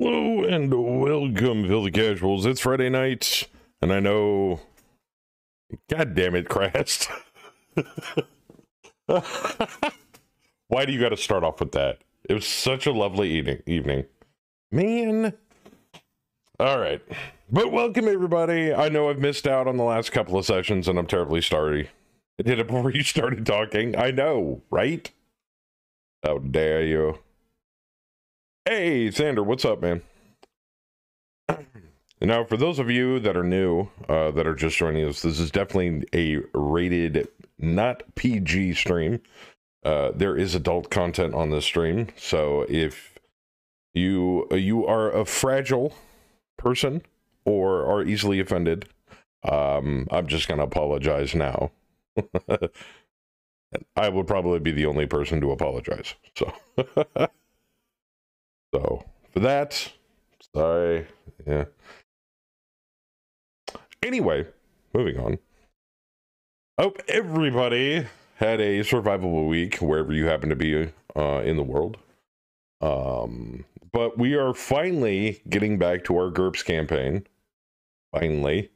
Hello and welcome, Filthy Casuals. It's Friday night, and I know. God damn it, Crest. Why do you got to start off with that? It was such a lovely evening. Evening, man. All right, but welcome everybody. I know I've missed out on the last couple of sessions, and I'm terribly sorry. I did it before you started talking. I know, right? How dare you? Hey, Sander, what's up, man? Now, for those of you that are new, uh, that are just joining us, this is definitely a rated, not PG stream. Uh, there is adult content on this stream, so if you you are a fragile person or are easily offended, um, I'm just gonna apologize now. I would probably be the only person to apologize. So, so for that, sorry. Yeah. Anyway, moving on. Hope everybody had a survivable week wherever you happen to be uh, in the world. Um, but we are finally getting back to our GURPS campaign. Finally.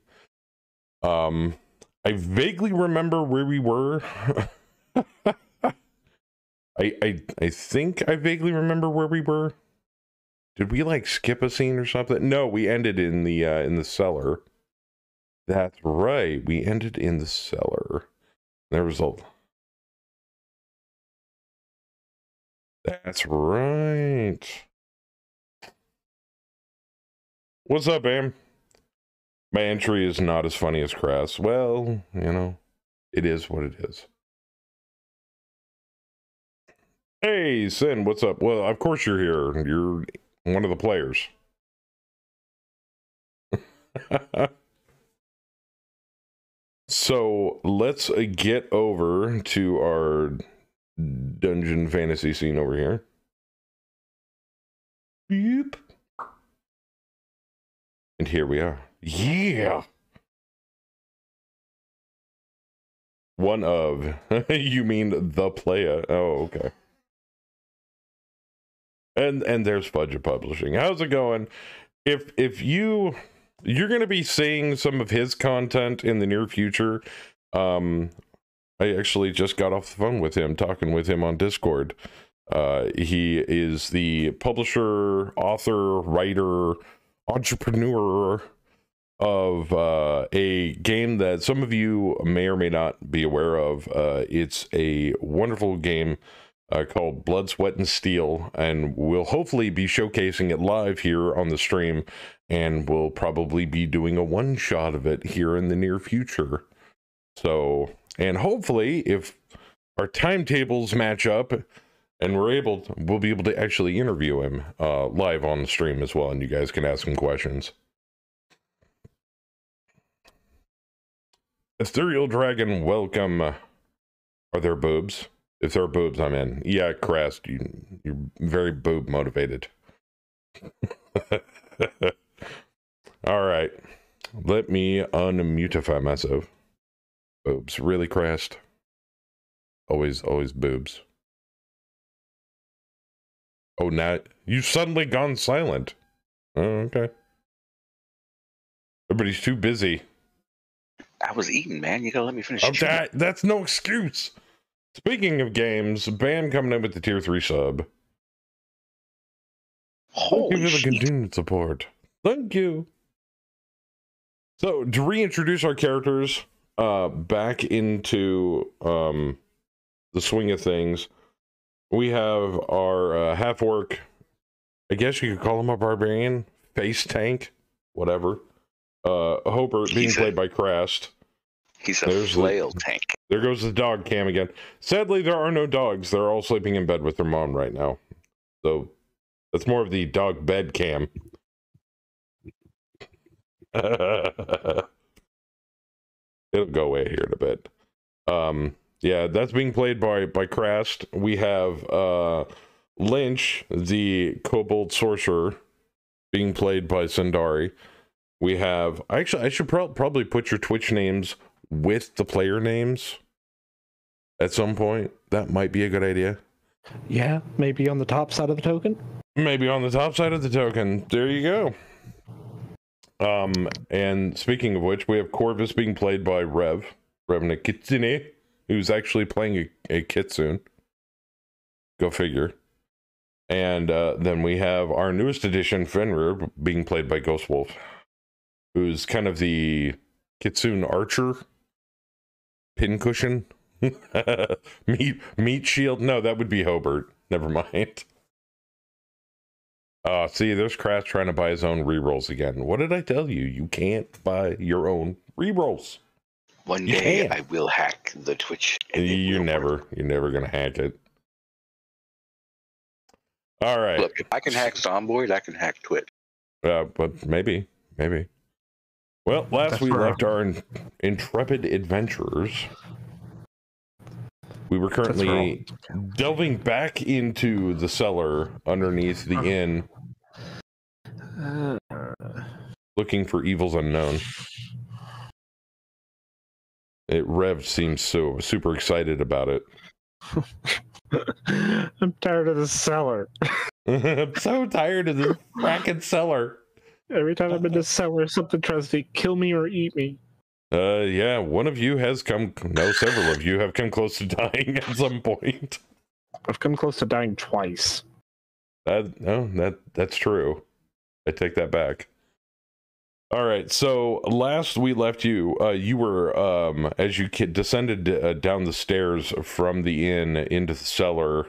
Um, I vaguely remember where we were. I, I I think I vaguely remember where we were. Did we like skip a scene or something? No, we ended in the uh, in the cellar. That's right. We ended in the cellar. There was a. That's right. What's up, Am? My entry is not as funny as Crass. Well, you know, it is what it is. Hey, Sin, what's up? Well, of course you're here. You're one of the players. so let's uh, get over to our dungeon fantasy scene over here. Beep. And here we are. Yeah. One of. you mean the player? Oh, okay. And and there's Fudge Publishing. How's it going? If if you you're going to be seeing some of his content in the near future, um I actually just got off the phone with him talking with him on Discord. Uh he is the publisher, author, writer, entrepreneur of uh, a game that some of you may or may not be aware of. Uh, it's a wonderful game uh, called Blood, Sweat, and Steel, and we'll hopefully be showcasing it live here on the stream, and we'll probably be doing a one shot of it here in the near future. So, and hopefully, if our timetables match up and we're able to, we'll be able to actually interview him uh, live on the stream as well and you guys can ask him questions. Ethereal dragon welcome. Are there boobs if there are boobs i'm in yeah crest you, you're very boob motivated all right let me unmutify myself boobs really crest always always boobs Oh, now you've suddenly gone silent. Oh, okay. Everybody's too busy. I was eating, man. You gotta let me finish. Oh, that, that's no excuse. Speaking of games, Bam coming in with the tier three sub. Thank Holy you for the continued support. Thank you. So to reintroduce our characters uh back into um the swing of things, we have our uh, half orc. I guess you could call him a barbarian, face tank, whatever. Uh Hobart being a- played by Crast. He's a There's the- tank. There goes the dog cam again. Sadly, there are no dogs. They're all sleeping in bed with their mom right now. So that's more of the dog bed cam. It'll go away here in a bit. Um, yeah, that's being played by by Crast. We have uh, Lynch, the kobold sorcerer, being played by Sundari. We have actually I should prob- probably put your Twitch names with the player names at some point. That might be a good idea. Yeah, maybe on the top side of the token. Maybe on the top side of the token. There you go. Um, and speaking of which, we have Corvus being played by Rev, Revenant Kitsune, who's actually playing a, a Kitsune. Go figure. And uh, then we have our newest addition, Fenrir, being played by Ghost Wolf, who's kind of the Kitsune archer, pincushion, meat meat shield. No, that would be Hobart. Never mind. Uh, see, there's Crash trying to buy his own rerolls again. What did I tell you? You can't buy your own rerolls. One You day can. I will hack the Twitch. You're never, work. you're never gonna hack it. All right, Look, if I can hack Zomboid, I can hack Twitch. uh, but maybe, maybe. Well, last That's we left our in- intrepid adventurers. We were That's where currently delving back into the cellar underneath the inn, all- looking for evils unknown. It Rev seems so super excited about it. I'm tired of the cellar. I'm so tired of this fracking cellar. Every time I'm in the cellar, something tries to kill me or eat me. Uh, yeah, one of you has come. No, several of you have come close to dying at some point. I've come close to dying twice. That no, that that's true. I take that back. All right, so last we left you, uh, you were um, as you descended uh, down the stairs from the inn into the cellar,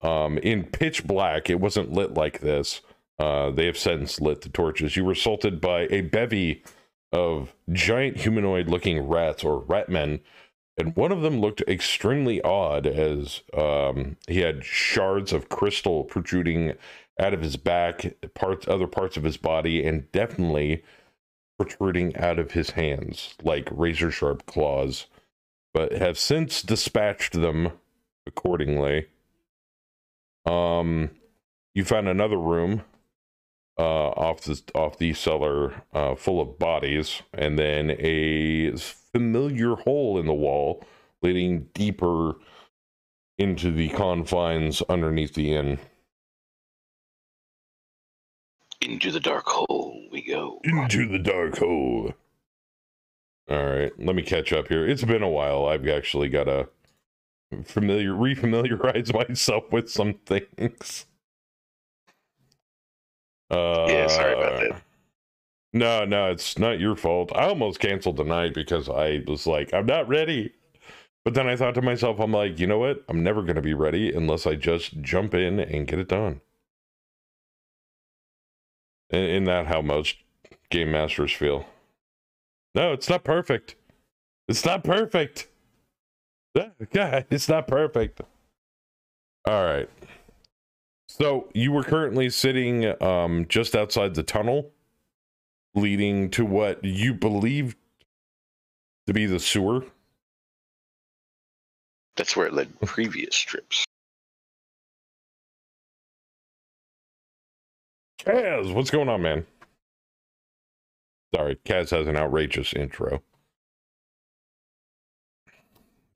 um, in pitch black. It wasn't lit like this. Uh, they have since lit the torches. You were assaulted by a bevy of giant humanoid-looking rats or ratmen, and one of them looked extremely odd as um, he had shards of crystal protruding out of his back, parts, other parts of his body, and definitely protruding out of his hands like razor sharp claws, but have since dispatched them accordingly. Um, you found another room uh, off the off the cellar uh, full of bodies, and then a familiar hole in the wall leading deeper into the confines underneath the inn. Into the dark hole we go. Into the dark hole. All right, let me catch up here. It's been a while. I've actually got to familiar refamiliarize myself with some things. Uh, Yeah, sorry about that. No, no, it's not your fault. I almost canceled tonight because I was like, I'm not ready. But then I thought to myself, I'm like, you know what? I'm never going to be ready unless I just jump in and get it done. And isn't that how most game masters feel? No, it's not perfect. It's not perfect. God, it's not perfect. All right. So you were currently sitting um, just outside the tunnel leading to what you believe to be the sewer. That's where it led previous trips. Kaz, what's going on, man? Sorry, Kaz has an outrageous intro.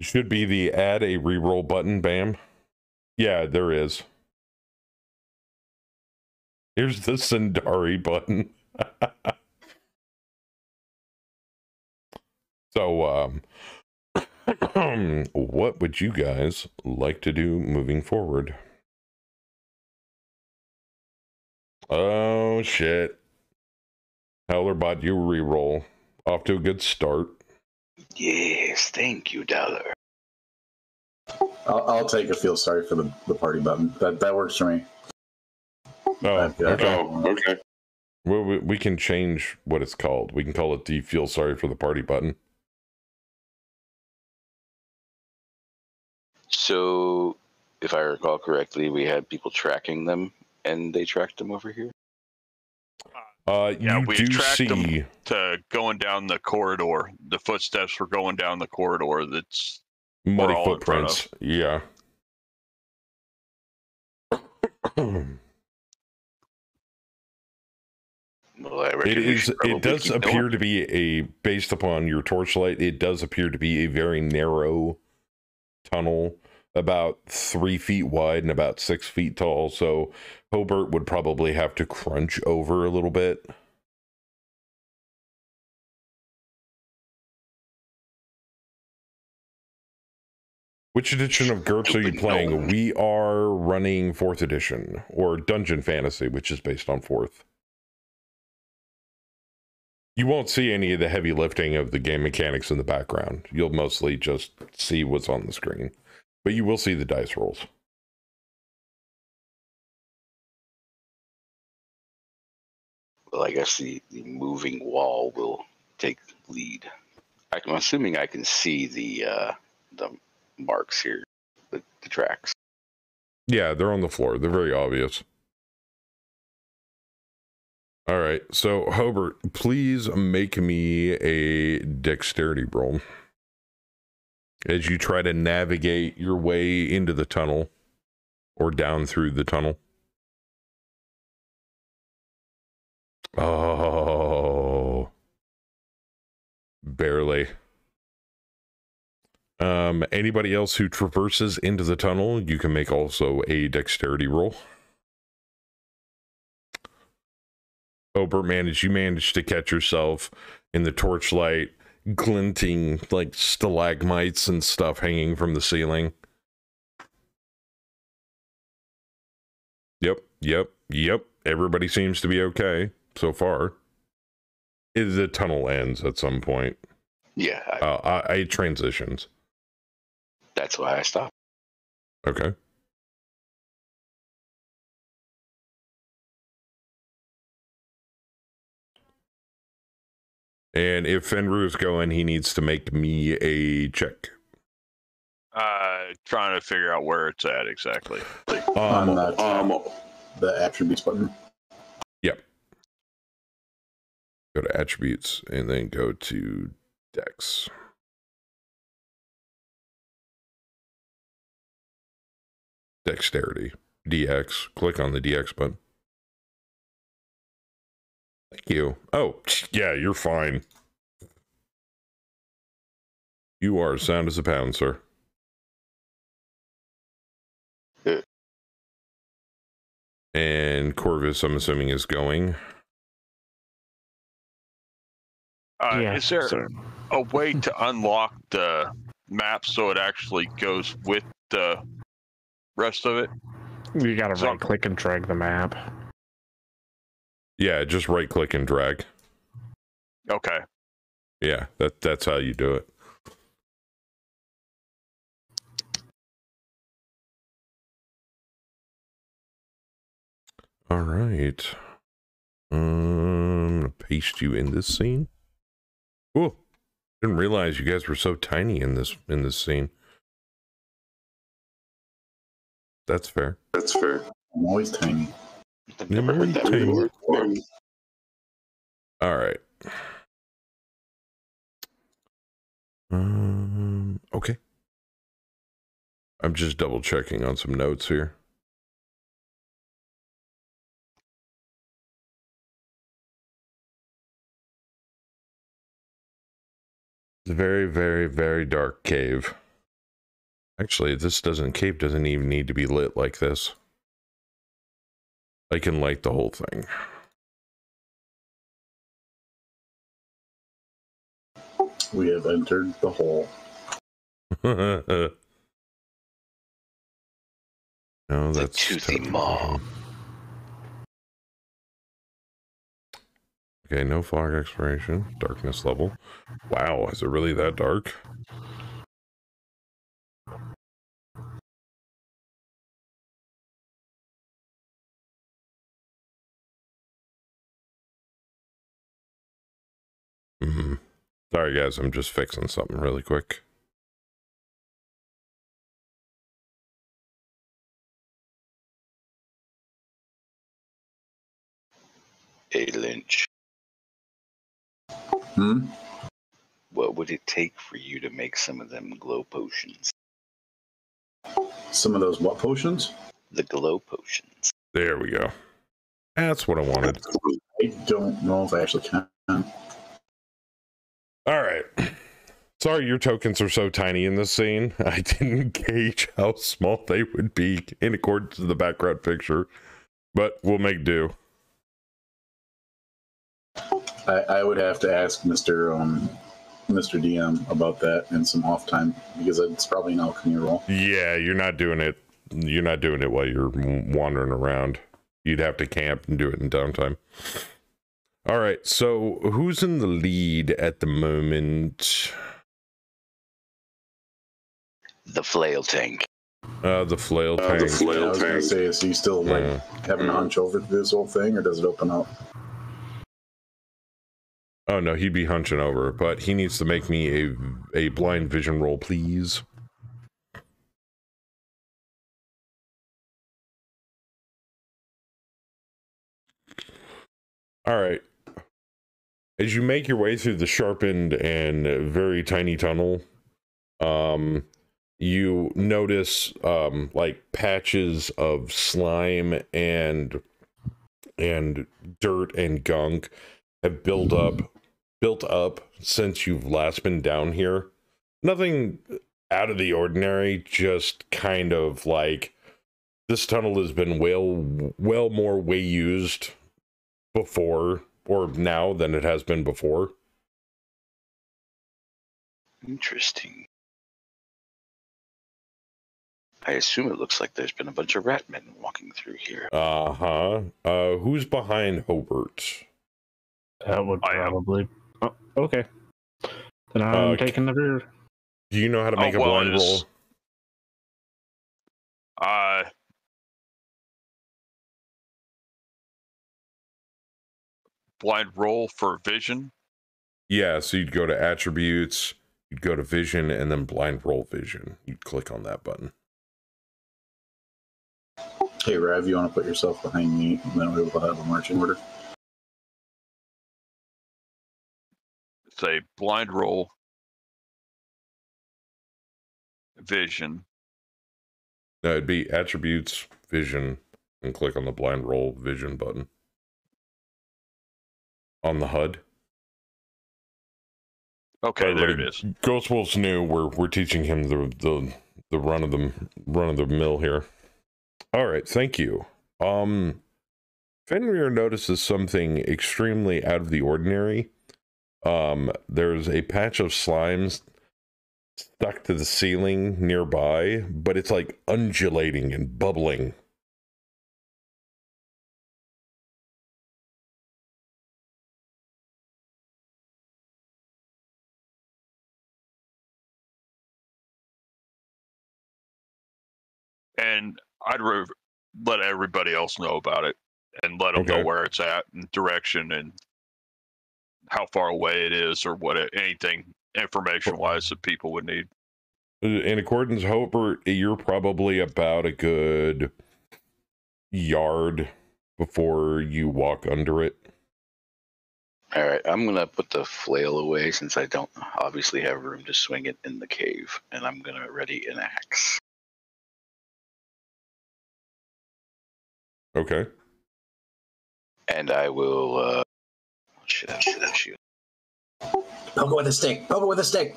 Should be the add a reroll button, bam. Yeah, there is. Here's the Sundari button. so, um, what would you guys like to do moving forward? Oh shit. Howlerbot, you re-roll. Off to a good start. Yes, thank you, Dollar. I'll, I'll take a feel sorry for the, the party button. That that works for me. Oh, okay. Oh, okay. Well, we, we can change what it's called. We can call it the feel sorry for the party button. So, if I recall correctly, we had people tracking them, and they tracked them over here. Uh, Yeah, you we do tracked 'em. see. to going down the corridor. The footsteps were going down the corridor. That's Muddy all in front footprints. Yeah. it we It does appear going. to be a based upon your torchlight. It does appear to be a very narrow tunnel about three feet wide and about six feet tall. So Hobart would probably have to crunch over a little bit. Which edition of GURPS are you playing? We are running fourth edition or Dungeon Fantasy, which is based on fourth. You won't see any of the heavy lifting of the game mechanics in the background. You'll mostly just see what's on the screen, but you will see the dice rolls. Well, I guess the, the moving wall will take lead. I'm assuming I can see the uh, the marks here, the, the tracks. Yeah, they're on the floor. They're very obvious. All right. So, Hobart, please make me a dexterity roll as you try to navigate your way into the tunnel or down through the tunnel. Oh, barely. Um, anybody else who traverses into the tunnel, you can make also a dexterity roll. Hobart managed, you managed to catch yourself in the torchlight, glinting like stalagmites and stuff hanging from the ceiling. Yep, yep, yep. Everybody seems to be okay so far. It, the tunnel ends at some point. Yeah, I, Uh, I, I transitions. that's why I stopped. Okay. And if Fenrir is going, he needs to make me a check. Uh, trying to figure out where it's at exactly. on Um, that, um, the attributes button. Yep. Go to attributes and then go to Dex. Dexterity. DX. Click on the DX button. Thank you. Oh, yeah, you're fine. You are sound as a pound, sir. Good. And Corvus, I'm assuming, is going. Uh, yeah. is there so- a way to unlock the map so it actually goes with the rest of it? you gotta so- right click and drag the map. Yeah, just right click and drag. Okay. Yeah, that that's how you do it. All right. Um, I'm gonna paste you in this scene. Oh, didn't realize you guys were so tiny in this in this scene. That's fair. That's fair. I'm always tiny. I've never heard that before. All right. Um. Okay. I'm just double checking on some notes here. It's a very, very, very dark cave. Actually, this doesn't cave doesn't even need to be lit like this. I can light the whole thing. We have entered the hole. no, It's a that's toothy totally maw. Okay, no fog exploration. Darkness level. Wow, is it really that dark? Hmm Sorry, guys, I'm just fixing something really quick. A lynch. Hmm? What would it take for you to make some of them glow potions? Some of those what potions? The glow potions. There we go. That's what I wanted. I don't know if I actually can. All right. Sorry, your tokens are so tiny in this scene. I didn't gauge how small they would be in accordance to the background picture, but we'll make do. I, I would have to ask Mr. Um, Mr. DM about that in some off time because it's probably an alchemy roll. Yeah, you're not doing it. You're not doing it while you're wandering around. You'd have to camp and do it in downtime. All right, so who's in the lead at the moment? The flail tank. Uh, the flail Uh, tank. the flail I was gonna say, is he still like Yeah. having a hunch over this whole thing, or does it open up? Oh no, he'd be hunching over, but he needs to make me a a blind vision roll, please. All right. As you make your way through the sharpened and very tiny tunnel, um, you notice um, like patches of slime and and dirt and gunk have built up built up since you've last been down here. Nothing out of the ordinary, just kind of like this tunnel has been well well more way used before or now than it has been before. Interesting. I assume it looks like there's been a bunch of rat men walking through here. Uh-huh. Uh who's behind Hobart? That would I probably. Oh, okay. Then I'm Uh, taking the rear. Do you know how to Oh, make a well, blind roll? Blind roll for vision. Yeah, so you'd go to attributes, you'd go to vision, and then blind roll vision. You'd click on that button. Hey, Rav, you want to put yourself behind me, and then we'll have a marching order. Say blind roll vision. No, it'd be attributes, vision, and click on the blind roll vision button. On the HUD. Okay, there it Everybody- is. Ghost Wolf's new. We're we're teaching him the the the run of the run of the mill here. All right, thank you. Um, Fenrir notices something extremely out of the ordinary. Um, there's a patch of slimes stuck to the ceiling nearby, but it's like undulating and bubbling. And I'd re- let everybody else know about it and let them Okay. know where it's at and direction and how far away it is or what it, anything information wise that people would need. In accordance, Hobart, you're probably about a good yard before you walk under it. All right, I'm gonna put the flail away since I don't obviously have room to swing it in the cave, and I'm gonna ready an axe. Okay. And I will. uh what should I should I shoot? Poke it with a stick. Poke it with a stick.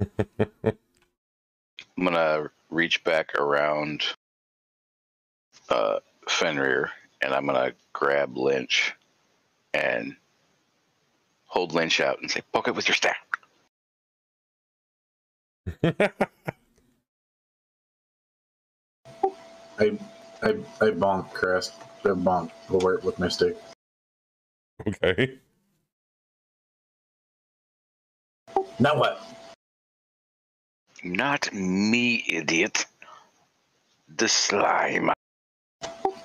I'm gonna reach back around uh, Fenrir, and I'm gonna grab Lynch and hold Lynch out and say, "Poke it with your staff." I I I bonk Crest. I bonk over it with my stick. okay. Now what? Not me, idiot. The slime.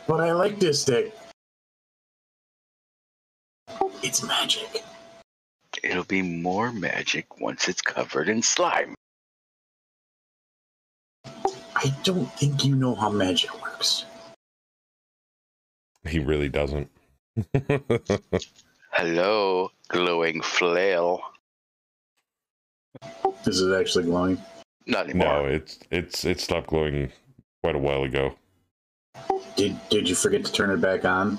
But I like this stick. It's magic. It'll be more magic once it's covered in slime. I don't think you know how magic works works. He really doesn't. Hello, glowing flail. Is it actually glowing? Not anymore. No, it's it's it stopped glowing quite a while ago. Did did you forget to turn it back on?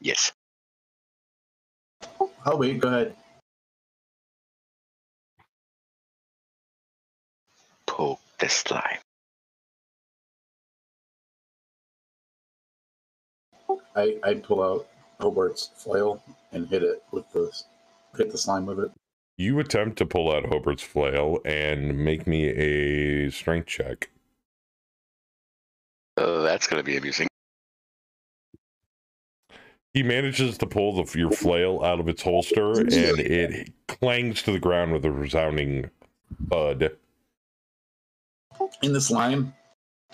Yes. Oh wait, go ahead. Poke the slime. I I pull out Hobart's flail and hit it with the hit the slime with it. You attempt to pull out Hobart's flail and make me a strength check. Uh, that's going to be amusing. He manages to pull the, your flail out of its holster and it clangs to the ground with a resounding thud. In the slime.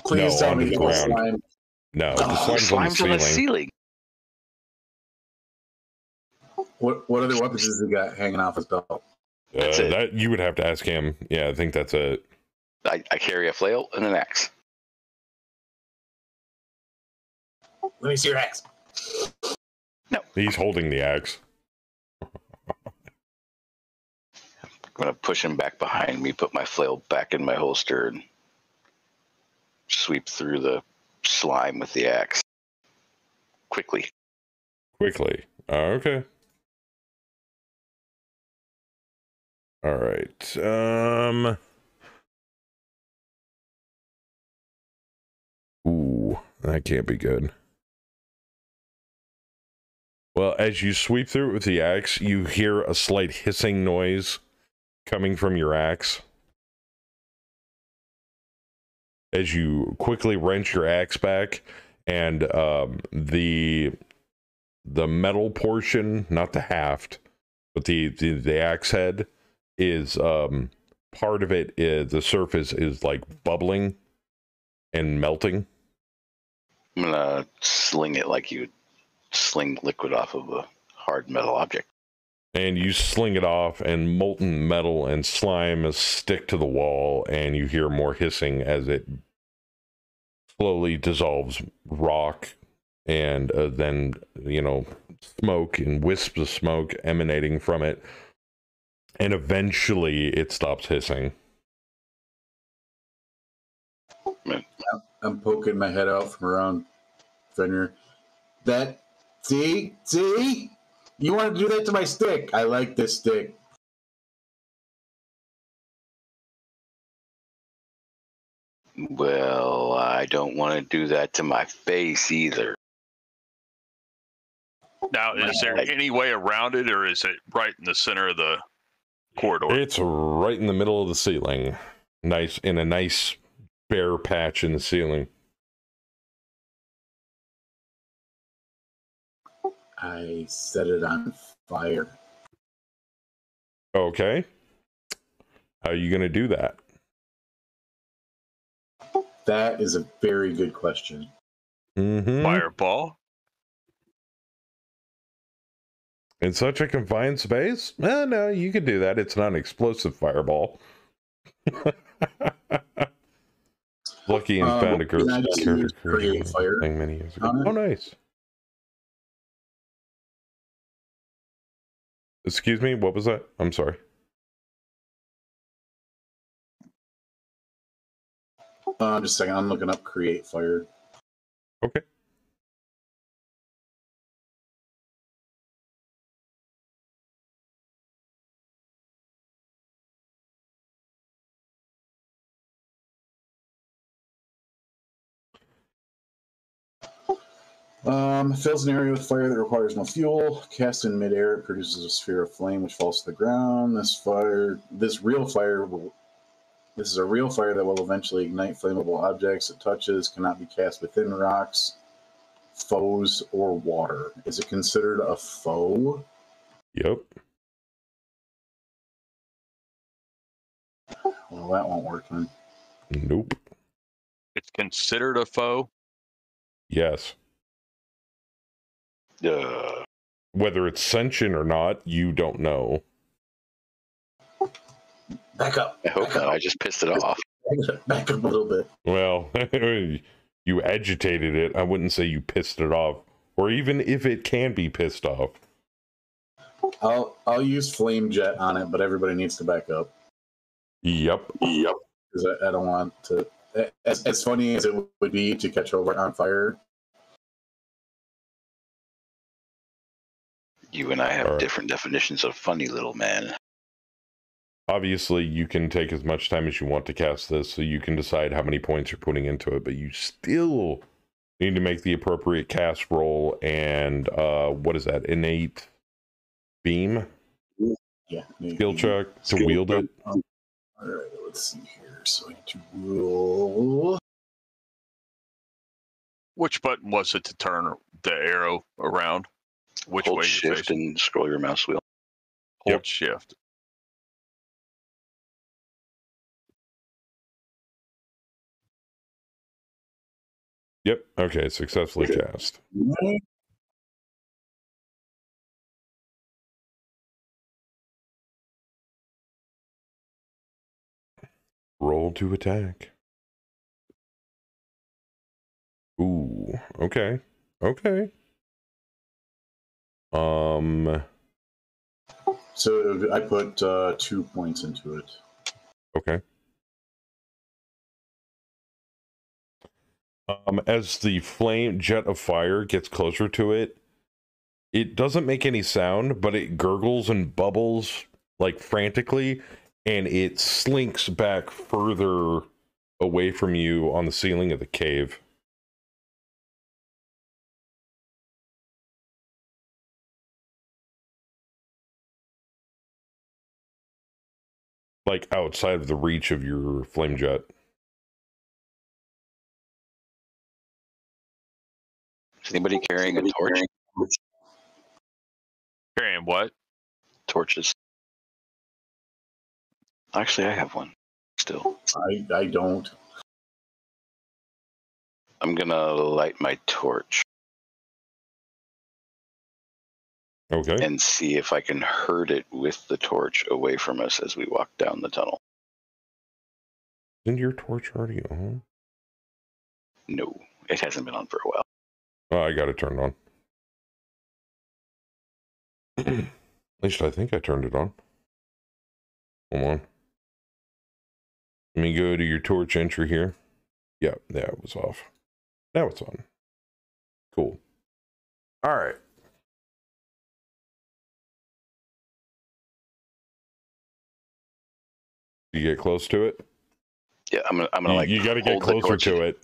Please No, tell on me the the ground. slime. No, Oh, the The slime's, on the ceiling. ceiling. What what other weapons has he got hanging off his belt? Uh, That's it. that you would have to ask him. Yeah, I think that's it. I, I carry a flail and an axe. Let me see your axe. No. He's holding the axe. I'm going to push him back behind me, put my flail back in my holster, and sweep through the slime with the axe. Quickly. quickly. Uh, okay. All right. Um. Ooh, that can't be good. Well, as you sweep through it with the axe, you hear a slight hissing noise coming from your axe. As you quickly wrench your axe back, and um, the the metal portion, not the haft, but the the, the axe head is um part of it is the surface is like bubbling and melting. I'm to sling it like you sling liquid off of a hard metal object. And you sling it off, and molten metal and slime stick to the wall, and you hear more hissing as it slowly dissolves rock, and uh, then you know smoke and wisps of smoke emanating from it, and eventually it stops hissing. I'm poking my head out from around Fenrir. That see see you want to do that to my stick? I like this stick. Well, I don't want to do that to my face either. Now, is there any way around it, or is it right in the center of the corridor? It's right in the middle of the ceiling. Nice in a nice bare patch in the ceiling. I set it on fire. Okay. How are you going to do that? That is a very good question. Mm-hmm. Fireball. In such a confined space? Eh, no, you could do that. It's not an explosive fireball. Lucky and Uh, found a what can I character to create fire thing many years ago. Oh, nice. Excuse me, what was that? I'm sorry. Uh, just a second. I'm looking up create fire. Okay. Um, fills an area with fire that requires no fuel. Cast in midair, it produces a sphere of flame which falls to the ground. This fire, this real fire, will, this is a real fire that will eventually ignite flammable objects it touches. Cannot be cast within rocks, foes, or water. Is it considered a foe? Yep. Well, that won't work then. Nope. It's considered a foe. Yes. Uh, Whether it's sentient or not, you don't know. Back up. I hope not. I just pissed it off. Back up a little bit. Well, you agitated it. I wouldn't say you pissed it off. Or even if it can be pissed off. I'll I'll use flame jet on it, but everybody needs to back up Yep. Yep. because I, I don't want to. As, as funny as it would be to catch over on fire, You and I have Alright. different definitions of funny little man. obviously you can take as much time as you want to cast this, so you can decide how many points you're putting into it, but you still need to make the appropriate cast roll and uh what is that? Innate beam Yeah. skill check to Skill wield check. it. All right, let's see here. So I need to roll. Which button was it to turn the arrow around? Which Hold way shift and scroll your mouse wheel. Hold Yep. shift. Yep. Okay, successfully Okay. cast. Roll to attack. Ooh, okay. Okay. Um So I put uh, two points into it. Okay. Um, as the flame jet of fire gets closer to it, it doesn't make any sound, but it gurgles and bubbles like frantically, and it slinks back further away from you on the ceiling of the cave. Like outside of the reach of your flame jet. Is anybody carrying a torch? Carrying what? Torches. Actually, I have one. Still, I I don't. I'm gonna light my torch Okay. and see if I can herd it with the torch away from us as we walk down the tunnel. Isn't your torch already on? No, it hasn't been on for a while. Oh, I got it turned on. At least I think I turned it on. Hold on. Let me go to your torch entry here. Yeah, yeah, it was off. Now it's on. Cool. All right. You get close to it. Yeah, I'm gonna. I'm gonna You, like. you got to get hold the closer torch to it.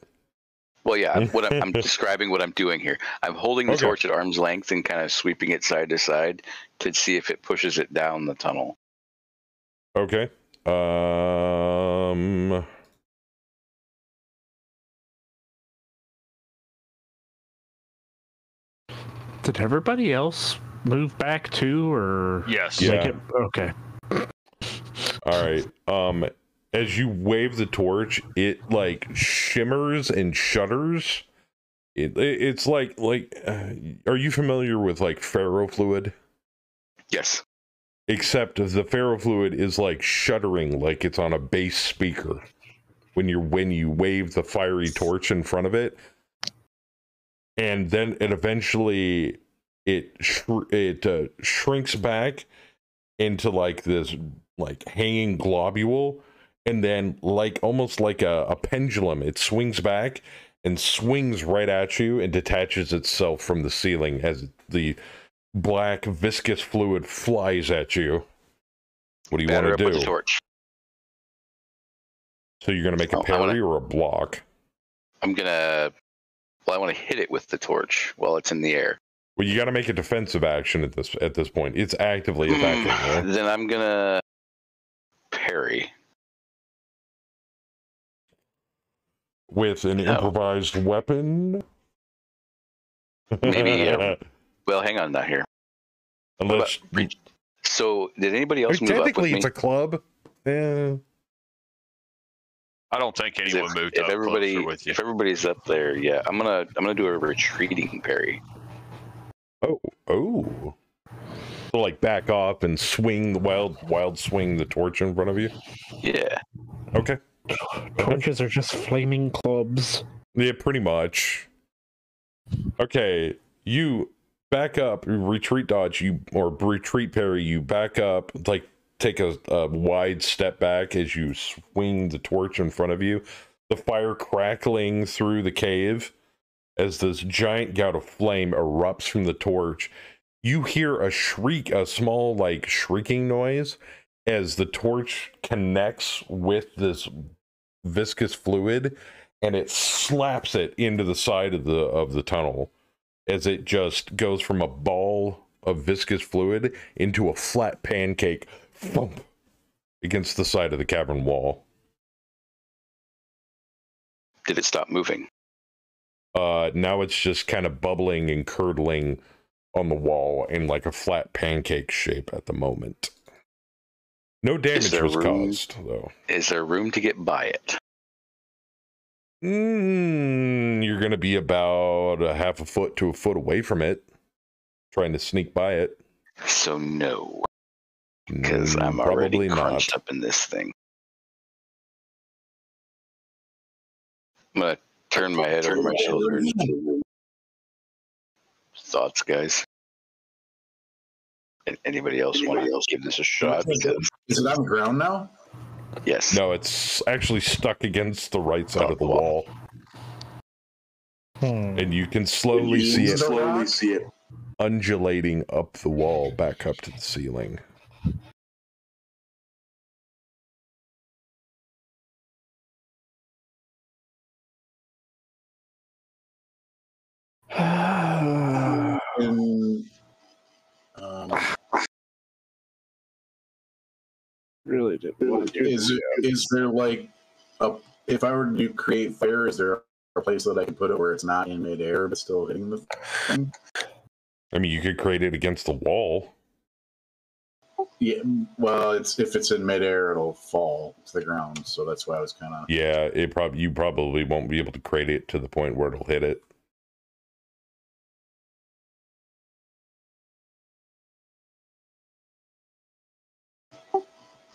Well, yeah. What I'm, I'm describing what I'm doing here. I'm holding the Okay. torch at arm's length and kind of sweeping it side to side to see if it pushes it down the tunnel. Okay. Um. Did everybody else move back too, or Yes. Yeah. It- okay. All right. Um, as you wave the torch, it like shimmers and shudders. It, it it's like like. Uh, are you familiar with like ferrofluid? Yes. Except the ferrofluid is like shuddering, like it's on a bass speaker. When you when you wave the fiery torch in front of it, and then it eventually it shr- it uh, shrinks back into like this like hanging globule and then like almost like a, a pendulum it swings back and swings right at you and detaches itself from the ceiling as the black viscous fluid flies at you what do you want to do torch. so you're going to make a Oh, wanna- parry or a block I'm gonna. Well, I want to hit it with the torch while it's in the air. well you got to make a defensive action at this at this point it's actively attacking Mm, you. Then I'm gonna parry. with an No. improvised weapon Maybe, um, Well, hang on now here. unless Reach- So, did anybody else I mean, move up with technically me? it's a club yeah I don't think 'Cause anyone if, moved if up everybody, closer with you. if everybody's up there, yeah, I'm gonna, I'm gonna do a retreating parry. Oh, oh. So like back off and swing the wild, wild swing the torch in front of you. Yeah. Okay. Torches are just flaming clubs. Yeah, pretty much. Okay, you back up, retreat dodge, you or retreat parry, you back up, like take a, a wide step back as you swing the torch in front of you. The fire crackling through the cave as this giant gout of flame erupts from the torch. You hear a shriek, a small like shrieking noise, as the torch connects with this viscous fluid and it slaps it into the side of the of the tunnel as it just goes from a ball of viscous fluid into a flat pancake thump, against the side of the cavern wall. Did it stop moving? Uh, now it's just kind of bubbling and curdling on the wall in like a flat pancake shape at the moment. No damage was room- caused, though. Is there room to get by it? Mm, you're going to be about a half a foot to a foot away from it, trying to sneak by it. So no, because Mm, I'm already probably crunched not. up in this thing. I'm gonna turn my head over my shoulder. And- Thoughts, guys? A- Anybody else want to give this a shot? Because Is it on the ground now? yes, No, it's actually stuck against the right side of the wall, Hmm. and you can slowly see it Slowly see it. undulating up the wall back up to the ceiling. And, um, really didn't want is this. it, is there like a if I were to do create fire, is there a place that I can put it where it's not in midair but still hitting the thing? I mean, you could create it against the wall. Yeah, well, it's if it's in midair, it'll fall to the ground. So that's why I was kind of Yeah, it probably you probably won't be able to create it to the point where it'll hit it.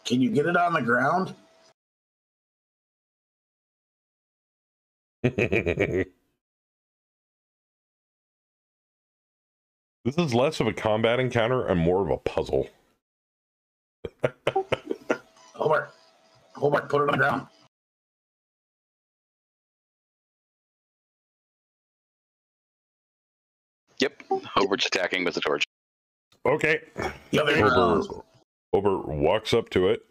Can you get it on the ground? this is less of a combat encounter and more of a puzzle. Hobart, Hobart, put it on the ground. yep. Hobart's attacking with the torch. Okay. The other Over, walks up to it.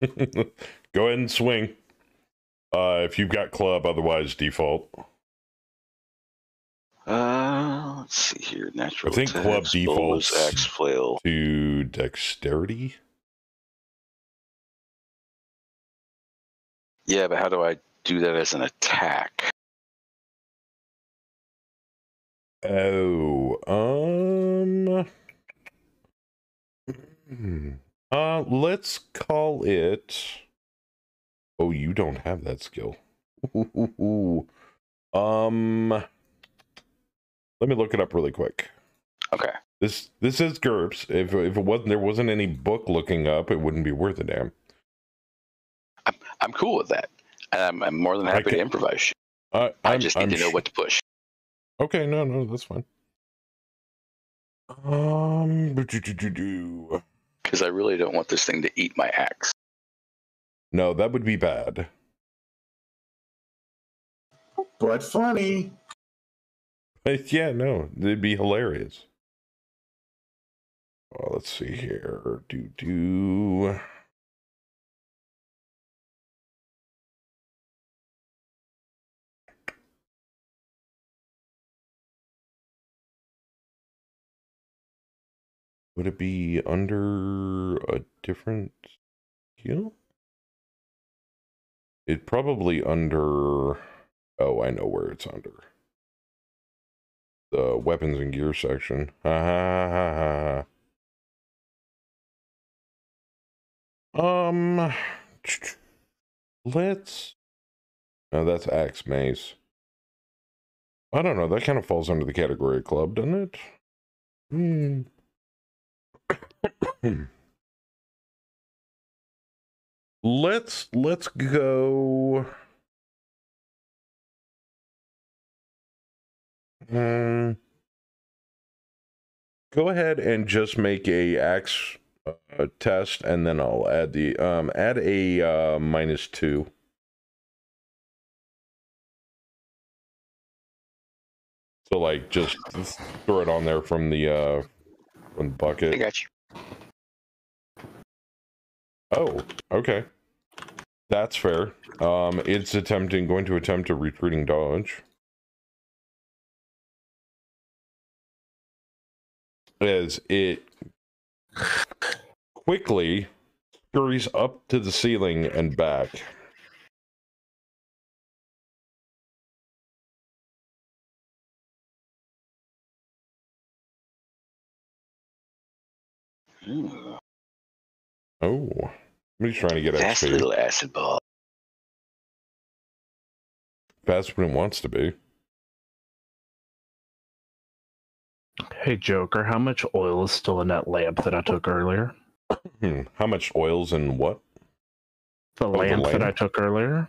Go ahead and swing. Uh, if you've got club, otherwise default. Uh, let's see here. Natural. I think club defaults- axe flail. To dexterity. Yeah, but how do I do that as an attack? Oh, um, hmm. uh, let's call it. Oh, you don't have that skill. um, let me look it up really quick. Okay. This this is GURPS. If if it wasn't there wasn't any book looking up, it wouldn't be worth a damn. I'm I'm cool with that. I'm, I'm more than happy to improvise. Uh, I just need I'm to know what to push. Okay, no, no, that's fine. Um, do-do-do-do-do. Because I really don't want this thing to eat my axe. no, that would be bad. But funny. But yeah, no, it'd be hilarious. Well, let's see here. Do do. Would it be under a different skill? It probably under. Oh, I know where it's under the weapons and gear section. Ha ha ha ha. Um, let's. No, that's axe mace. I don't know. That kind of falls under the category of club, doesn't it? Hmm. Let's let's go. Um, go ahead and just make a axe uh, test, and then I'll add the um add a uh, minus two. So like just throw it on there from the uh from the bucket. I got you. Oh, okay. That's fair. Um, it's attempting, going to attempt a retreating dodge. As it quickly scurries up to the ceiling and back. Ooh, Oh, somebody's trying to get fast XP. little acid ball. Fast when it wants to be. Hey Joker, how much oil is still in that lamp that I took earlier? Hmm. How much oils and what? The the lamp that I took earlier?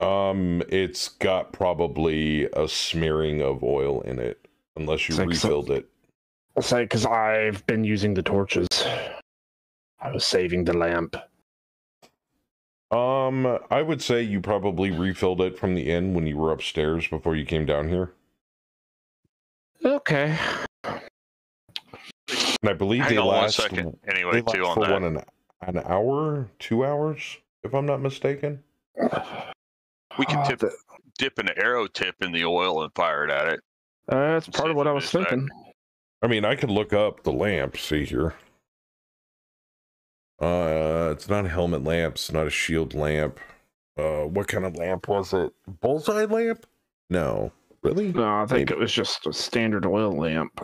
Um, it's got probably a smearing of oil in it, unless you It's like some- refilled it. I'll say because I've been using the torches. I was saving the lamp. Um, I would say you probably refilled it from the inn when you were upstairs before you came down here. Okay. And I believe Hang they on one last. second. They Anyway, last on for that. one an, an hour, two hours, if I'm not mistaken. We can Oh, tip- the- Dip an arrow tip in the oil and fire it at it. Uh, that's part of what I was thinking. back. I mean, I could look up the lamp. See here. Uh, it's not a helmet lamp. It's not a shield lamp. Uh, what kind of lamp was it? Bullseye lamp? No, really. No, I think Maybe. it was just a standard oil lamp.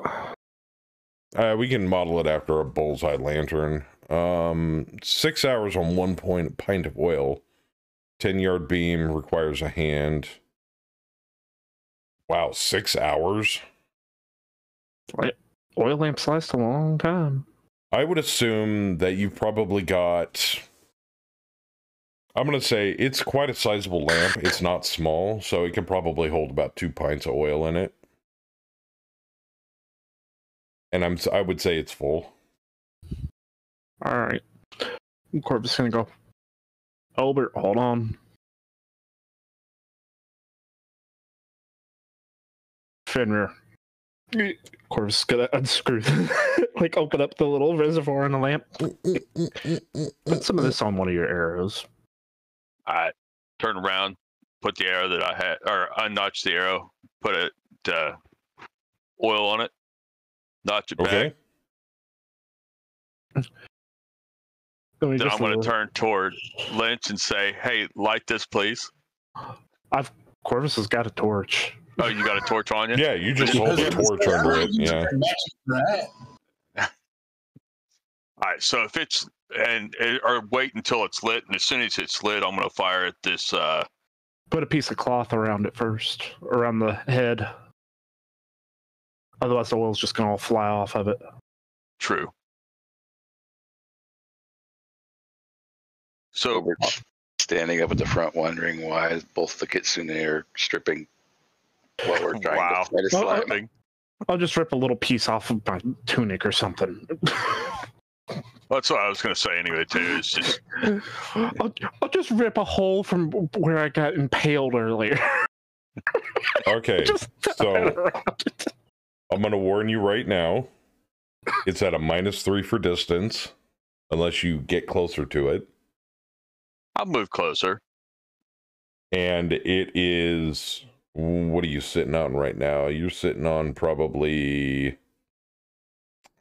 Uh, we can model it after a bullseye lantern. Um, six hours on one point pint of oil. Ten yard beam requires a hand. Wow, six hours. Oil lamps last a long time. I would assume that you've probably got. I'm going to say it's quite a sizable lamp. It's not small, so it can probably hold about two pints of oil in it. And I'm I would say it's full. All right. Corvus gonna go. Albert, hold on. Fenrir. Corvus is gonna unscrew, like open up the little reservoir in the lamp. Put some of this on one of your arrows. I turn around, put the arrow that I had, or unnotch the arrow, put it uh, oil on it, notch it Okay. back. Then I'm going to turn toward Lynch and say, "Hey, light this, please." I've Corvus has got a torch. Oh, you got a torch on you? Yeah, you just hold a torch under it. Yeah. All right. So if it's and or wait until it's lit, and as soon as it's lit, I'm going to fire at this. Uh, Put a piece of cloth around it first, around the head. Otherwise, the oil's just gonna all fly off of it. true. So Hobart's standing up at the front, wondering why both the kitsune are stripping what we're trying Wow. to fight a oh, slime. I'll just rip a little piece off of my tunic or something. that's what I was going to say anyway. Too. It's just I'll, I'll just rip a hole from where I got impaled earlier. Okay. so- I'm going to warn you right now. It's at a minus three for distance, unless you get closer to it. I'll move closer. And it is. What are you sitting on right now? You're sitting on probably.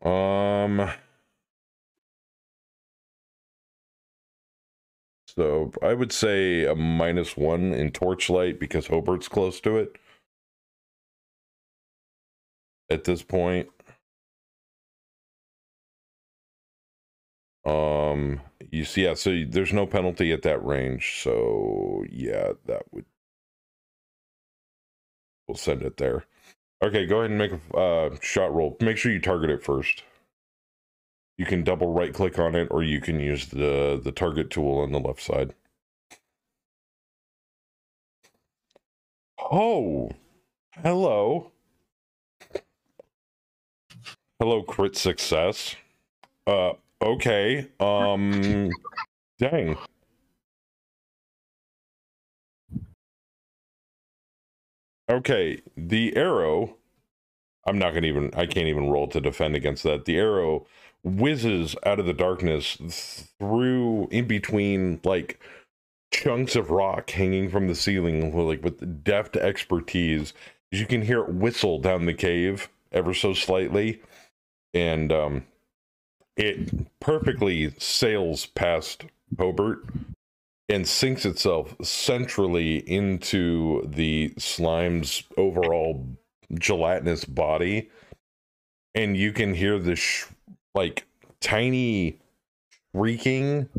Um. So I would say a minus one in torchlight because Hobart's close to it. At this point. Um, you see, yeah, so there's no penalty at that range. So yeah, that would. We'll send it there. Okay, go ahead and make a uh, shot roll. Make sure you target it first. You can double right click on it, or you can use the the target tool on the left side. Oh, hello. Hello, crit success. Uh, okay. Um, dang. Okay, the arrow. I'm not gonna even. I can't even roll to defend against that. The arrow whizzes out of the darkness through in between like chunks of rock hanging from the ceiling like with deft expertise you can hear it whistle down the cave ever so slightly and um it perfectly sails past Hobart and sinks itself centrally into the slime's overall gelatinous body. And you can hear the sh- like tiny shrieking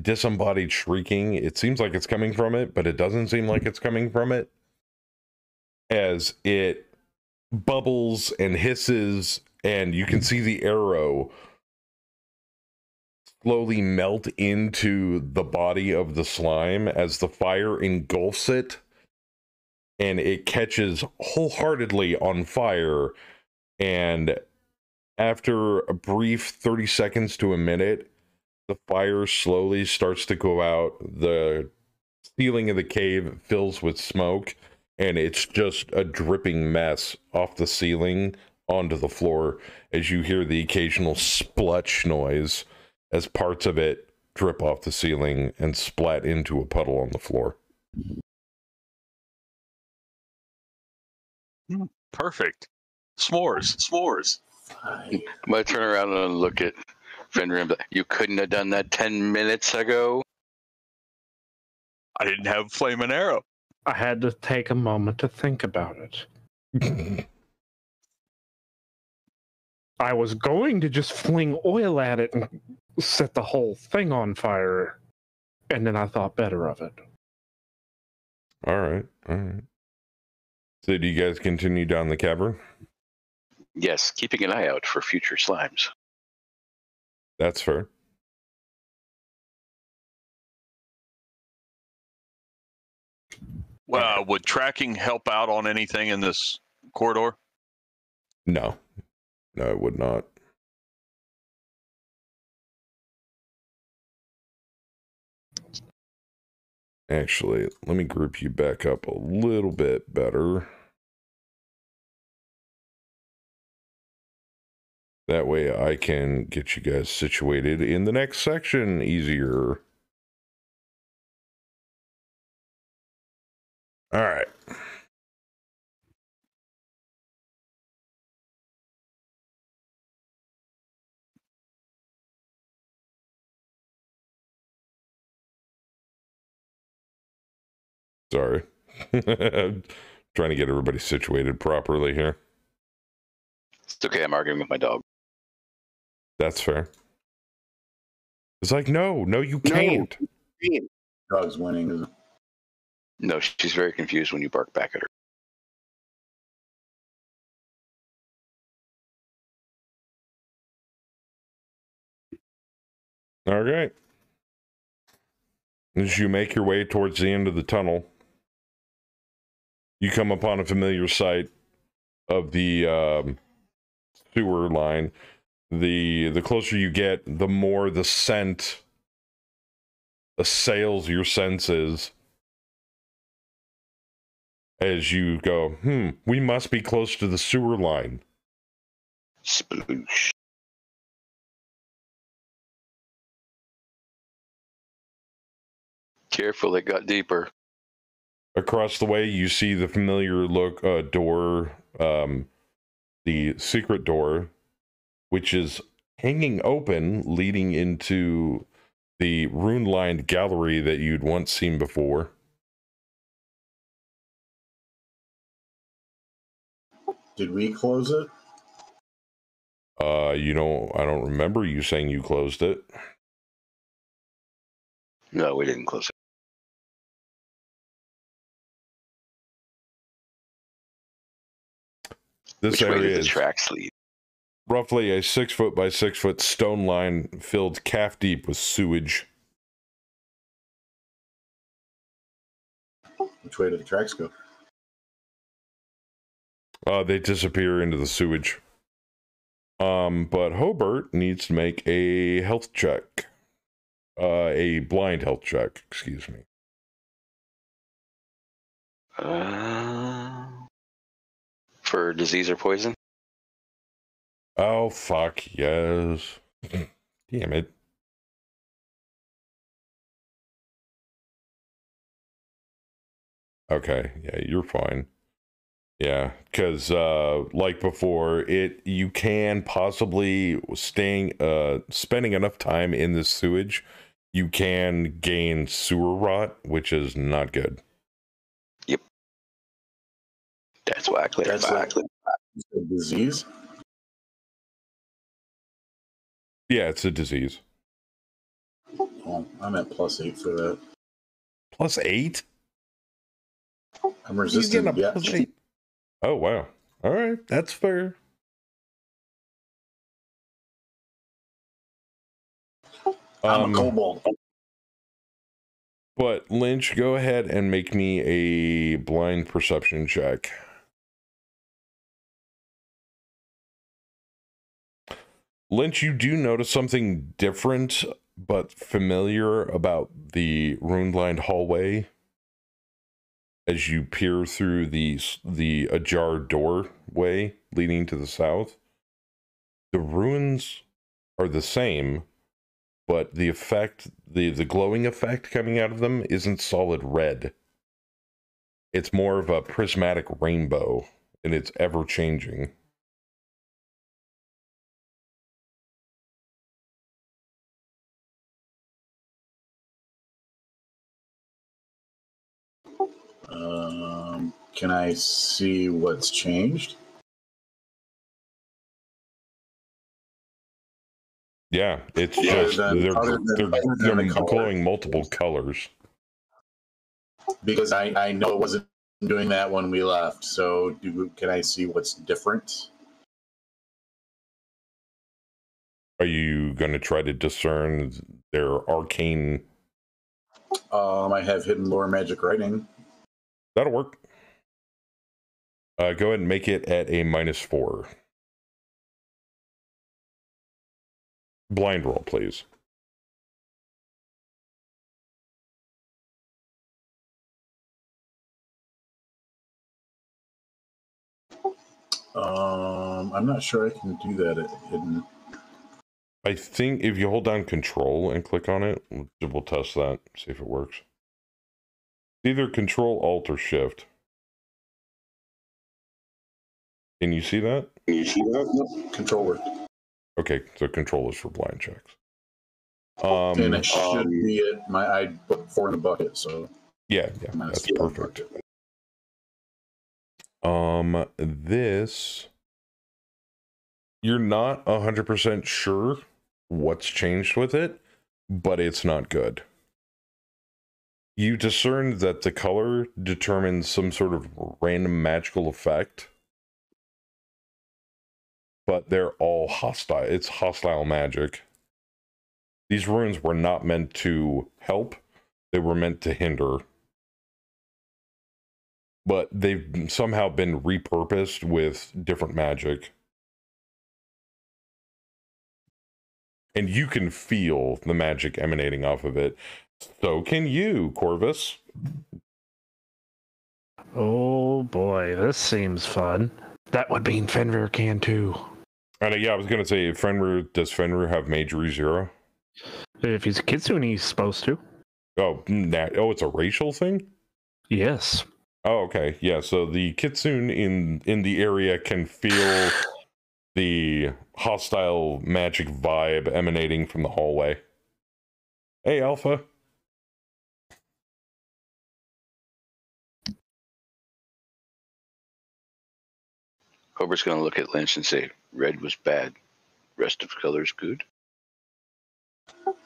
disembodied shrieking. It seems like it's coming from it but it doesn't seem like it's coming from it. As it bubbles and hisses and you can see the arrow slowly melt into the body of the slime as the fire engulfs it and it catches wholeheartedly on fire. And after a brief 30 seconds to a minute the fire slowly starts to go out. The ceiling of the cave fills with smoke and it's just a dripping mess off the ceiling onto the floor as you hear the occasional splutch noise as parts of it drip off the ceiling and splat into a puddle on the floor. Mm, perfect. S'mores. S'mores. I'm gonna turn around and look at Fenrir and be like, You couldn't have done that ten minutes ago. I didn't have flame and arrow. I had to take a moment to think about it. I was going to just fling oil at it and set the whole thing on fire, and then I thought better of it. all right, all right. So do you guys continue down the cavern? Yes, keeping an eye out for future slimes. That's fair. Uh, would tracking help out on anything in this corridor? No. No, it would not. Actually, let me group you back up a little bit better. That way I can get you guys situated in the next section easier. All right. Sorry. Trying to get everybody situated properly here. It's okay. I'm arguing with my dog. That's fair. It's like, no, no, you can't. Dog's winning. No, she's very confused when you bark back at her. All right. As you make your way towards the end of the tunnel, you come upon a familiar sight of the um, sewer line. the The closer you get, the more the scent assails your senses. As you go, hmm, we must be close to the sewer line. Sploosh. Careful, it got deeper. Across the way you see the familiar look uh, door um the secret door which is hanging open leading into the rune lined gallery that you'd once seen before. Did we close it? uh you know i don't remember you saying you closed it. No, we didn't close this Which way area did the is tracks lead? roughly a six foot by six foot stone line filled calf deep with sewage Which way did the tracks go? Uh, they disappear into the sewage. Um, but Hobart needs to make a health check. Uh, a blind health check, excuse me. Uh, for disease or poison? Oh fuck yes. Damn it. Okay, yeah, you're fine. Yeah, because uh, like before, it you can possibly staying uh spending enough time in the sewage, you can gain sewer rot, which is not good. That's why I That's clarified. like a disease. Yeah, it's a disease. Oh, I'm at plus eight for that. Plus eight. I'm He's resistant. getting a Yeah. plus eight. Oh wow. All right, that's fair. I'm Um, a kobold. But Lynch, go ahead and make me a blind perception check. Lynch, you do notice something different but familiar about the rune-lined hallway as you peer through the the ajar doorway leading to the south. The runes are the same, but the effect the the glowing effect coming out of them isn't solid red it's more of a prismatic rainbow and it's ever changing can I see what's changed? yeah it's Other just than- they're, than- they're, they're the color. glowing multiple colors Because I, I know it wasn't doing that when we left. So do can I see what's different? are you going to try to discern their arcane Um, I have hidden lore magic writing. that'll work uh, go ahead and make it at a minus four blind roll please Um, I'm not sure I can do that at hidden. I think if you hold down control and click on it, we'll- we'll test that, see if it works. Either control, alt, or shift. Can you see that? Can you see that? Nope. Control work. Okay, so control is for blind checks. and Um, it should be it. My I put four in the bucket, so yeah, yeah, that's perfect. Um, this you're not a hundred percent sure what's changed with it, but it's not good. You discern that the color determines some sort of random magical effect, but they're all hostile. It's hostile magic. These runes were not meant to help, they were meant to hinder but they've somehow been repurposed with different magic. And you can feel the magic emanating off of it. So can you, Corvus. Oh boy, this seems fun. That would mean Fenrir can too. And uh, yeah, I was gonna say, Fenrir does Fenrir have Magery Zero? If he's a kitsune, he's supposed to. Oh, nah, oh, it's a racial thing. Yes. Oh, okay, yeah. So the kitsune in in the area can feel the hostile magic vibe emanating from the hallway. Hey, Alpha. Hobart's gonna look at Lynch and say, "Red was bad. Rest of colors good."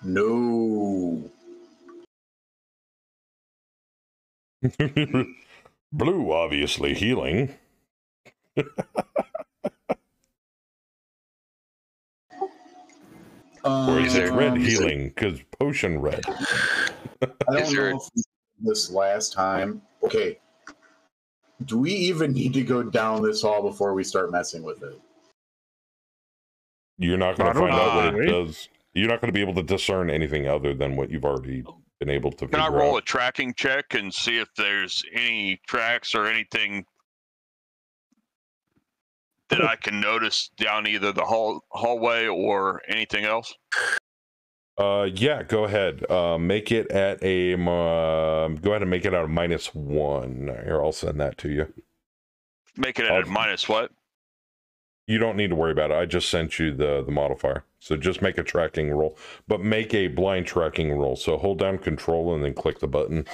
No. Blue, obviously healing. Or is it red Um, healing? Because potion red. I don't there- know if this last time. Okay. Do we even need to go down this hall before we start messing with it? You're not going to don't find out what know. it does. You're not going to be able to discern anything other than what you've already been able to Can I roll out. a tracking check and see if there's any tracks or anything that I can notice down either the hall hallway or anything else? Uh, yeah, go ahead. Uh, make it at a. Uh, go ahead and make it out of minus one. Here, I'll send that to you. Make it at a I'll- minus what? You don't need to worry about it. I just sent you the the modifier. So just make a tracking roll, but make a blind tracking roll. So hold down Control and then click the button.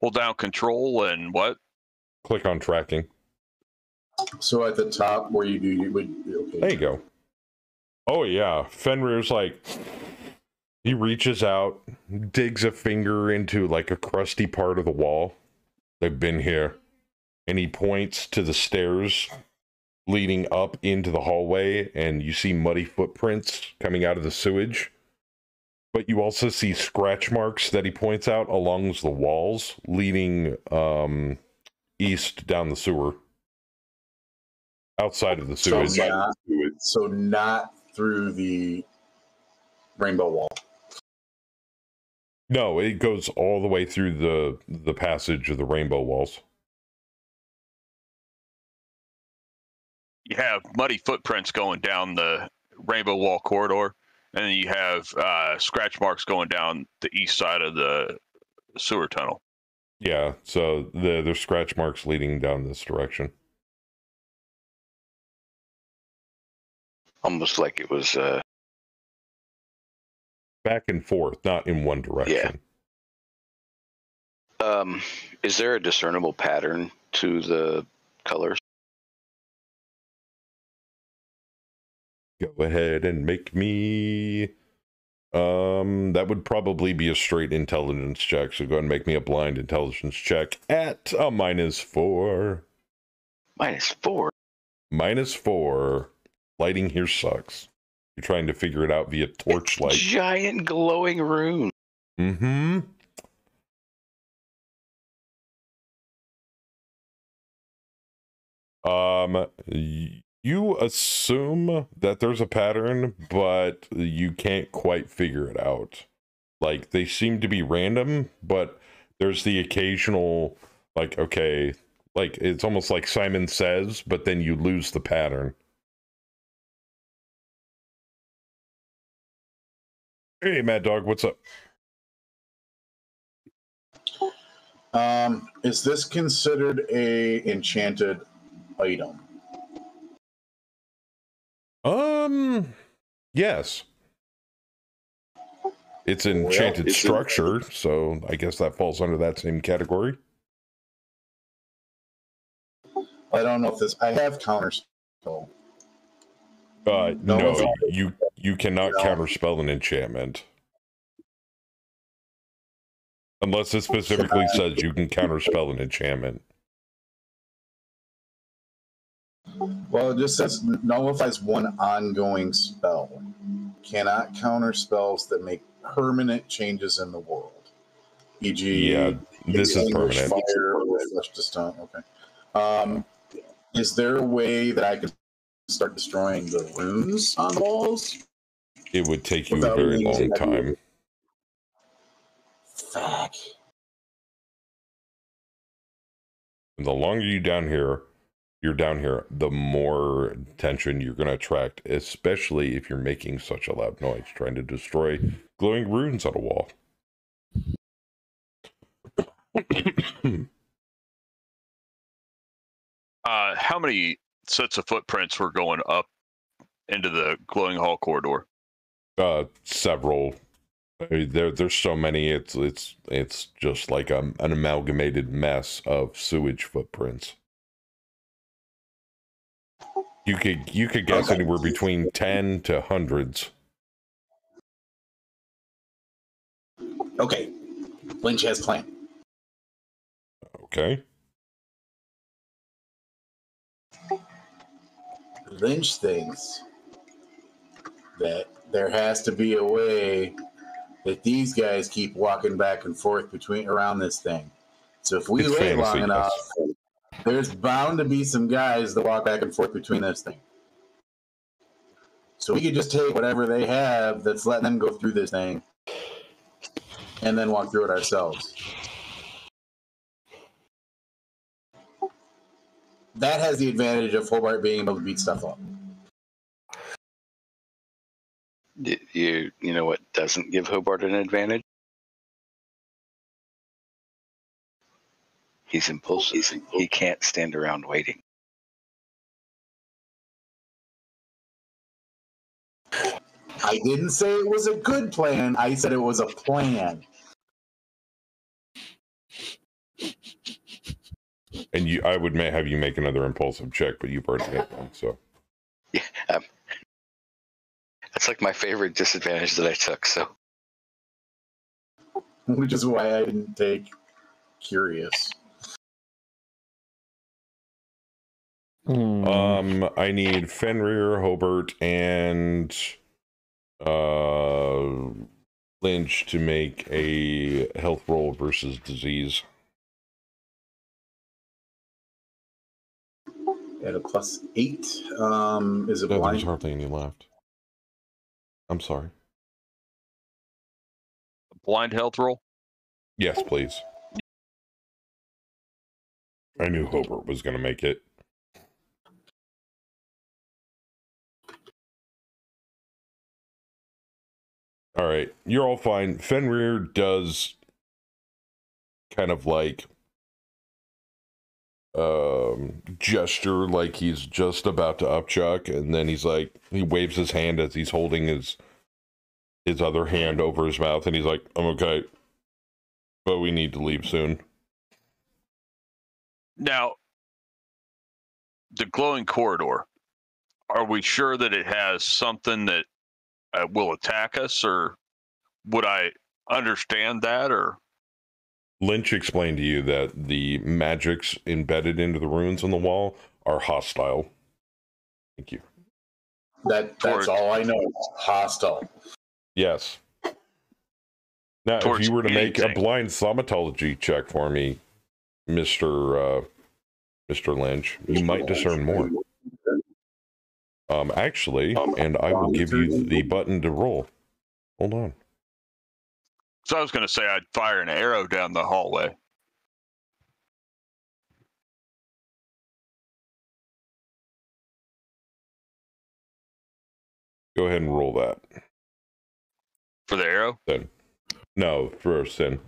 Hold down control and what? Click on tracking. So at the top where you do, you would okay. There you go. Oh yeah, Fenrir's like he reaches out, digs a finger into like a crusty part of the wall. They've been here. And he points to the stairs leading up into the hallway and you see muddy footprints coming out of the sewage. But you also see scratch marks that he points out along the walls leading um east down the sewer. Outside of the So sewage. not, so not through the rainbow wall. No, it goes all the way through the the passage of the rainbow walls. You have muddy footprints going down the rainbow wall corridor, and then you have uh, scratch marks going down the east side of the sewer tunnel. Yeah, so the there's scratch marks leading down this direction. Almost like it was uh Back and forth, not in one direction. um is there a discernible pattern to the colors? Go ahead and make me um that would probably be a straight intelligence check. So go ahead and make me a blind intelligence check at a minus four. Minus four. Minus four. Lighting here sucks. You're trying to figure it out via torchlight. Giant glowing rune. Mm-hmm. Um, you assume that there's a pattern, but you can't quite figure it out. Like they seem to be random, but there's the occasional, like, okay, like it's almost like Simon says, but then you lose the pattern. Hey, Mad Dog, what's up? Um, is this considered a enchanted item? Um, yes. It's enchanted it's a- structure, so I guess that falls under that same category. I don't know if this. I have counter spell. Uh, No, no, you you cannot No. counterspell an enchantment unless it specifically says you can counterspell an enchantment. Well, it just says nullifies one ongoing spell. Cannot counter spells that make permanent changes in the world. E.g., Yeah, this is permanent. Fire or flesh to stone. Okay. Um, is there a way that I could start destroying the runes on the walls? It would take you a very long time. Fuck. And the longer you down here, you're down here, the more attention you're going to attract, especially if you're making such a loud noise trying to destroy glowing runes on a wall. Uh, how many sets of footprints were going up into the glowing hall corridor? uh, several. I mean, There, there's so many. It's, it's, it's just like a, an amalgamated mess of sewage footprints. You could, you could guess Okay. anywhere between ten to hundreds. Okay. Lynch has plan. Okay. Lynch thinks that there has to be a way that these guys keep walking back and forth between around this thing. So if we It's wait long yes. There's bound to be some guys that walk back and forth between this thing. So we could just take whatever they have that's letting them go through this thing and then walk through it ourselves. that has the advantage of Hobart being able to beat stuff up. You you know what doesn't give Hobart an advantage? He's impulsive. He can't stand around waiting. I didn't say it was a good plan. I said it was a plan. And you, I would may have you make another impulsive check, but you've already hit one. So Yeah, um, that's like my favorite disadvantage that I took. So Which is why I didn't take curious. Hmm. Um, I need Fenrir, Hobart, and uh, Lynch to make a health roll versus disease. At a plus eight. Um, is it No, there's blind? hardly any left. I'm sorry. Blind health roll. Yes, please. I knew Hobart was going to make it. All right, you're all fine. Fenrir does kind of like um gesture like he's just about to upchuck and then he's like he waves his hand as he's holding his his other hand over his mouth and he's like i'm okay but we need to leave soon Now, the glowing corridor. Are we sure that it has something that uh, will attack us, or would I understand that? Or lynch explained to you that the magics embedded into the runes on the wall are hostile thank you That that's Towards- all I know. Hostile. yes now if you were to make a blind thaumatology check for me mr uh mr lynch you might discern more um actually um, and i will um, give you um, the button to roll. Hold on. So I was going to say I'd fire an arrow down the hallway. go ahead and roll that. For the arrow? then. No for sin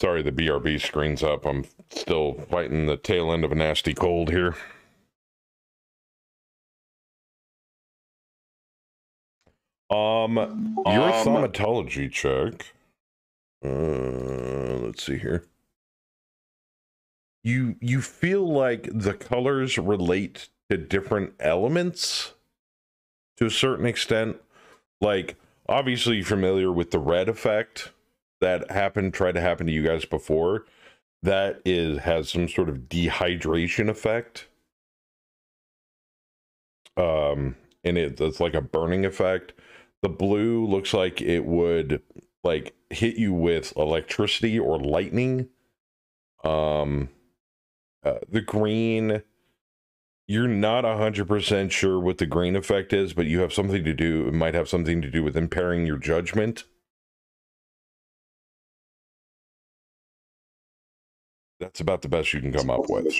Sorry, the BRB screen's up. I'm still fighting the tail end of a nasty cold here. Um, your Um, thaumatology check. Uh, let's see here. You you feel like the colors relate to different elements to a certain extent. Like obviously you're familiar with the red effect that happened tried to happen to you guys before. That is has some sort of dehydration effect. Um and it it's like a burning effect. The blue looks like it would like hit you with electricity or lightning. Um uh, the green you're not 100% sure what the green effect is, but you have something to do, it might have something to do with impairing your judgment. That's about the best you can come up with.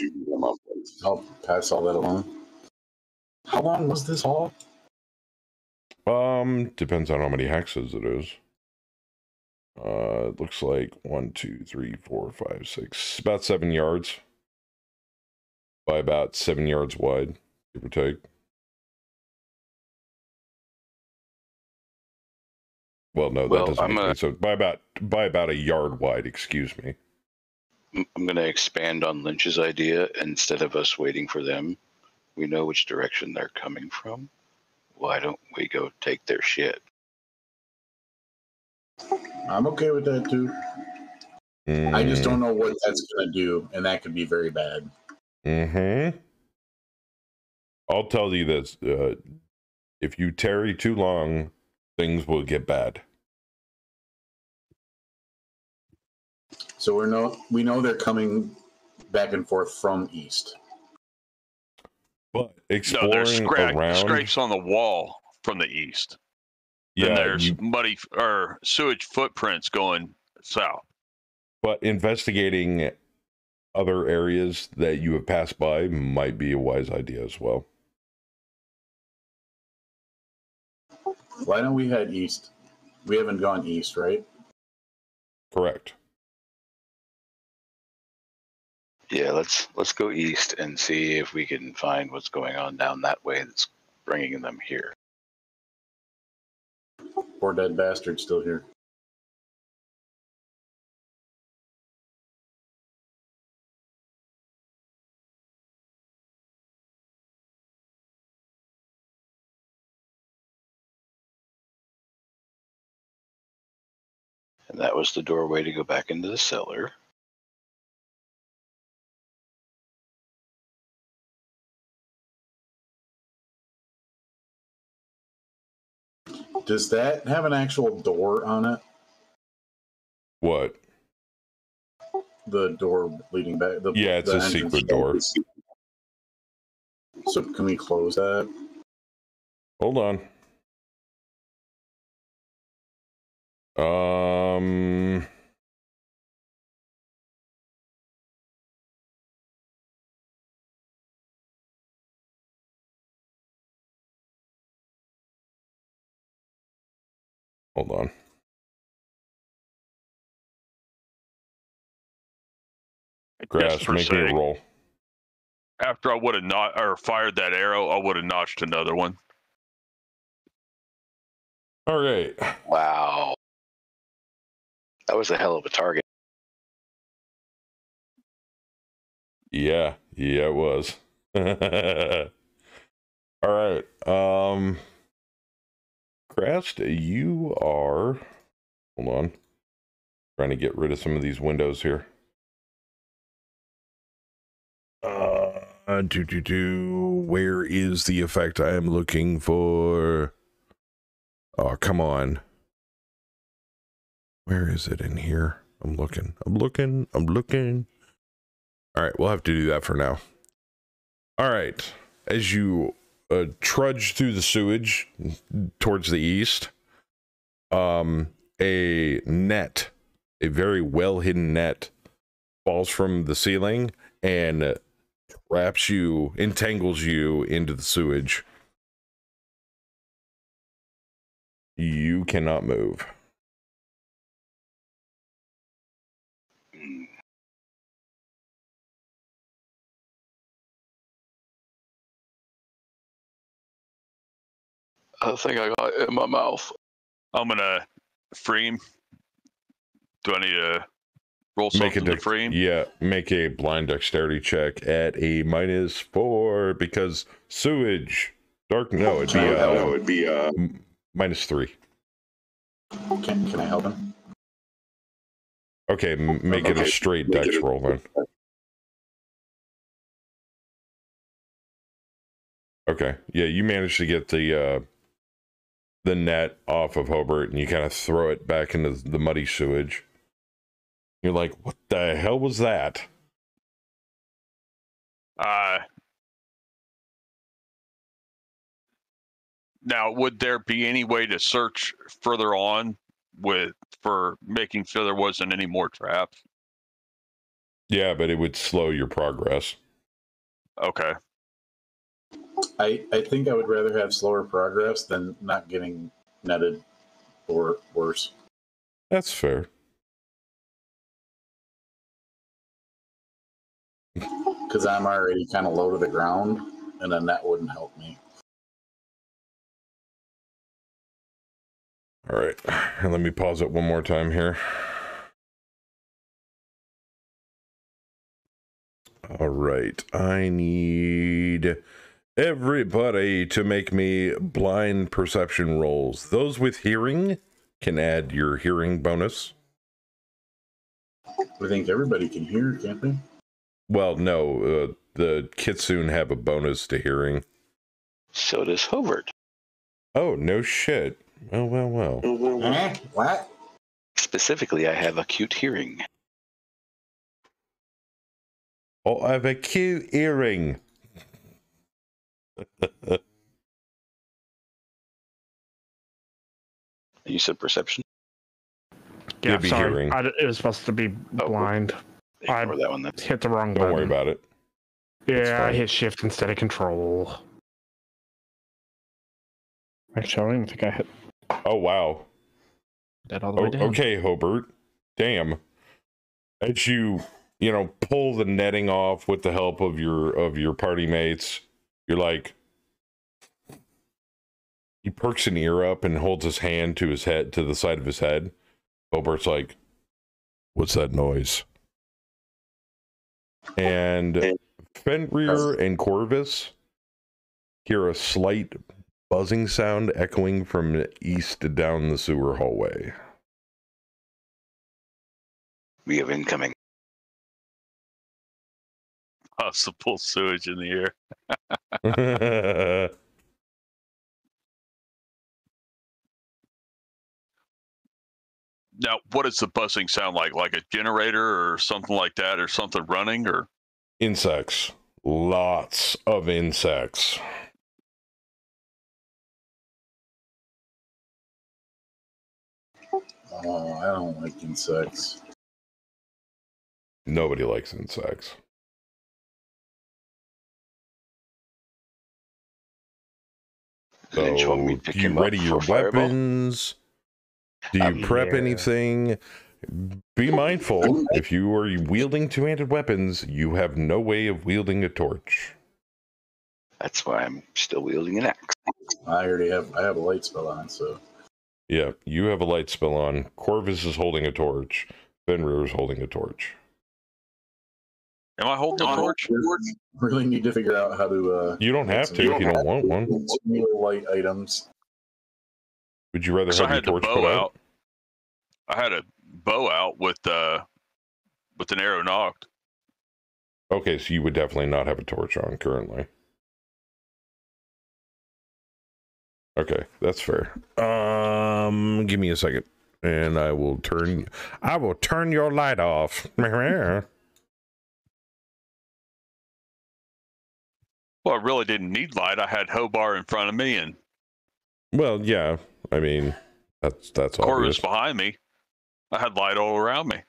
I'll pass all that along. How long was this hall? Um, depends on how many hexes it is. Uh, it looks like one, two, three, four, five, six, about seven yards by about seven yards wide, give or take. Well, no, that Well, doesn't make a- sense. So by about by about a yard wide, excuse me. I'm- I'm going to expand on Lynch's idea. Instead of us waiting for them, we know which direction they're coming from. Why don't we go take their shit? I'm okay with that too. I just Mm. don't know what that's gonna do, and that could be very bad. Mm-hmm. I'll tell you this: uh, if you tarry too long, things will get bad. So we know we know they're coming back and forth from east. But No, exploring there's scra- around, scrapes on the wall from the east. yeah, then there's you- muddy or sewage footprints going south. but investigating other areas that you have passed by might be a wise idea as well. Why don't we head east? We haven't gone east, right? Correct. Yeah, let's let's go east and see if we can find what's going on down that way that's bringing them here. Poor dead bastard still here. And that was the doorway to go back into the cellar. Does that have an actual door on it? What? The door leading back. The, Yeah, it's the a secret door. So can we close that? Hold on. Um. Hold on. Grass, Just per make me a roll. After I would have not or fired that arrow, I would have notched another one. All right. Wow. That was a hell of a target. Yeah, yeah, it was. All right. Um Crest, you are hold on. Trying to get rid of some of these windows here. Uh do do do where is the effect I am looking for? Oh, come on. Where is it in here? I'm looking. I'm looking. I'm looking. All right, we'll have to do that for now. All right, as you uh, trudge through the sewage towards the east, um, a net, a very well hidden net, falls from the ceiling and traps you, entangles you into the sewage. You cannot move. I think I got it in my mouth. I'm gonna frame. Do I need to roll Make a something to dex- free yeah, make a blind dexterity check at a minus four because sewage. Dark no, it'd be No, uh, no, it'd be uh minus three. Can, can I help him? Okay, m- make it a straight make dex a- roll then. Okay, yeah, you managed to get the uh the net off of Hobart, and you kind of throw it back into the muddy sewage. You're like, what the hell was that? Uh, now, would there be any way to search further on with for making sure there wasn't any more traps? Yeah, but it would slow your progress. Okay. I, I think I would rather have slower progress than not getting netted or worse. That's fair. Because I'm already kind of low to the ground, and then that wouldn't help me. All right, and let me pause it one more time here. All right, I need everybody to make me blind perception rolls. Those with hearing can add your hearing bonus. I think everybody can hear, can't they? Well, no, uh, the Kitsune have a bonus to hearing. So does Hobart. Oh, no shit. Well, well, well. Eh? What? Specifically, I have acute hearing. Oh, I have a cute earring. You said perception. Yeah, You'd be sorry. hearing. I d it was supposed to be Oh, blind. I- Ignore that one then. Hit the wrong Don't button. worry about it. It's Yeah, I fine. hit shift instead of control. Actually, I don't even think I hit Oh wow. that all the O- way down. okay, Hobart. Damn. As you, you know, pull the netting off with the help of your of your party mates, you're like he perks an ear up and holds his hand to his head to the side of his head. Hobart's like, What's that noise? And Fenrir and Corvus hear a slight buzzing sound echoing from east down the sewer hallway. We have incoming. Possible sewage in the air. Now, what does the buzzing sound like? Like a generator or something like that, or something running, or insects. Lots of insects. Oh, I don't like insects. Nobody likes insects. So, Didn't you want me to pick do you him up ready your for fireball? weapons? Do you Um, prep yeah. anything? Be mindful if you are wielding two handed weapons, you have no way of wielding a torch. That's why I'm still wielding an axe. I already have I have a light spell on, so Yeah, you have a light spell on. Corvus is holding a torch. Fenrir is holding a torch. Am I holding a torch? really need to figure out how to uh You don't have to if you don't want one. light items. Would you rather have your torch bow put out. out? I had a bow out with uh with an arrow nocked. Okay, so you would definitely not have a torch on currently. Okay, that's fair. Um, give me a second, and I will turn. I will turn your light off. Well, I really didn't need light. I had Hobar in front of me and well, yeah. I mean, that's that's Corvus obvious. behind me. I had light all around me.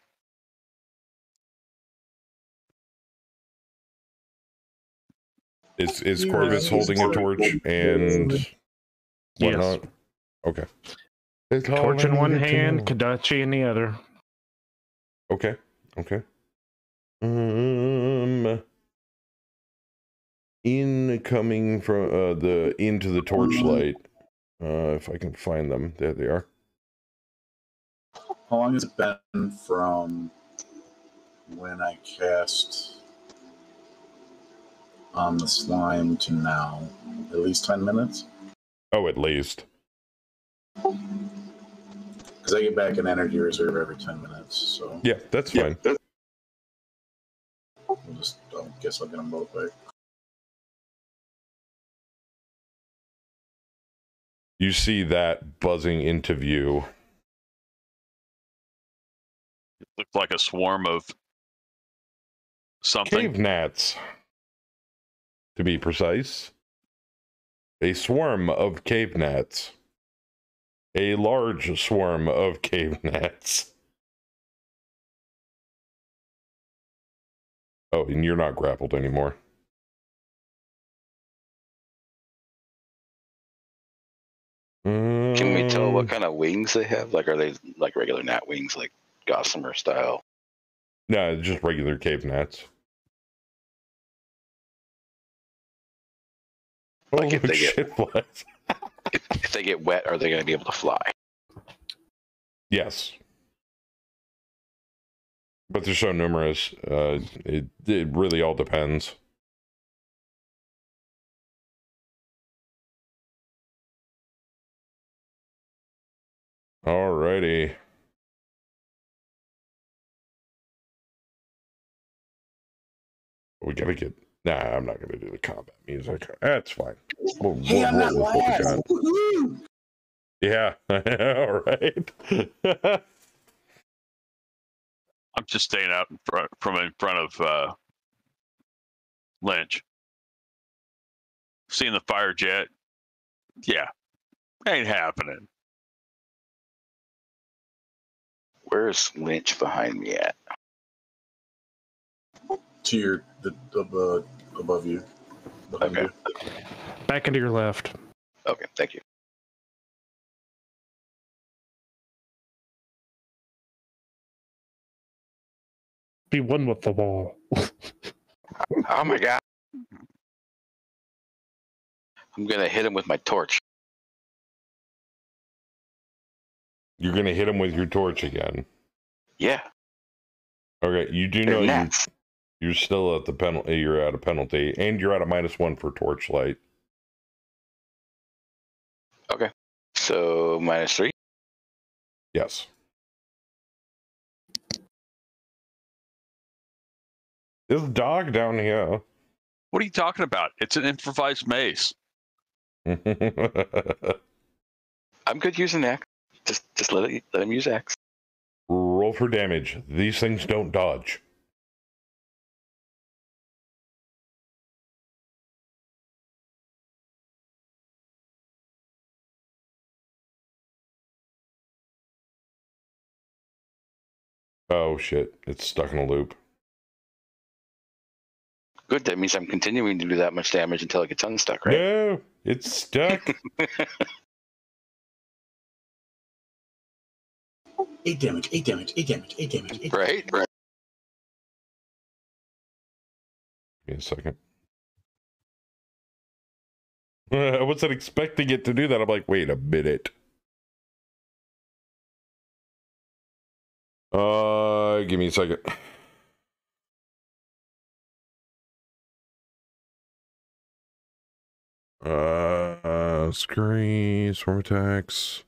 Is is Yeah, Corvus holding a torch and Yes. whatnot? Okay. It's Torch in one hand, know. Kodachi in the other. Okay. Okay. Um incoming from uh the into the torchlight. Uh if I can find them. There they are. How long has it been from when I cast on the slime to now? At least ten minutes? Oh, at least. Because I get back an energy reserve every ten minutes, so Yeah, that's fine. we'll just I guess I'll get them both back. You see that buzzing into view. It looked like a swarm of something. Cave gnats. To be precise. A swarm of cave gnats. A large swarm of cave gnats. Oh, and you're not grappled anymore. Can we tell what Um, kind of wings they have? Like, are they like regular gnat wings, like gossamer style? No, just regular cave gnats. Like if they get- shit, flies. If, if they get wet, are they going to be able to fly? Yes. But they're so numerous. Uh, it it really all depends. Alrighty. We gotta get. Nah, I'm not gonna do the combat music. That's fine. We'll, Hey, we'll I'm not roll with what we last. Yeah. All right. I'm just staying out in front, from in front of uh, Lynch. seeing the fire jet. Yeah, ain't happening. Where's Lynch behind me at? To your the above, uh, above you. Okay. you. Back into your left. Okay, thank you. Be one with the wall. Oh my god. I'm gonna hit him with my torch. You're gonna hit him with your torch again. Yeah, Okay, you do they're know you you're still at the penalty. Eh, you're at a penalty, and you're at a minus one for torchlight. Okay, so minus three. Yes. This dog down here. What are you talking about? It's an improvised maze. I'm good using axe. Just just let it let him use axe. Roll for damage. These things don't dodge. Oh shit, it's stuck in a loop. Good. That means I'm continuing to do that much damage until it gets unstuck, right? No, it's stuck. Eight damage, eight damage, eight damage, eight damage, eight Right. Right. Give me a second. I wasn't expecting it to do that. I'm like, wait a minute. Uh, give me a second. Uh, scurry, swarm attacks.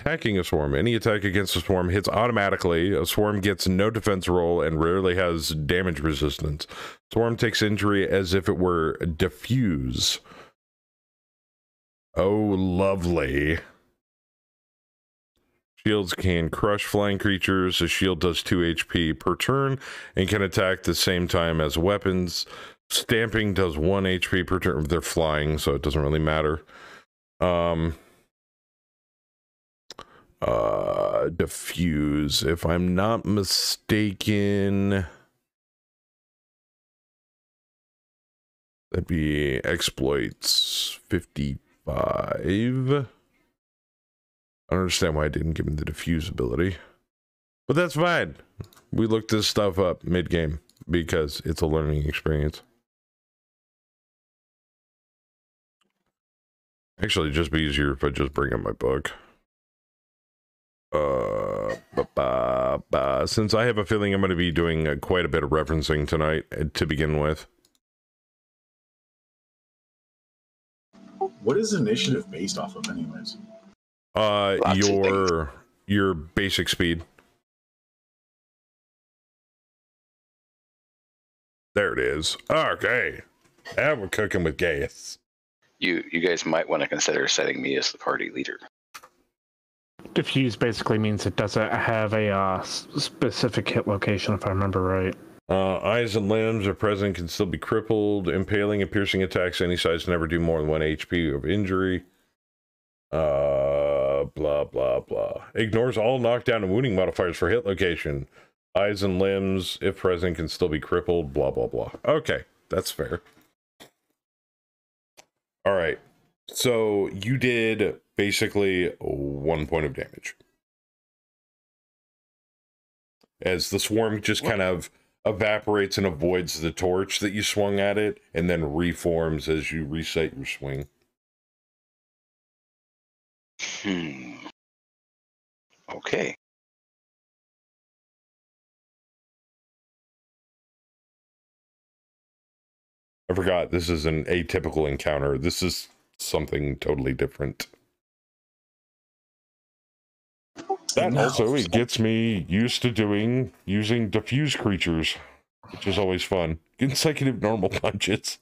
Attacking a swarm. Any attack against a swarm hits automatically. A swarm gets no defense roll and rarely has damage resistance. Swarm takes injury as if it were diffuse. Oh, lovely. Shields can crush flying creatures. A shield does 2 HP per turn and can attack the same time as weapons. Stamping does 1 HP per turn. They're flying, so it doesn't really matter. Um, uh, diffuse. If I'm not mistaken, that'd be exploits 55. I don't understand why I didn't give him the diffuse ability. But that's fine. We looked this stuff up mid game because it's a learning experience. Actually, it'd just be easier if I just bring up my book. Uh, ba, ba, ba. since I have a feeling I'm going to be doing uh, quite a bit of referencing tonight uh, to begin with. What is initiative based off of, anyways? Uh, Lots your your basic speed. There it is. Okay, now we're cooking with gas. You you guys might want to consider setting me as the party leader. Diffuse basically means it doesn't have a uh, specific hit location, if I remember right. Uh, eyes and limbs are present can still be crippled. Impaling and piercing attacks any size never do more than one HP of injury. Uh, blah blah blah. Ignores all knockdown and wounding modifiers for hit location. Eyes and limbs, if present, can still be crippled. Blah blah blah. Okay, that's fair. All right. So you did basically one point of damage. As the swarm just kind of evaporates and avoids the torch that you swung at it, and then reforms as you reset your swing. Hmm. Okay. I forgot this is an atypical encounter. This is something totally different. That No. also it gets me used to doing using diffuse creatures, which is always fun. Consecutive normal punches.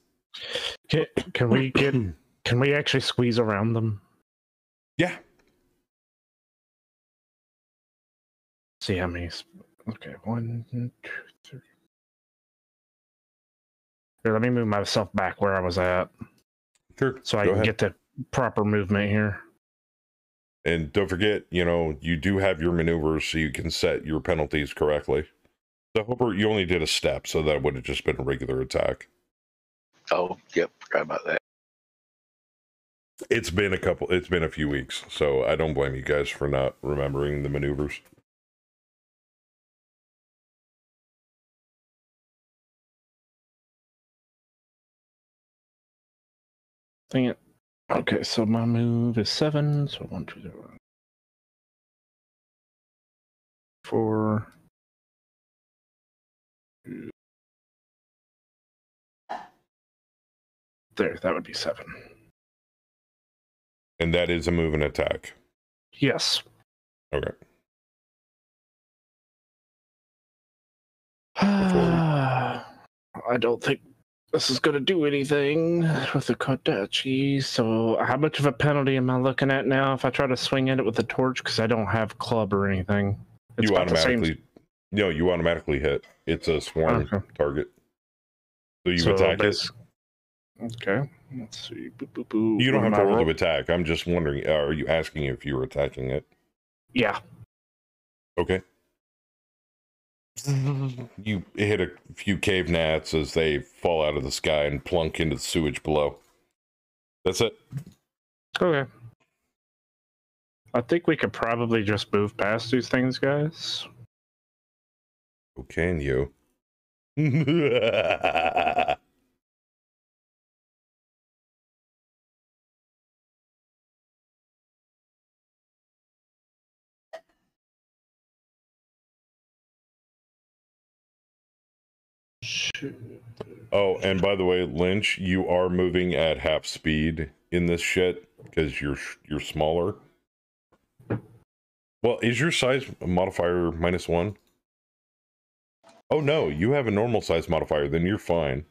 Can, can we get? Can we actually squeeze around them? Yeah. See how many? Okay, one, two, three. Here, let me move myself back where I was at Sure. so I Go can ahead. get the proper movement here. And don't forget, you know, you do have your maneuvers so you can set your penalties correctly. So Hooper, you only did a step, so that would have just been a regular attack. Oh, yep, forgot about that. It's been a couple it's been a few weeks, so I don't blame you guys for not remembering the maneuvers. Dang it. Okay, so my move is seven. So one, two, three, four. There, that would be seven. And that is a move and attack. Yes. Okay. I don't think this is going to do anything with the Kodachi. So, how much of a penalty am I looking at now if I try to swing at it with a torch? Because I don't have club or anything. It's you the same- automatically No, you automatically hit. It's a swarm Okay. target. So you So attack it. Okay. Let's see. Boop, boop, boop. You don't What have to roll to attack. I'm just wondering, are you asking if you're attacking it? Yeah. Okay. You hit a few cave gnats as they fall out of the sky and plunk into the sewage below. That's it. Okay. I think we could probably just move past these things, guys. Oh, can you? oh, and by the way, Lynch, you are moving at half speed in this shit because you're you're smaller. Well, is your size modifier minus one? Oh no, you have a normal size modifier, then you're fine.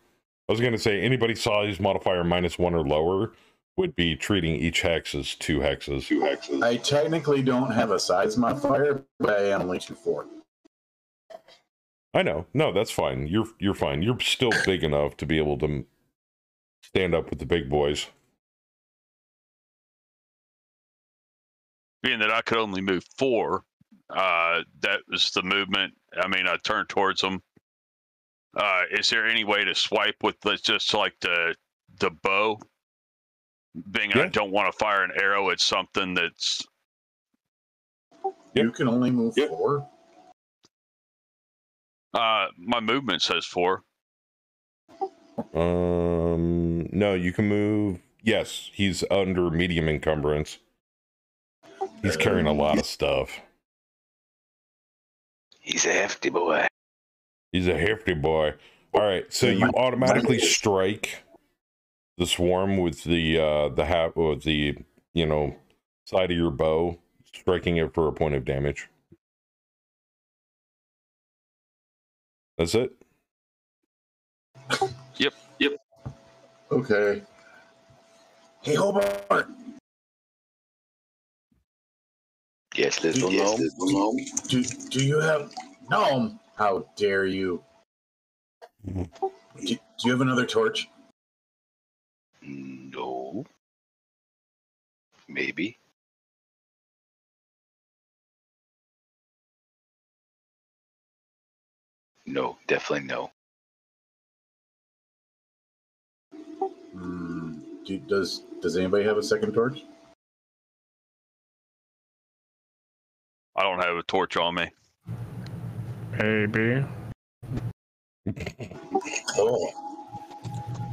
I was gonna say anybody size modifier minus one or lower would be treating each hex as two hexes. Two hexes. I technically don't have a size modifier, but I am only two four. I know. No, that's fine. You're you're fine. You're still big enough to be able to stand up with the big boys. Being that I could only move four, uh, that was the movement. I mean, I turned towards them. Uh, is there any way to swipe with the, just like the the bow? Being I don't want to fire an arrow at something that's Yep. You can only move Yep. four. Uh, my movement says four. Um, no, you can move. Yes, he's under medium encumbrance. He's carrying a lot of stuff. He's a hefty boy. He's a hefty boy. All right, so you automatically strike the swarm with the uh the half with the you know side of your bow, striking it for a point of damage. That's it. Yep. Yep. Okay. Hey, Hobart, Yes, little Yes, gnome. do, do you have gnome? How dare you? Mm-hmm. Do, do you have another torch? No. Maybe. No, definitely no. Hmm. Do, does Does anybody have a second torch? I don't have a torch on me. Maybe. Oh.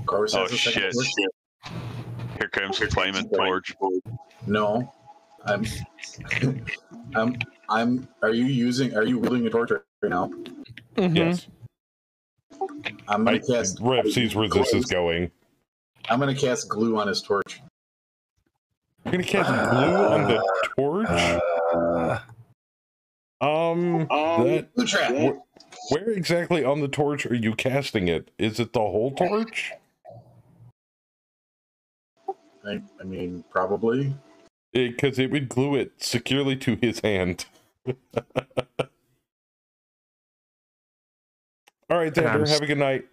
Carver Oh has a shit! torch? Here comes the flaming torch. No. I'm. I'm. I'm. Are you using? Are you wielding a torch right now? Yes. I'm I, gonna cast. Rev sees where this is going. I'm gonna cast glue on his torch. You're gonna cast glue on the torch. Uh, Um, that glue trap. wh- where exactly on the torch are you casting it? Is it the whole torch? I, I mean, probably. Because it, would glue it securely to his hand. All right, And I'm Xander, s- have a good night.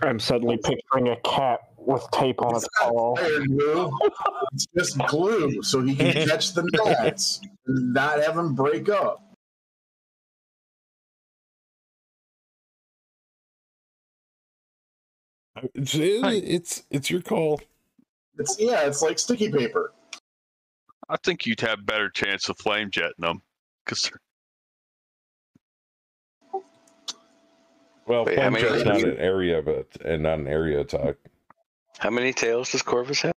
I'm suddenly picturing a cat with tape on its It's paw. It's just glue so he can catch the gnats and not have them break up. It's it's it's your call. It's yeah, it's like sticky paper. I think you'd have better chance of flame jetting them because Well, Wait, how flame many- jet's not an area, but and not an area attack. How many tails does Corvus have?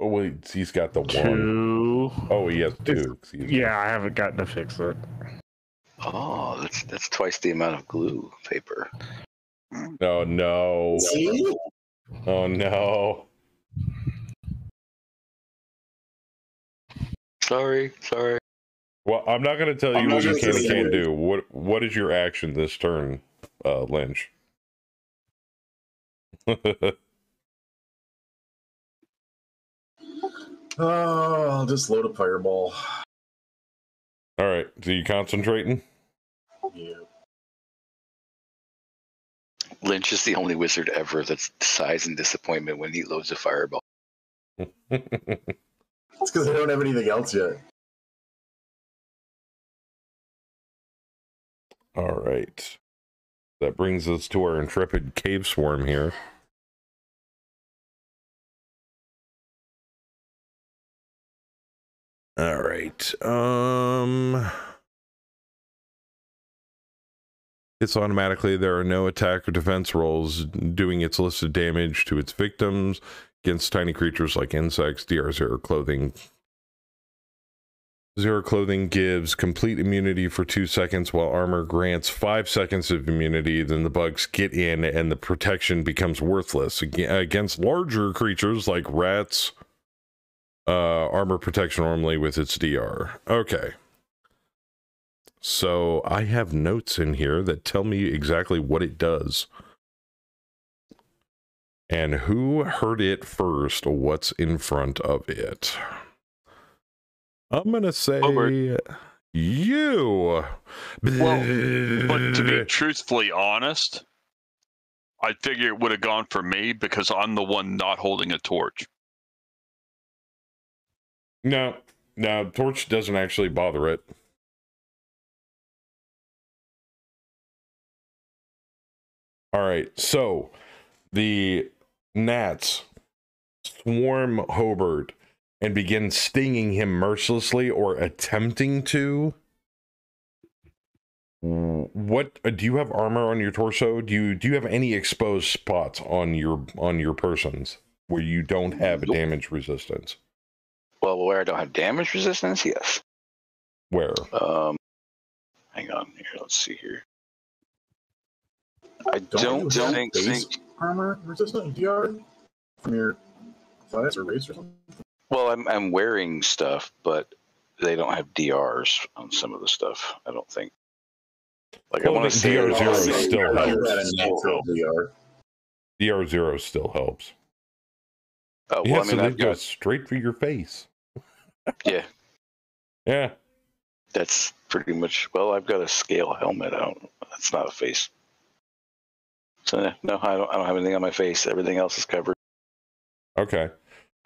Oh wait, he's got the one. Two. Oh, he has two. Yeah, I haven't gotten to fix it. Oh, that's that's twice the amount of glue paper. Oh no. See? Oh no. Sorry, sorry. Well, I'm not going to tell I'm you what you can and can't do. What What is your action this turn, uh, Lynch? Oh, I'll just load a fireball. All right. So you concentrating? Yeah. Lynch is the only wizard ever that's sighs in disappointment when he loads a fireball. It's because I don't have anything else yet. All right. That brings us to our intrepid cave swarm here. All right. Um It's automatically there are no attack or defense rolls doing its listed damage to its victims against tiny creatures like insects, DR0 clothing, Zero clothing gives complete immunity for two seconds, while armor grants five seconds of immunity. Then the bugs get in, and the protection becomes worthless against larger creatures like rats. Uh, armor protection normally with its DR. Okay. So I have notes in here that tell me exactly what it does. And who heard it first? What's in front of it? I'm gonna say you. Well, but to be truthfully honest, I figure it would have gone for me because I'm the one not holding a torch. no, no, torch doesn't actually bother it. All right, so the gnats swarm Hobart and begin stinging him mercilessly or attempting to. What uh, do you have armor on your torso? Do you do you have any exposed spots on your on your persons where you don't have a damage resistance? Well, where I don't have damage resistance, yes. Where? Um, hang on here. Let's see here. I Don't, don't, you have think, base think. armor resistant DR from your class or race or something? Well, I'm I'm wearing stuff, but they don't have DRs on some of the stuff. I don't think. Like Well, I want to say DR zero still helps. DR. DR zero still helps. Oh well, yeah, I mean, so I've got, straight for your face. yeah, Yeah. that's pretty much. Well, I've got a scale helmet. I don't. That's not a face. So no, I don't. I don't have anything on my face. Everything else is covered. Okay.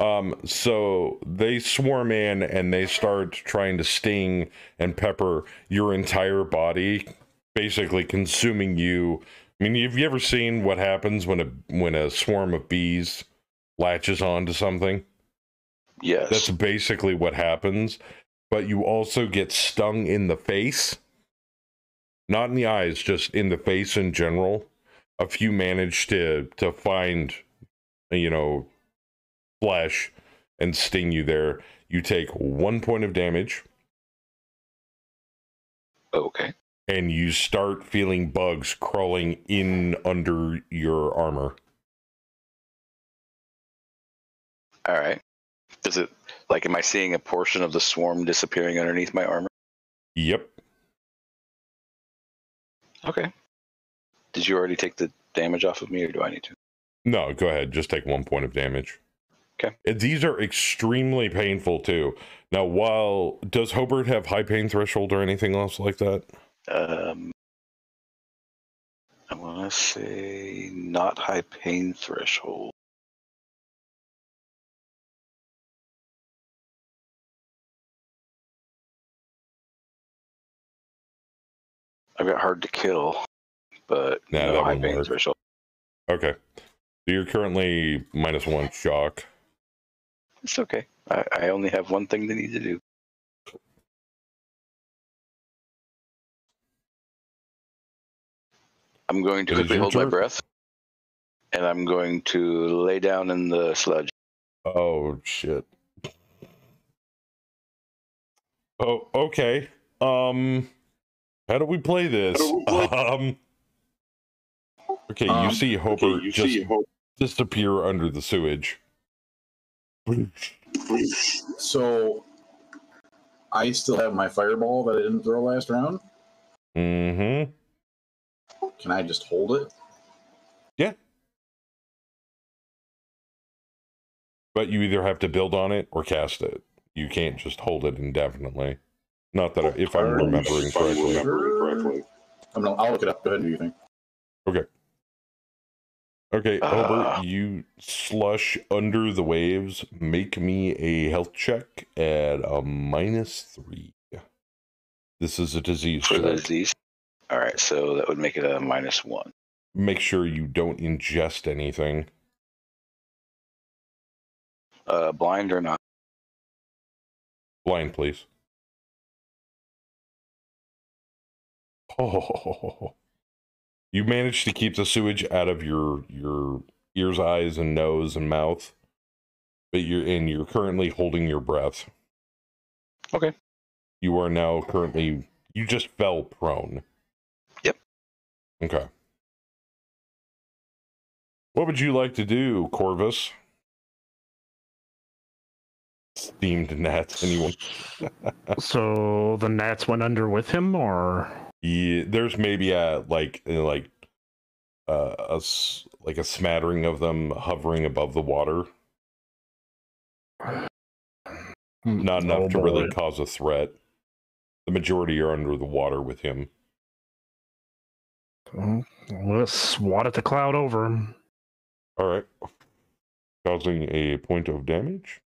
Um, so they swarm in and they start trying to sting and pepper your entire body, basically consuming you. I mean, have you ever seen what happens when a when a swarm of bees latches onto something? Yes. That's basically what happens. But you also get stung in the face. Not in the eyes, just in the face in general. A few manage to to find you know flesh and sting you there. You take one point of damage okay. and you start feeling bugs crawling in under your armor. All right. Does it like? Am I seeing a portion of the swarm disappearing underneath my armor? Yep. Okay. Did you already take the damage off of me, or do I need to? No, go ahead. Just take one point of damage. Okay. These are extremely painful too. Now, while does Hobart have high pain threshold or anything else like that? Um, I'm want to say not high pain threshold. I've got hard to kill, but Nah, no high pain work. threshold. Okay. So you're currently minus one shock. It's okay. I, I only have one thing they need to do. I'm going to quickly hold my breath, and I'm going to lay down in the sludge. Oh shit. Oh, okay. Um how do we play this? We play- Um Okay, you Um, see Hobart you just see Hope. disappear under the sewage. So I still have my fireball that I didn't throw last round. Mm-hmm. Can I just hold it? Yeah. But you either have to build on it or cast it. You can't just hold it indefinitely. Not that I, if I'm remembering correctly. I'm gonna, I'll look it up. Go ahead. Do you think? Okay, Ah. Hobart, you slush under the waves. Make me a health check at a minus three. This is a disease for the disease. All right, so that would make it a minus one. Make sure you don't ingest anything. Uh, blind or not? Blind, please. Oh, you managed to keep the sewage out of your your ears, eyes, and nose and mouth, but you're and you're currently holding your breath. Okay. You are now currently. You just fell prone. Yep. Okay. What would you like to do, Corvus? Steamed gnats. Anyone? So the gnats went under with him, or Yeah, there's maybe a like like uh, a like a smattering of them hovering above the water. Not enough Oh, to really cause a threat. The majority are under the water with him. Well, Let's swat at the cloud over him. All right, causing a point of damage.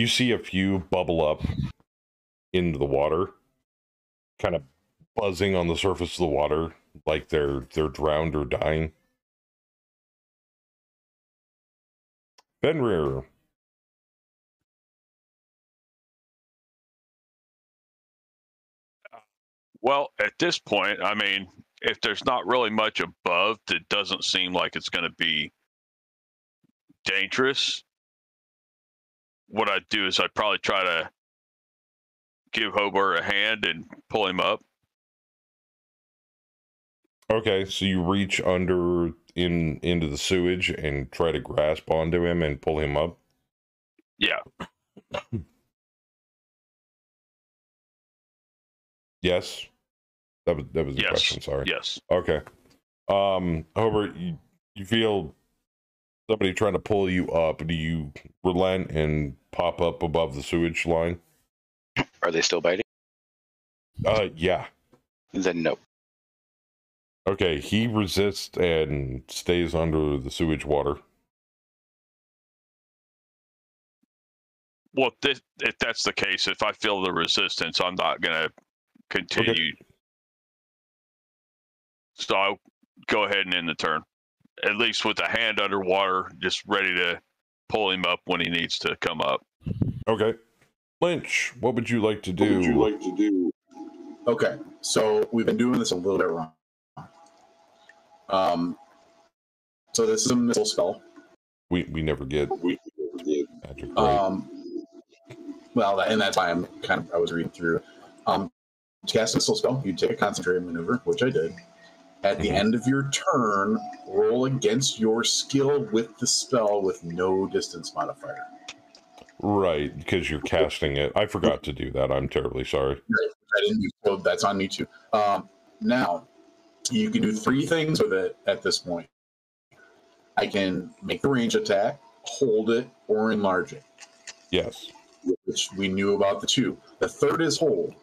You see a few bubble up into the water, kind of buzzing on the surface of the water, like they're they're drowned or dying. Fenrir, Well, at this point, I mean, if there's not really much above, it doesn't seem like it's going to be dangerous. What I'd do is I'd probably try to give Hobart a hand and pull him up. Okay, so you reach under in into the sewage and try to grasp onto him and pull him up. Yeah. Yes. That was that was the Yes. question, sorry. Yes. Okay. Um Hobart, you, you feel somebody trying to pull you up. Do you relent and pop up above the sewage line? Are they still biting? Uh yeah. Then no. Okay, he resists and stays under the sewage water. Well, if, this, if that's the case, if I feel the resistance, I'm not going to continue. So I'll go ahead and end the turn. At least with a hand underwater, just ready to pull him up when he needs to come up. Okay. Lynch, what would you like to do? What would you like to do? Okay, so we've been doing this a little bit wrong. Um, so this is a missile spell. We we never get We magic right. Um, well, that, and that's why I'm kind of I was reading through. Um, to cast a missile spell, you take a concentrated maneuver, which I did. At the end of your turn, roll against your skill with the spell with no distance modifier. Right, because you're casting it. I forgot to do that. I'm terribly sorry. I didn't so that's on me too. Um, now, you can do three things with it at this point. I can make a range attack, hold it, or enlarge it. Yes. which we knew about the two. The third is hold.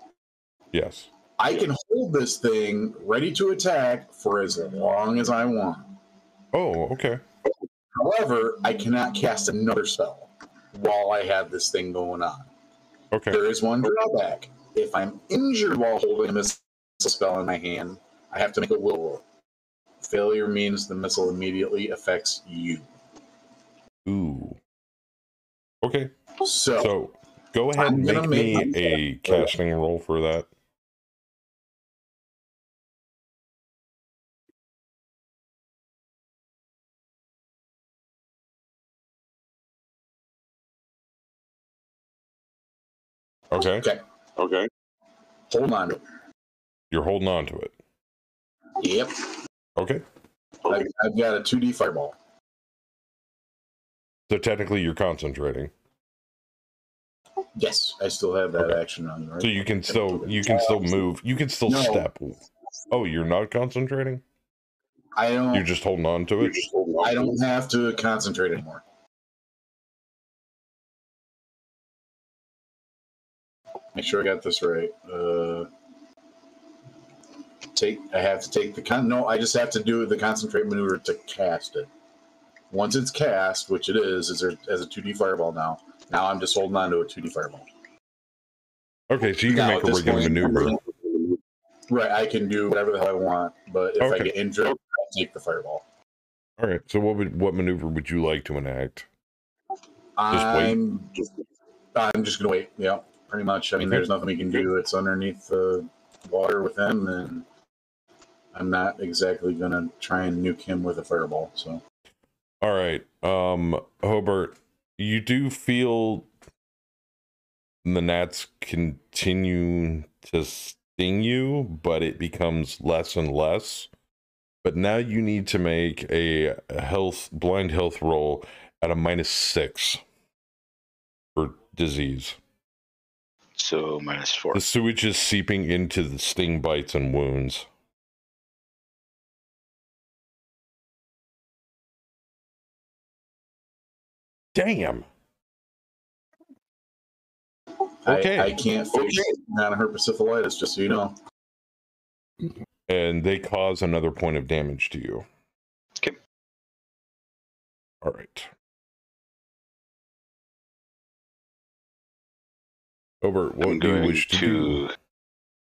Yes. I can hold this thing ready to attack for as long as I want. Oh, okay. However, I cannot cast another spell while I have this thing going on. Okay. There is one drawback. If I'm injured while holding a missile spell in my hand, I have to make a will roll. Failure means the missile immediately affects you. Ooh. Okay. So, So go ahead I'm and make me a casting roll for that. Okay. okay. Okay. Hold on. to it. You're holding on to it. Yep. Okay. I, I've got a 2D fireball. So technically you're concentrating. Yes, I still have that Okay. action on. Right? So you can still you can still move. You can still No. step. Oh, you're not concentrating? I don't. You're just holding on to it? I don't have to concentrate anymore. Make sure I got this right. Uh, take. I have to take the con. No, I just have to do the concentrate maneuver to cast it. Once it's cast, which it is, is there as a two D fireball now. Now I'm just holding on to a two D fireball. Okay, so you can Now, make a regular point- maneuver. Right, I can do whatever the hell I want, but if I Okay. get injured, I take the fireball. All right. So what would what maneuver would you like to enact? wait. I'm just, I'm just gonna wait. Yeah, pretty much. I mean, there's nothing we can do. It's underneath the water with him, and I'm not exactly gonna try and nuke him with a fireball. So All right. Um Hobart, you do feel the gnats continue to sting you, but it becomes less and less. But now you need to make a a health blind health roll at a minus six for disease. So minus four. The sewage is seeping into the sting bites and wounds. Damn. Okay. I, I can't fix non-herpesiphylitis, just so you know. and they cause another point of damage to you. Okay. All right. Over. What I'm do you going wish to, do?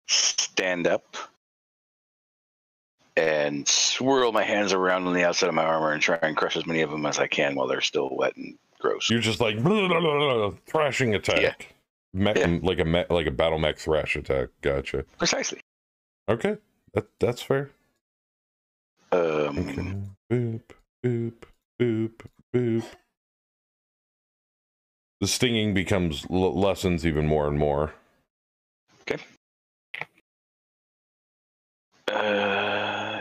stand up and swirl my hands around on the outside of my armor and try and crush as many of them as I can while they're still wet and gross. You're just like blah, blah, blah, thrashing attack. Me- Yeah. Like a me- like a battle mech thrash attack. Gotcha. Precisely. Okay, that that's fair. Um, Okay. Boop boop boop boop. The stinging becomes l- lessens even more and more. uh,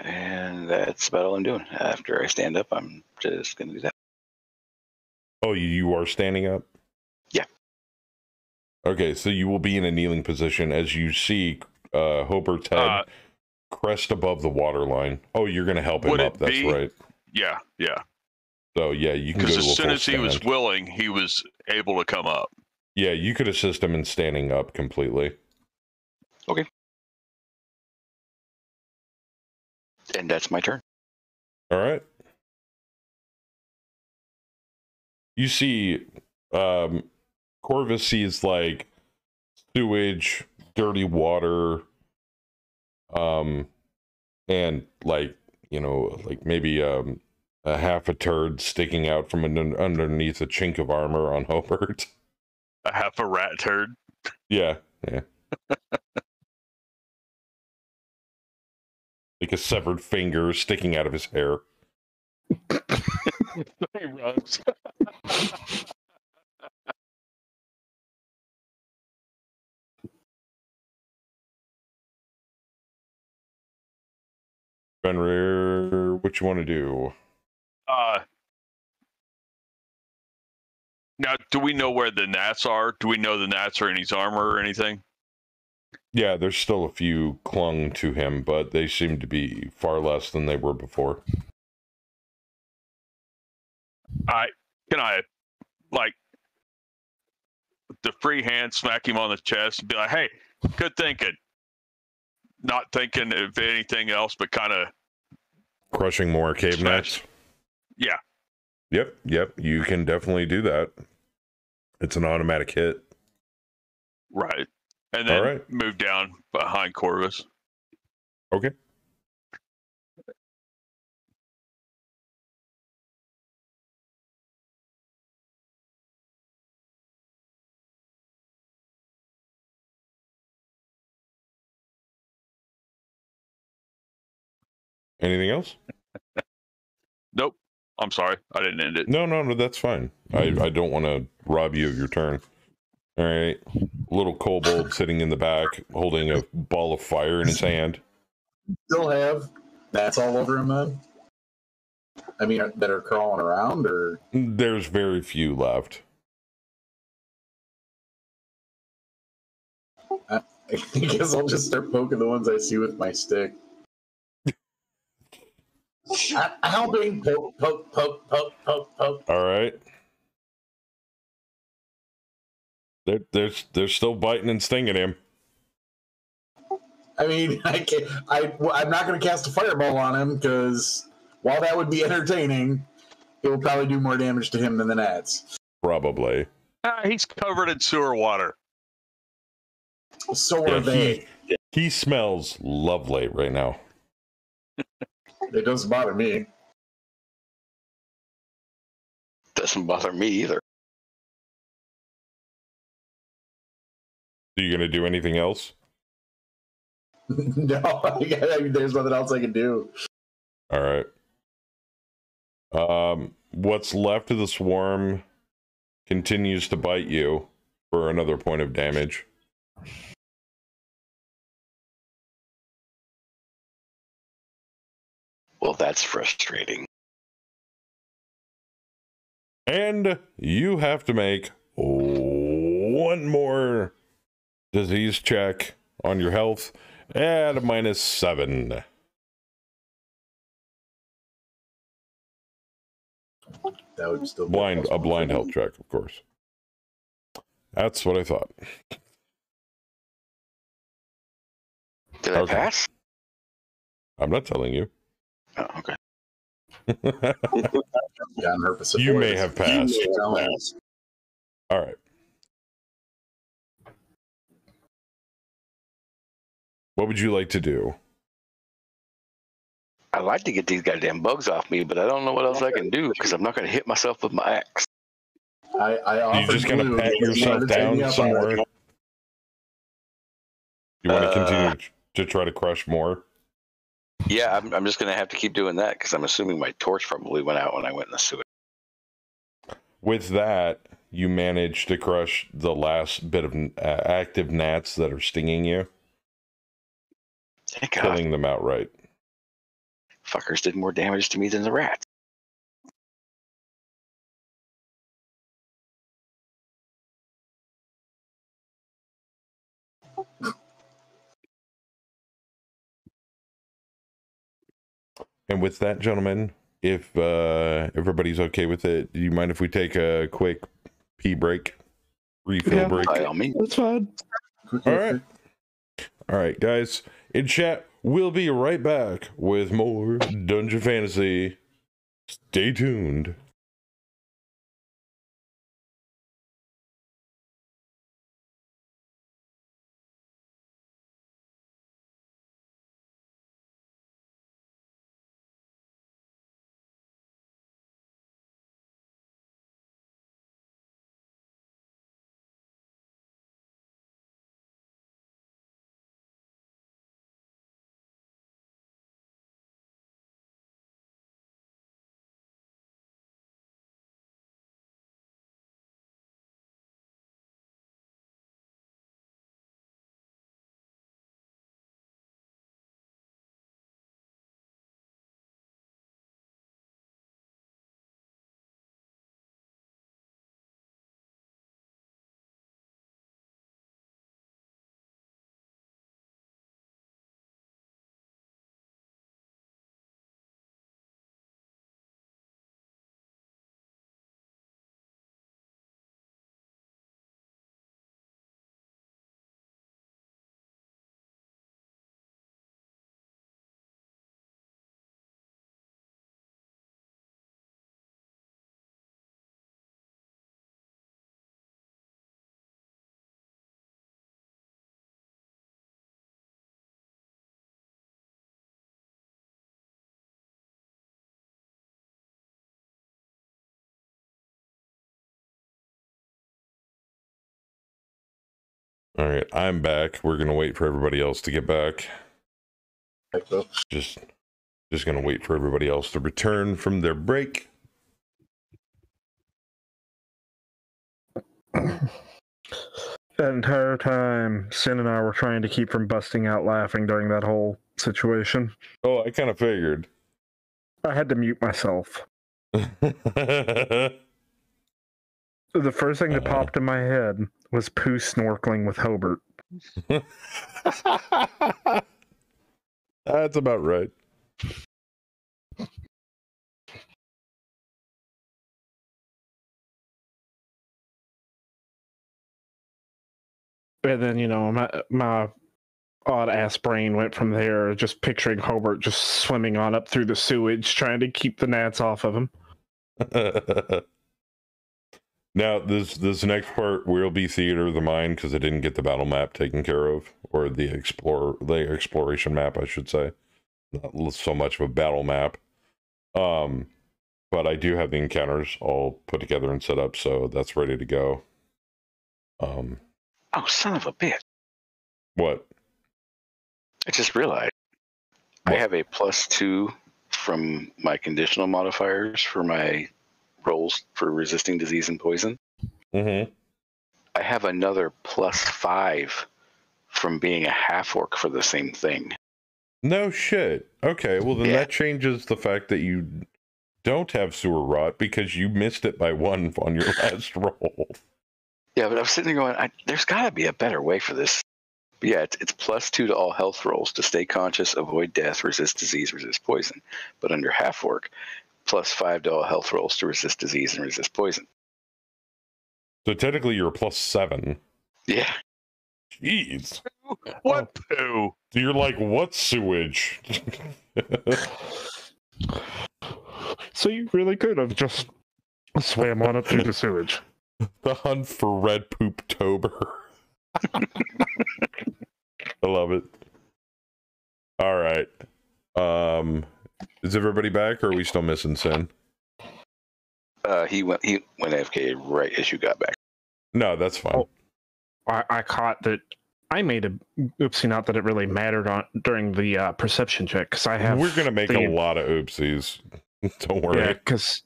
and that's about all I'm doing. After I stand up, I'm just going to do that. Oh, you, you are standing up? Yeah. Okay, so you will be in a kneeling position as you see uh Hobart's head Uh, crest above the water line. Oh, you're gonna help him up, that's be- right. Yeah, yeah. So yeah, you can Because as soon as he was willing, he was able to come up. Yeah, you could assist him in standing up completely. Okay. And that's my turn. All right. You see, um, Corvus sees like sewage, dirty water, um, and like you know, like maybe um, a half a turd sticking out from an, underneath a chink of armor on Hobart. A half a rat turd. yeah, yeah. like a severed finger sticking out of his hair. he runs. Fenrir, what you want to do? Uh, now, do we know where the gnats are? Do we know the gnats are in his armor or anything? Yeah, there's still a few clung to him, but they seem to be far less than they were before. I can I like the free hand, smack him on the chest, and be like, "Hey, good thinking." Not thinking of anything else, but kind of Crushing more cave Smash. Yeah. Yep, yep. You can definitely do that. It's an automatic hit. right, and All then right. move down behind Corvus. Okay. Anything else? Nope. I'm sorry, I didn't end it. No, no, no, that's fine. I, I don't want to rob you of your turn. All right. Little kobold sitting in the back holding a ball of fire in his hand. Still have that's all over him then. I mean, that are crawling around, or There's very few left. I guess I'll just start poking the ones I see with my stick. I- Helping, poke, poke, poke, poke, poke, poke. All right. They're, they're, they're still biting and stinging him. I mean, I can't. I I'm not going to cast a fireball on him because while that would be entertaining, it will probably do more damage to him than the gnats. Probably. Ah, he's covered in sewer water. So Yeah, are they. he, he smells lovely right now. It doesn't bother me. Doesn't bother me either. Are you going to do anything else? no, I mean, there's nothing else I can do. All right. Um, what's left of the swarm continues to bite you for another point of damage. Well, that's frustrating. And you have to make one more disease check on your health at a minus seven. That would still be Blind, a blind health check, of course. That's what I thought. Did I Okay. pass? I'm not telling you. Oh, okay. Yeah, on purpose. you may have passed. Tell me. All right. What would you like to do? I'd like to get these goddamn bugs off me, but I don't know what else I can do because I'm not going to hit myself with my axe. I, I you offered just going to Blue pat yourself wanted to take me down up some on more? it. You want to Uh, continue to- to try to crush more? Yeah, I'm, I'm just going to have to keep doing that because I'm assuming my torch probably went out when I went in the sewer. With that, you manage to crush the last bit of uh, active gnats that are stinging you, Thank God. killing them outright. Fuckers did more damage to me than the rats. And with that, gentlemen, if uh, everybody's okay with it, do you mind if we take a quick pee break, refill Yeah. break? By all means. That's fine. Quick, All quick, right. All right, guys. In chat, we'll be right back with more Dungeon Fantasy. Stay tuned. All right, I'm back. We're gonna wait for everybody else to get back. Like, so, Just, just gonna wait for everybody else to return from their break. That entire time, Sin and I were trying to keep from busting out laughing during that whole situation. Oh, I kind of figured. I had to mute myself. The first thing that Uh-huh. popped in my head was Pooh snorkeling with Hobart. That's about right. And then, you know, my my odd ass brain went from there, just picturing Hobart just swimming on up through the sewage, trying to keep the gnats off of him. now this this next part will be theater of the mind because I didn't get the battle map taken care of, or the explore the exploration map, I should say. Not so much of a battle map. Um, but I do have the encounters all put together and set up, so that's ready to go. Um, Oh, son of a bitch. what? I just realized I have a plus two from my conditional modifiers for my rolls for resisting disease and poison. Mm-hmm. I have another plus five from being a half orc for the same thing. No shit. Okay, well then Yeah. that changes the fact that you don't have sewer rot because you missed it by one on your last roll. Yeah, but I was sitting there going, I, there's got to be a better way for this. But yeah, it's, it's plus two to all health rolls to stay conscious, avoid death, resist disease, resist poison. But under half orc, plus five to all health rolls to resist disease and resist poison. So technically you're a plus seven. Yeah, Jeez. What poo? So you're like, what sewage? So you really could have just swam on up through the sewage. the hunt for red poop tober. I love it. All right. Um is everybody back or are we still missing Sin? uh, he went he went AFK right as you got back. No, that's fine. Oh. I, I caught that I made a oopsie, not that it really mattered on during the uh, perception check because I have. We're gonna make the- a lot of oopsies. Don't worry. Yeah, because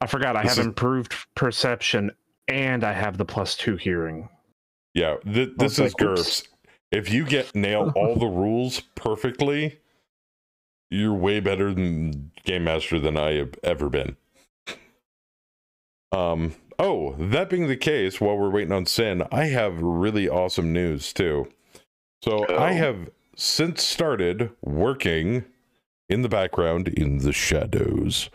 I forgot I This have is- improved perception and I have the plus two hearing. Yeah, th- this is like, oops. If you get nail all the rules perfectly, you're way better than game master than I have ever been. Um. Oh, that being the case, while we're waiting on Sin, I have really awesome news too. So I Oh. have since started working in the background in the shadows.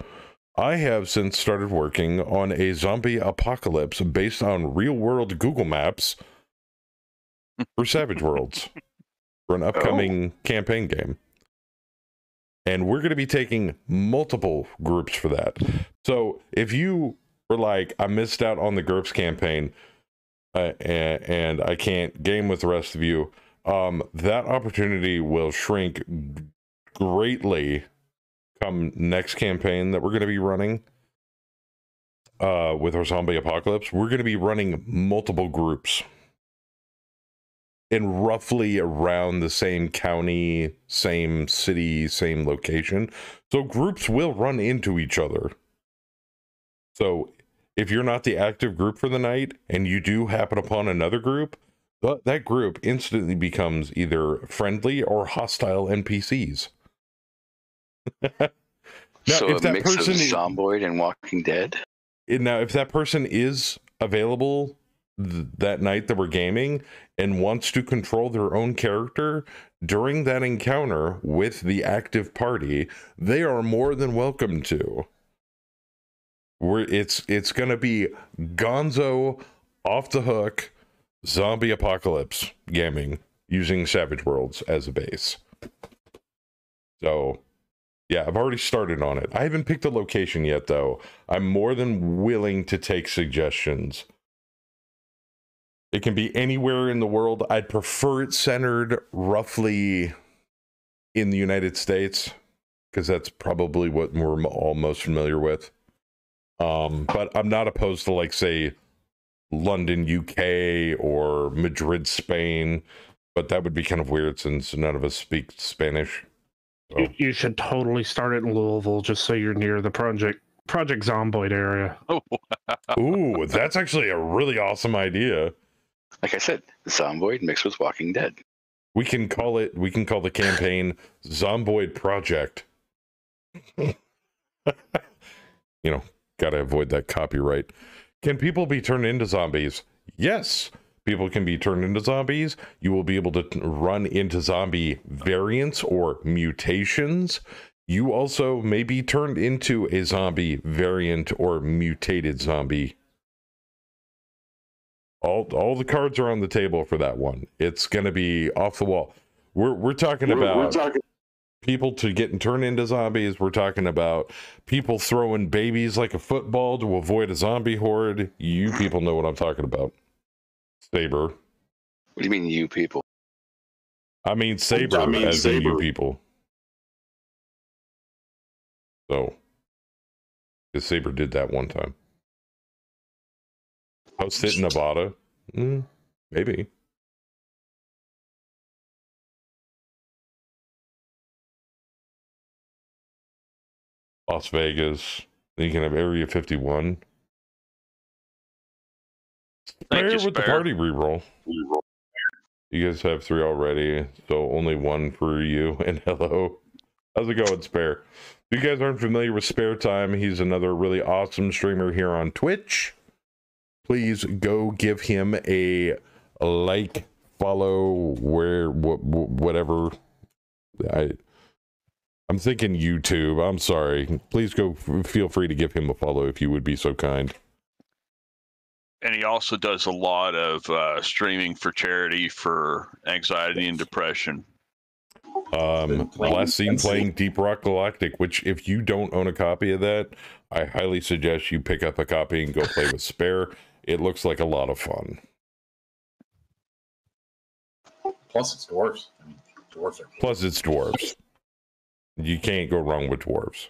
I have since started working on a zombie apocalypse based on real world Google Maps for Savage Worlds for an upcoming campaign game. And we're going to be taking multiple groups for that. So if you were like, I missed out on the GURPS campaign uh, and, and I can't game with the rest of you, um, that opportunity will shrink greatly come next campaign that we're going to be running uh, with our zombie apocalypse. We're going to be running multiple groups in roughly around the same county, same city, same location. So groups will run into each other. So if you're not the active group for the night and you do happen upon another group, th- that group instantly becomes either friendly or hostile NPCs. Now, so if a that mix person of is- Zomboid and Walking Dead. Now if that person is available th- that night that we're gaming and wants to control their own character during that encounter with the active party they are more than welcome to we're, it's it's gonna be gonzo off the hook zombie apocalypse gaming using savage worlds as a base so yeah, I've already started on it. I haven't picked a location yet, though. I'm more than willing to take suggestions. It can be anywhere in the world. I'd prefer it centered roughly in the United States because that's probably what we're all most familiar with. Um, but I'm not opposed to, like, say, London, UK, or Madrid, Spain. But that would be kind of weird since none of us speak Spanish. So, You, you should totally start it in Louisville just so you're near the project Project Zomboid area. Oh, ooh, that's actually a really awesome idea. Like I said, Zomboid mixed with Walking Dead. We can call it. We can call the campaign Zomboid Project. you know, gotta avoid that copyright. Can people be turned into zombies? Yes, people can be turned into zombies. You will be able to run into zombie variants or mutations. You also may be turned into a zombie variant or mutated zombie. All all the cards are on the table for that one. It's going to be off the wall. We're we're talking We're- about we're talking people to get and turn into zombies. We're talking about people throwing babies like a football to avoid a zombie horde. You people know what I'm talking about. Saber. What do you mean, you people? I mean Saber I mean as in you people. So because Saber did that one time. Host it in Nevada. Mm, maybe. Las Vegas. Then you can have Area 51. Thank Spare with the party reroll. You guys have three already, so only one for you. And hello. How's it going, Spare? If you guys aren't familiar with Spare Time, he's another really awesome streamer here on Twitch. Please go give him a like, follow, where, wh- wh- whatever. I, I'm thinking YouTube. I'm sorry. Please go. f- Feel free to give him a follow if you would be so kind. and he also does a lot of uh, streaming for charity for anxiety and depression. Um, playing last seen Pencil. playing Deep Rock Galactic, which if you don't own a copy of that, I highly suggest you pick up a copy and go play with Spare. It looks like a lot of fun. plus it's dwarves. I mean, dwarves are Plus, it's dwarves. You can't go wrong with dwarves.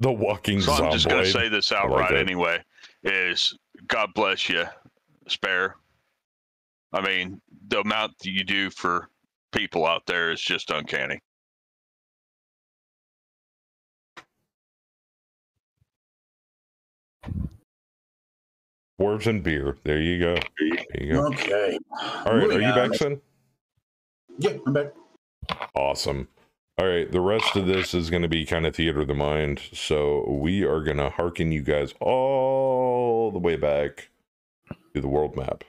The walking So I'm just going to say this outright that. anyway: is God bless you, spare. I mean, the amount that you do for people out there is just uncanny. Dwarves and beer. There you go. There you go. Okay. All right, are you on. back, son? Yeah, I'm back. Awesome. All right, the rest of this is going to be kind of theater of the mind. So we are going to hearken you guys all the way back to the world map.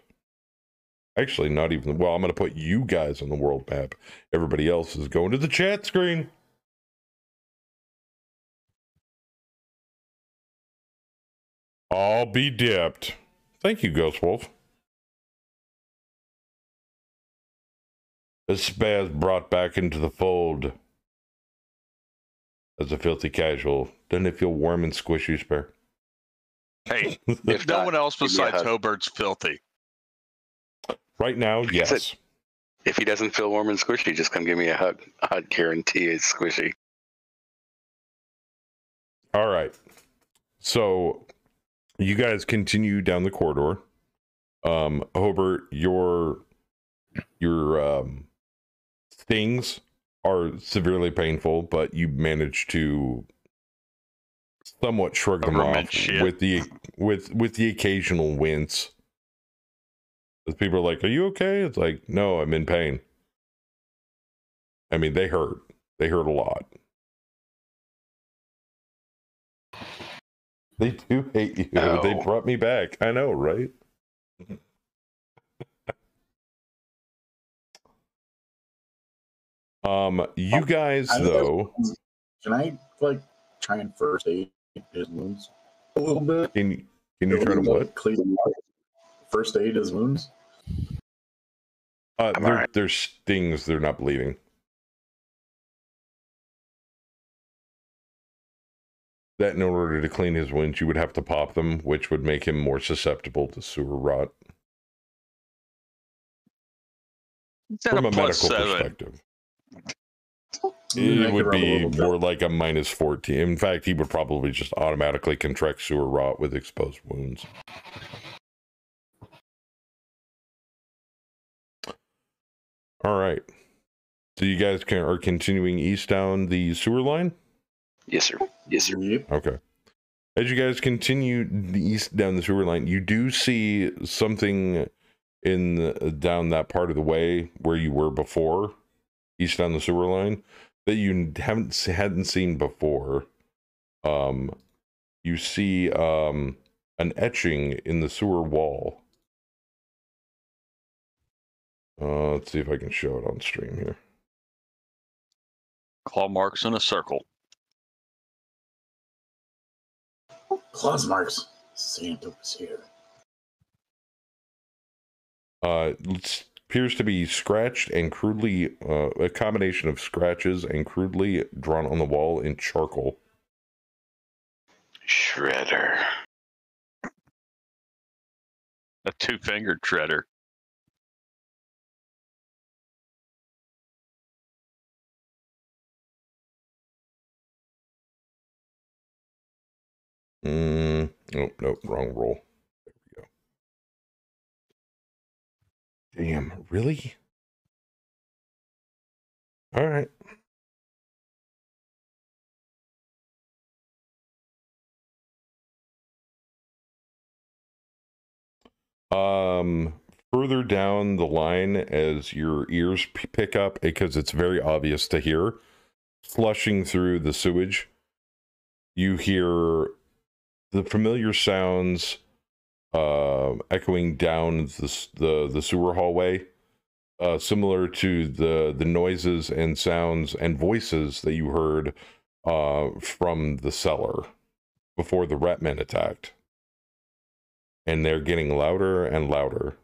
Actually, not even. Well, I'm going to put you guys on the world map. Everybody else is going to the chat screen. I'll be dipped. Thank you, Ghost Wolf. A spaz brought back into the fold as a filthy casual. Doesn't it feel warm and squishy, Spare? Hey, If no one else give me a besides. Hobart's filthy. right now, yes. it. yes. If he doesn't feel warm and squishy, just come give me a hug. I'd guarantee it's squishy. All right. So you guys continue down the corridor. Um, Hobart, your your um stings are severely painful, but you manage to somewhat shrug them off shit. with the with with the occasional wince. As people are like, "Are you okay?" It's like, "No, I'm in pain." I mean, they hurt. They hurt a lot. They do hate you. They brought me back. I know, right? um, you guys I- though, Can I like try and first aid his wounds a little bit? can you can you try to what? Clean. First aid his wounds. Uh, I'm they're, alright. they're stings. They're not bleeding. that in order to clean his wounds, you would have to pop them, which would make him more susceptible to sewer rot. From a, a medical seven? perspective, it would be more like a minus 14. In fact, he would probably just automatically contract sewer rot with exposed wounds. All right. So you guys can, are continuing east down the sewer line? Yes, sir. Yes, sir. Yep. Okay. As you guys continue the east down the sewer line, you do see something in the, down that part of the way where you were before, east down the sewer line, that you haven't hadn't seen before. Um, you see um an etching in the sewer wall. Uh, let's see if I can show it on stream here. Claw marks in a circle. Claws marks. Santa was here. Uh, it appears to be scratched and crudely, uh, a combination of scratches and crudely drawn on the wall in charcoal. Shredder. A two fingered shredder. Mm, nope, nope, wrong roll. There we go. Damn, really? All right. Um, further down the line, as your ears pick up, because it's very obvious to hear, flushing through the sewage, you hear the familiar sounds uh, echoing down the, the the sewer hallway, uh, similar to the the noises and sounds and voices that you heard uh, from the cellar before the Ratmen attacked, and they're getting louder and louder.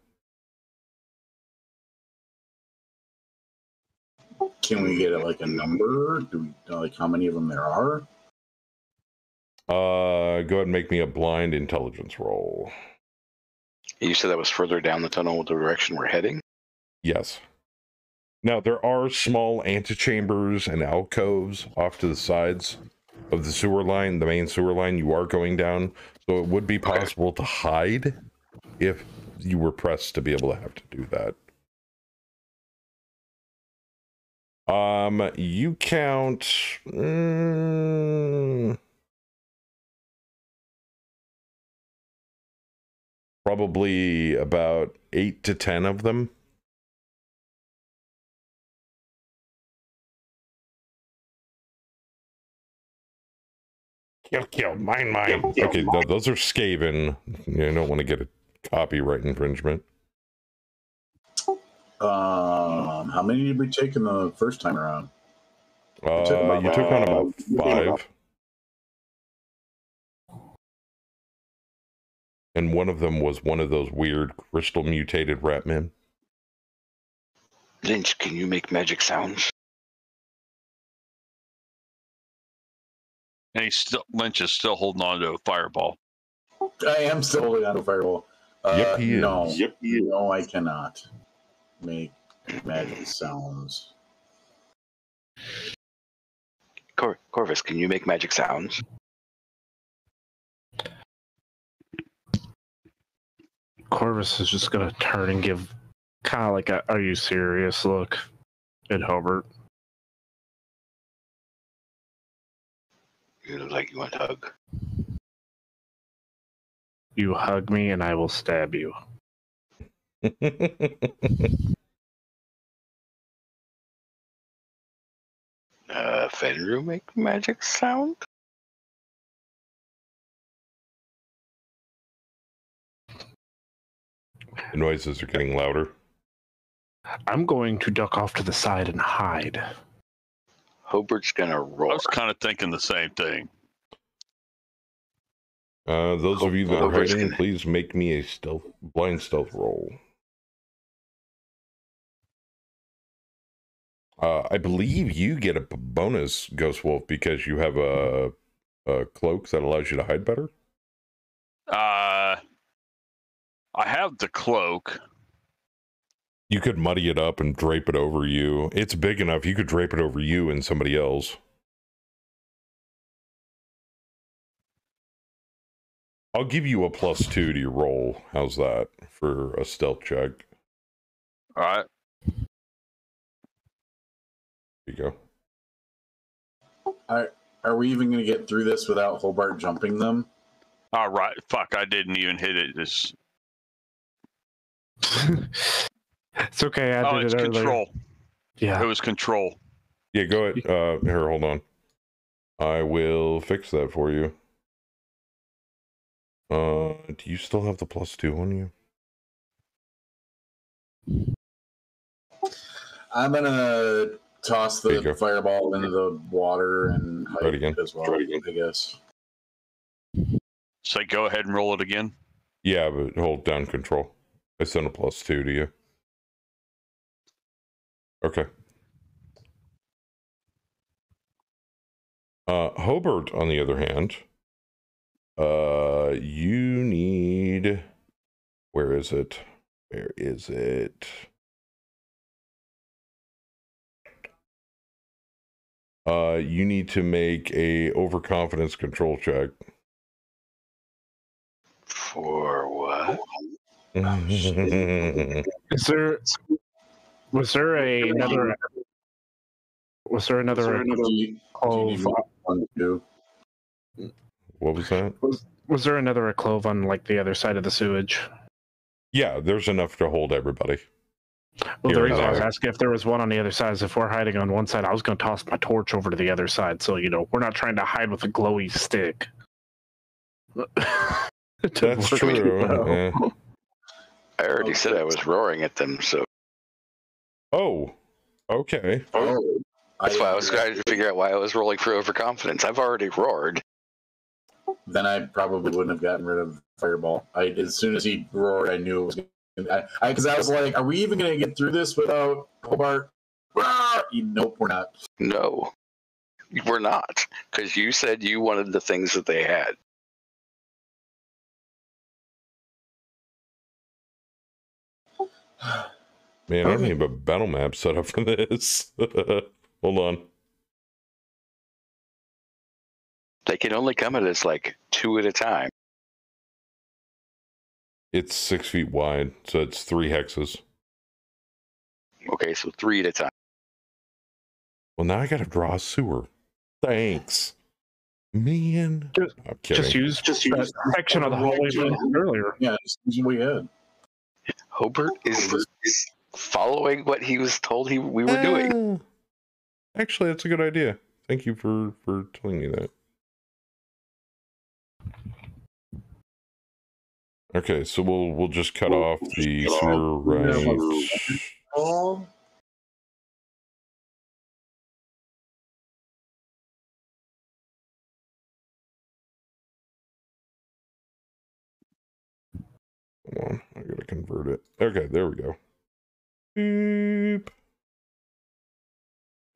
Can we get like a number? Do we like how many of them there are? Uh, go ahead and make me a blind intelligence roll. You said that was further down the tunnel the direction we're heading? Yes. Now there are small antechambers and alcoves off to the sides of the sewer line, the main sewer line you are going down. So it would be possible to hide if you were pressed to be able to have to do that. Um, you count. mm, probably about eight to ten of them. Kill, kill, mine, mine. Okay, th- those are Skaven. You don't want to get a copyright infringement. Um, how many did we take in the first time around? Uh, took you took on about five. And one of them was one of those weird crystal mutated rat men. Lynch, can you make magic sounds? And he's still Lynch is still holding on to a fireball. I am still holding on to a fireball. Uh, Yep, he is. No, Yep, he is. no, I cannot make magic sounds. Cor- Corvus, can you make magic sounds? Corvus is just gonna turn and give kind of like a "Are you serious?" look at Hobart. You look like you want to hug. You hug me, and I will stab you. Uh, Fenrir make magic sound? The noises are getting louder. I'm going to duck off to the side and hide. Hobart's gonna roll. I was kind of thinking the same thing. Uh, those of you that are Hobart's hiding, gonna- please make me a stealth blind stealth roll. Uh, I believe you get a b- bonus, Ghost Wolf, because you have a, a cloak that allows you to hide better. Uh, I have the cloak. You could muddy it up and drape it over you. It's big enough. You could drape it over you and somebody else. I'll give you a plus two to your roll. How's that for a stealth check? All right. There you go. Are we even going to get through this without Hobart jumping them? All right. Fuck, I didn't even hit it. This. It's okay. I Oh, did it's it earlier. control. Yeah. It was control. Yeah, go ahead. Uh, here, hold on. I will fix that for you. Uh, do you still have the plus two on you? I'm going to toss There go. the fireball into the water and Try it again. as well, Try it again. I guess. Say go ahead and roll it again. Yeah, but hold down control. I sent a plus two to you. Okay. Uh, Hobart, on the other hand, uh, you need. Where is it? Where is it? Uh, you need to make a overconfidence control check. For what? Mm-hmm. Is there was there a another was there another Do you- clove do you need one to do? what was that? was was there another clove on like the other side of the sewage? Yeah, there's enough to hold everybody. Well, the Here, reason I was asking if there was one on the other side is if we're hiding on one side, I was going to toss my torch over to the other side. So you know, we're not trying to hide with a glowy stick. That's true. well. yeah. I already said I was roaring at them, so Oh, okay. Oh, that's why I was trying to figure out why I was rolling for overconfidence. I've already roared. Then I probably wouldn't have gotten rid of fireball. I as soon as he roared, I knew it was. Gonna, I because I, was like, "Are we even going to get through this without Hobart?" Ah! Nope, we're not. No, we're not, because you said you wanted the things that they had. Man, I don't even have a battle map set up for this. Hold on. They can only come at us like two at a time. It's six feet wide, so it's three hexes. Okay, so three at a time. Well, now I got to draw a sewer. Thanks, man. Just- I'm. Just use just use that section of the hallway we went earlier. Yeah, just use what we had. Hobart is, is following what he was told he we were doing. Ah. Actually, that's a good idea. Thank you for for telling me that. Okay, so we'll we'll just cut off the sewer right. On, I gotta convert it. Okay, there we go. Beep.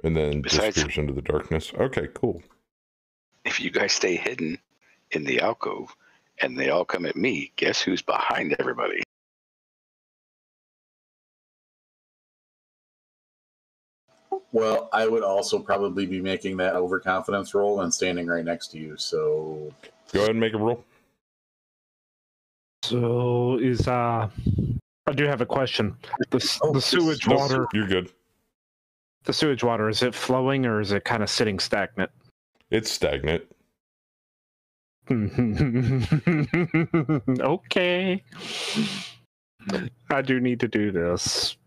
And then Besides- disappears into the darkness. Okay, cool. If you guys stay hidden in the alcove and they all come at me, guess who's behind everybody? well, I would also probably be making that overconfidence roll and standing right next to you. So Go ahead and make a roll. So is uh I do have a question. The Oh, the sewage Nope, water You're good. the sewage water is it flowing or is it kind of sitting stagnant? It's stagnant. okay. I do need to do this.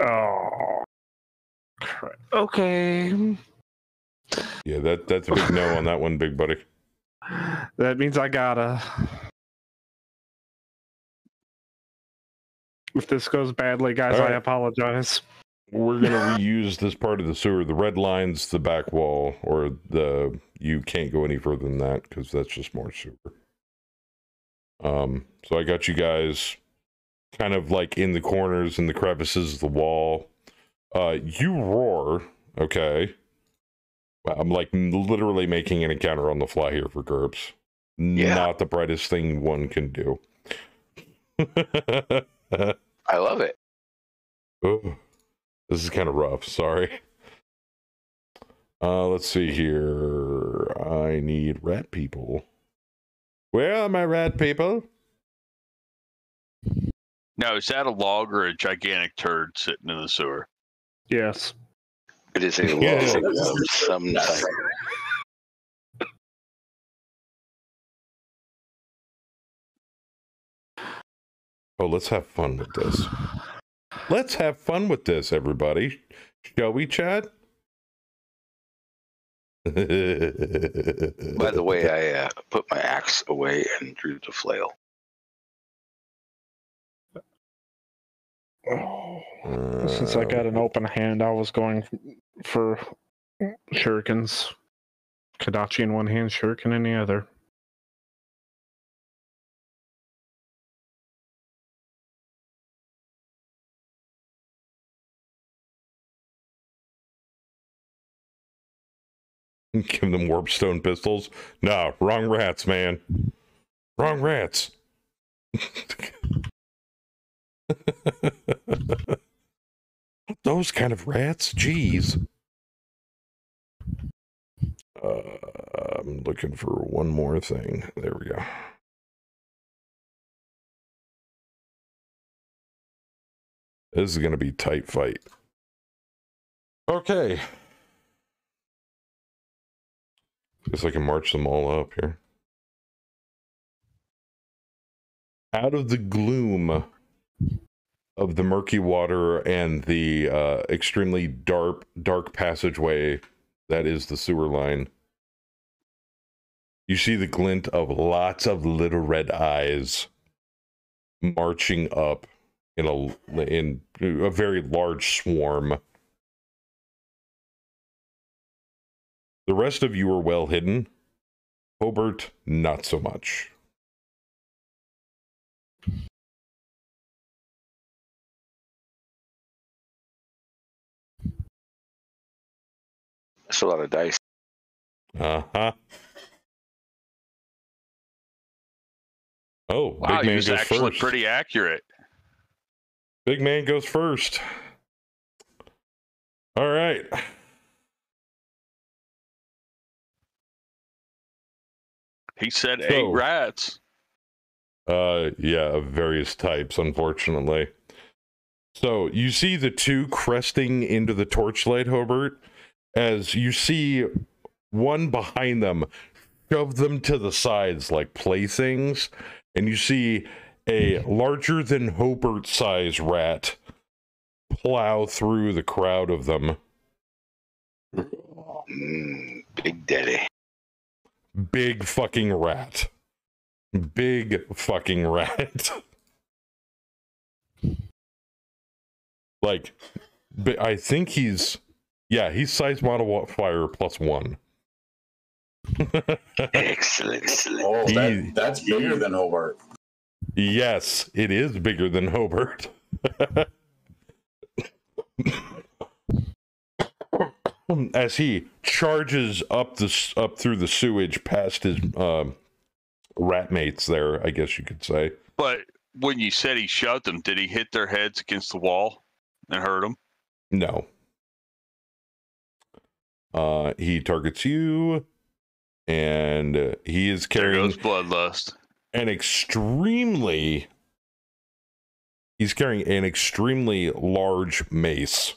Oh. crap. Okay. Yeah, that that's a big no on that one, big buddy. That means I gotta. If this goes badly, guys, I apologize. We're gonna reuse this part of the sewer. The red line's the back wall, or the you can't go any further than that because that's just more sewer. Um, so I got you guys kind of like in the corners and the crevices of the wall. Uh, you roar, okay. Well, I'm like literally making an encounter on the fly here for GURPS. Yeah. Not the brightest thing one can do. I love it. Oh, this is kind of rough. Sorry. Uh, let's see here. I need rat people. Where are my rat people? Now, is that a log or a gigantic turd sitting in the sewer? Yes. It is a Yeah. log of some type. Oh, let's have fun with this. Let's have fun with this, everybody. Shall we, Chad? By the way, I uh, put my axe away and drew the flail. Since I got an uh, open hand, I was going for shurikens. Kodachi in one hand, shuriken in the other. Give them warpstone pistols. Nah, wrong rats, man. Wrong rats. Those kind of rats? Jeez. Uh, I'm looking for one more thing. There we go. This is going to be tight fight. Okay. Guess I can march them all up here. Out of the gloom of the murky water and the uh, extremely dark, dark passageway that is the sewer line, you see the glint of lots of little red eyes marching up in a in a very large swarm. The rest of you are well hidden. Hobart, not so much. That's a lot of dice. Uh huh. Oh, Wow, big man was goes actually first. pretty accurate. Big man goes first. All right. He said So- eight rats. Uh, yeah, of various types, unfortunately. So you see the two cresting into the torchlight, Hobart, as you see one behind them shove them to the sides like playthings, and you see a larger than Hobart size rat plow through the crowd of them. Mm, Big Daddy. Big fucking rat. Big fucking rat. like, I think he's, yeah, he's size modifier plus one. Excellent. Excellent. Oh, that, that's bigger than Hobart. yes, it is bigger than Hobart. As he charges up the up through the sewage past his um, rat mates, there, I guess you could say. But when you said he shoved them, did he hit their heads against the wall and hurt them? No. Uh, he targets you, and uh, he is carrying bloodlust. an extremely. He's carrying an extremely large mace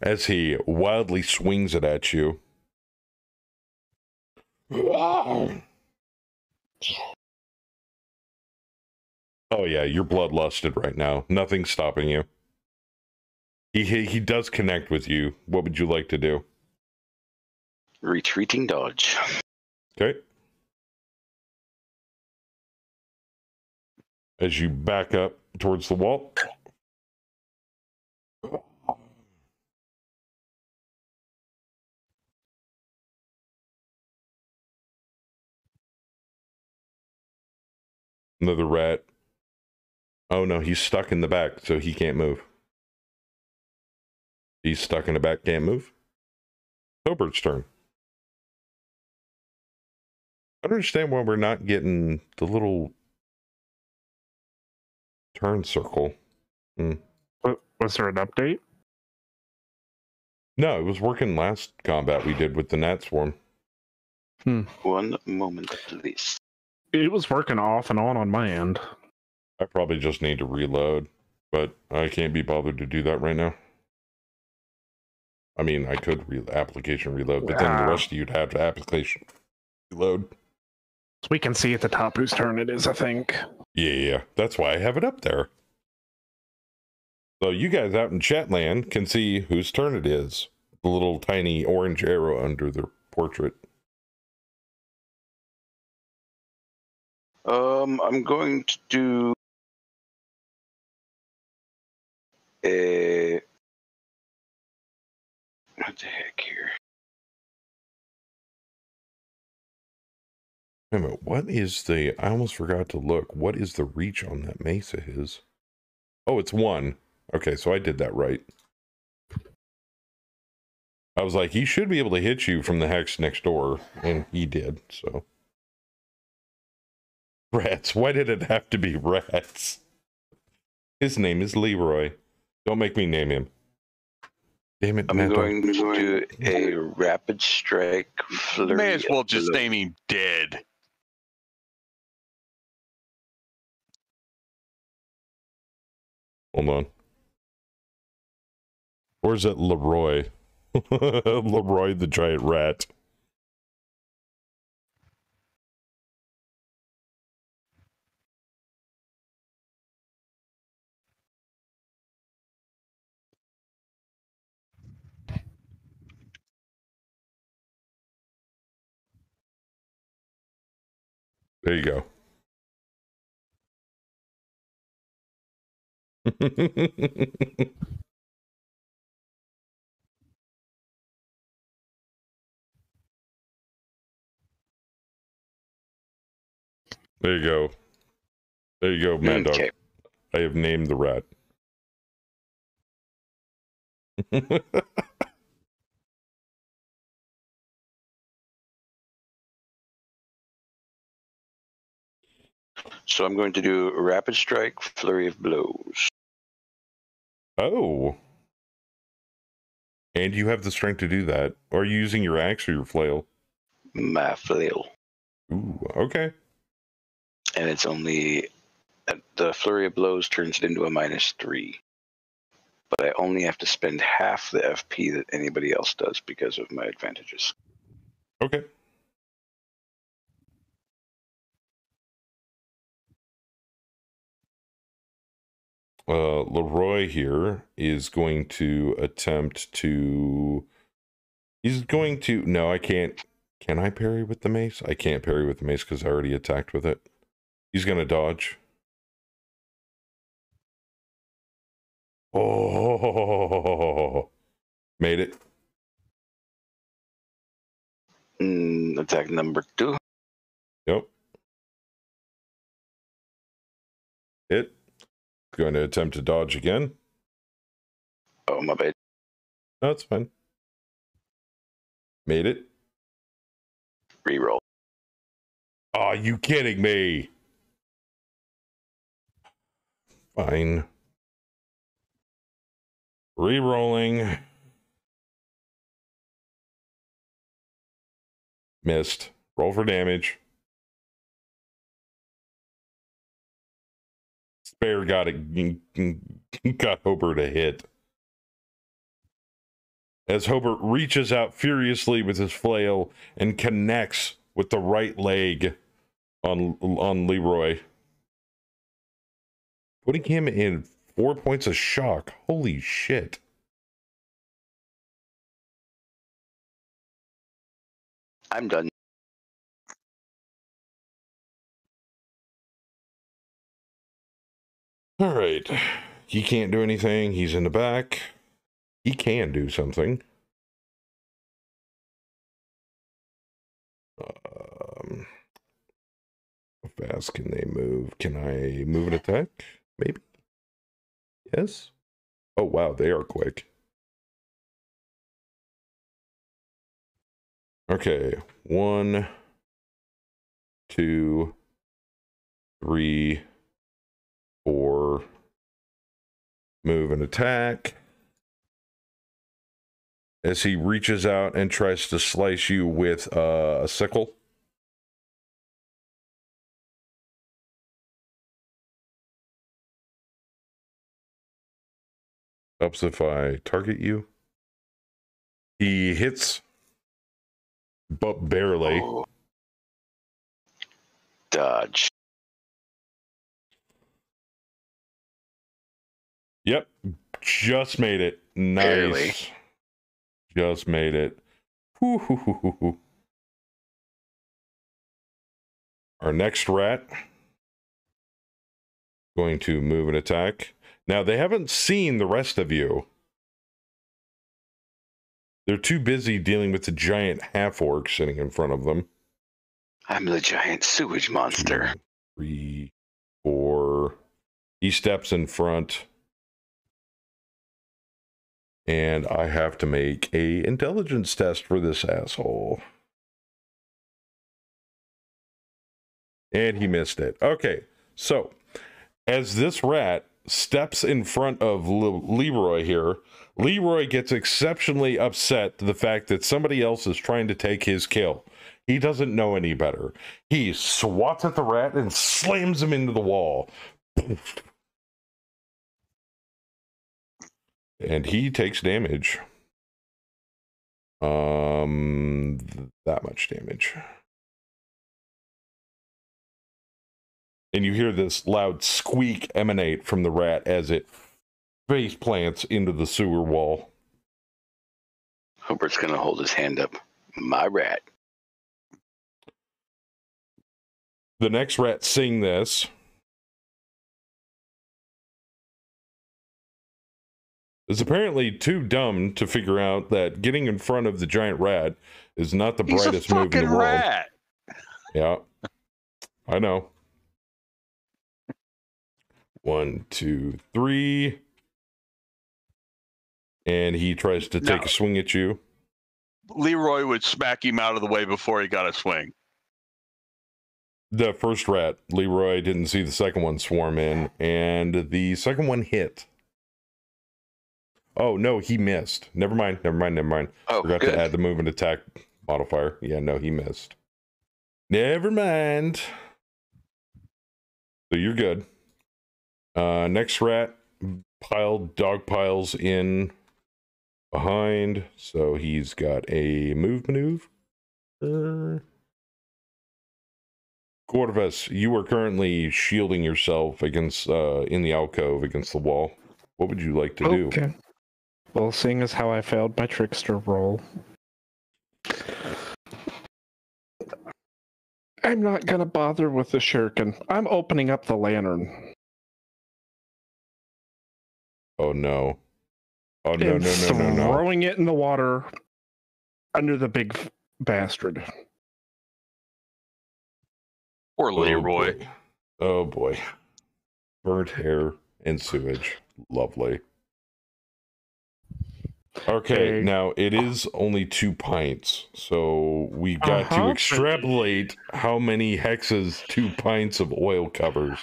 as he wildly swings it at you. Oh yeah, you're bloodlusted right now. Nothing's stopping you. He, he he does connect with you. What would you like to do? Retreating dodge. Okay. As you back up towards the wall. Another rat. Oh no, he's stuck in the back, so he can't move. He's stuck in the back, can't move. Hobart's turn. I don't understand why we're not getting the little turn circle. Hmm. What, was there an update? No, it was working last combat we did with the Nat Swarm. Hmm. One moment, please. It was working off and on on my end. I probably just need to reload, but I can't be bothered to do that right now. I mean, I could re- application reload, but then the rest of you'd have to application reload. So we can see at the top whose turn it is, I think. Yeah, yeah, that's why I have it up there. So you guys out in Chatland can see whose turn it is. The little tiny orange arrow under their portrait. Um, I'm going to do a what the heck here? Wait a minute, what is the? I almost forgot to look. What is the reach on that mace of his? Oh, it's one. Okay, so I did that right. I was like, he should be able to hit you from the hex next door, and he did. So, rats. Why did it have to be rats? His name is Leroy. Don't make me name him. Damn it! I'm Matt, going to do a rapid strike flurry. May as well just blows. name him dead. Hold on. Where's that Leroy? Leroy the giant rat. There you go. There you go. There you go, Mad Dog. I have named the rat. So I'm going to do rapid strike flurry of blows. Oh. And you have the strength to do that. Are you using your axe or your flail? My flail. Ooh, okay. And it's only uh, the flurry of blows turns it into a minus three. But I only have to spend half the FP that anybody else does because of my advantages. Okay. Uh, Leroy here is going to attempt to. He's going to. No, I can't. Can I parry with the mace? I can't parry with the mace because I already attacked with it. He's going to dodge. Oh, made it. Mm, attack number two. Yep. Hit. Going to attempt to dodge again. Oh, my bad. No, it's fine. Made it. Reroll. Oh, you kidding me? Fine. Rerolling. Missed. Roll for damage. Spare got it. Got Hobart a hit. As Hobart reaches out furiously with his flail and connects with the right leg on on Leroy, putting him in four points of shock. Holy shit! I'm done. All right, he can't do anything. He's in the back. He can do something. Um, how fast can they move? Can I move an attack? Maybe. Yes. Oh wow, they are quick. Okay, one, two, three, or move and attack as he reaches out and tries to slice you with uh, a sickle. Helps if I target you. He hits, but barely. Oh. Dodge. Just made it. Nice. Barely. Just made it. Our next rat going to move and attack. Now they haven't seen the rest of you. They're too busy dealing with the giant half orc sitting in front of them. I'm the giant sewage monster. Two, three, four. He steps in front. And I have to make a intelligence test for this asshole. And he missed it. Okay, so as this rat steps in front of Le- Leroy here, Leroy gets exceptionally upset to the fact that somebody else is trying to take his kill. He doesn't know any better. He swats at the rat and slams him into the wall. And he takes damage. Um, th- that much damage. And you hear this loud squeak emanate from the rat as it face plants into the sewer wall. Hobart's gonna hold his hand up. My rat. The next rat seeing this is apparently too dumb to figure out that getting in front of the giant rat is not the He's a brightest move in the world. rat. Yeah. I know. One, two, three. And he tries to take No. a swing at you. Leroy would smack him out of the way before he got a swing. The first rat, Leroy didn't see the second one swarm in, and the second one hit. Oh no, he missed. Never mind, never mind, never mind. Oh, Forgot good. to add the move and attack modifier. Yeah, no, he missed. Never mind. So you're good. Uh next rat piled dog piles in behind, so he's got a move maneuver. Uh, Corvus, you are currently shielding yourself against uh in the alcove against the wall. What would you like to do? Okay. Well, seeing as how I failed my trickster roll, I'm not gonna bother with the shuriken. I'm opening up the lantern. Oh no. Oh no and no no no no. Throwing it in the water under the big f- bastard. Or Oh, Leroy. boy. Oh boy. Burnt hair and sewage. Lovely. Okay, now it is only two pints, so we got to Uh-huh. extrapolate how many hexes two pints of oil covers.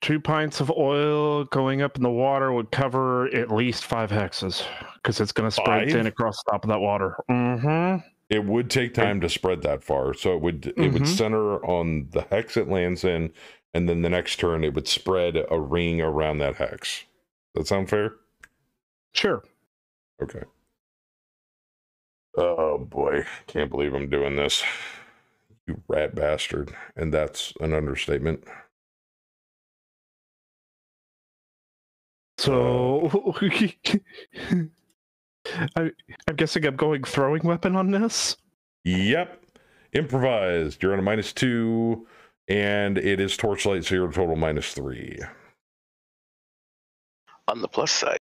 Two pints of oil going up in the water would cover at least five hexes because it's going to spread Five? thin across the top of that water. Mm-hmm. It would take time to spread that far, so it would it would Mhm. center on the hex it lands in, and then the next turn it would spread a ring around that hex. That sound fair? Sure. Okay. Oh boy, can't believe I'm doing this. You rat bastard. And that's an understatement. So uh. I, I'm guessing I'm going throwing weapon on this. Yep. Improvised. You're on a minus two, and it is torchlight, so you're a total minus three. On the plus side,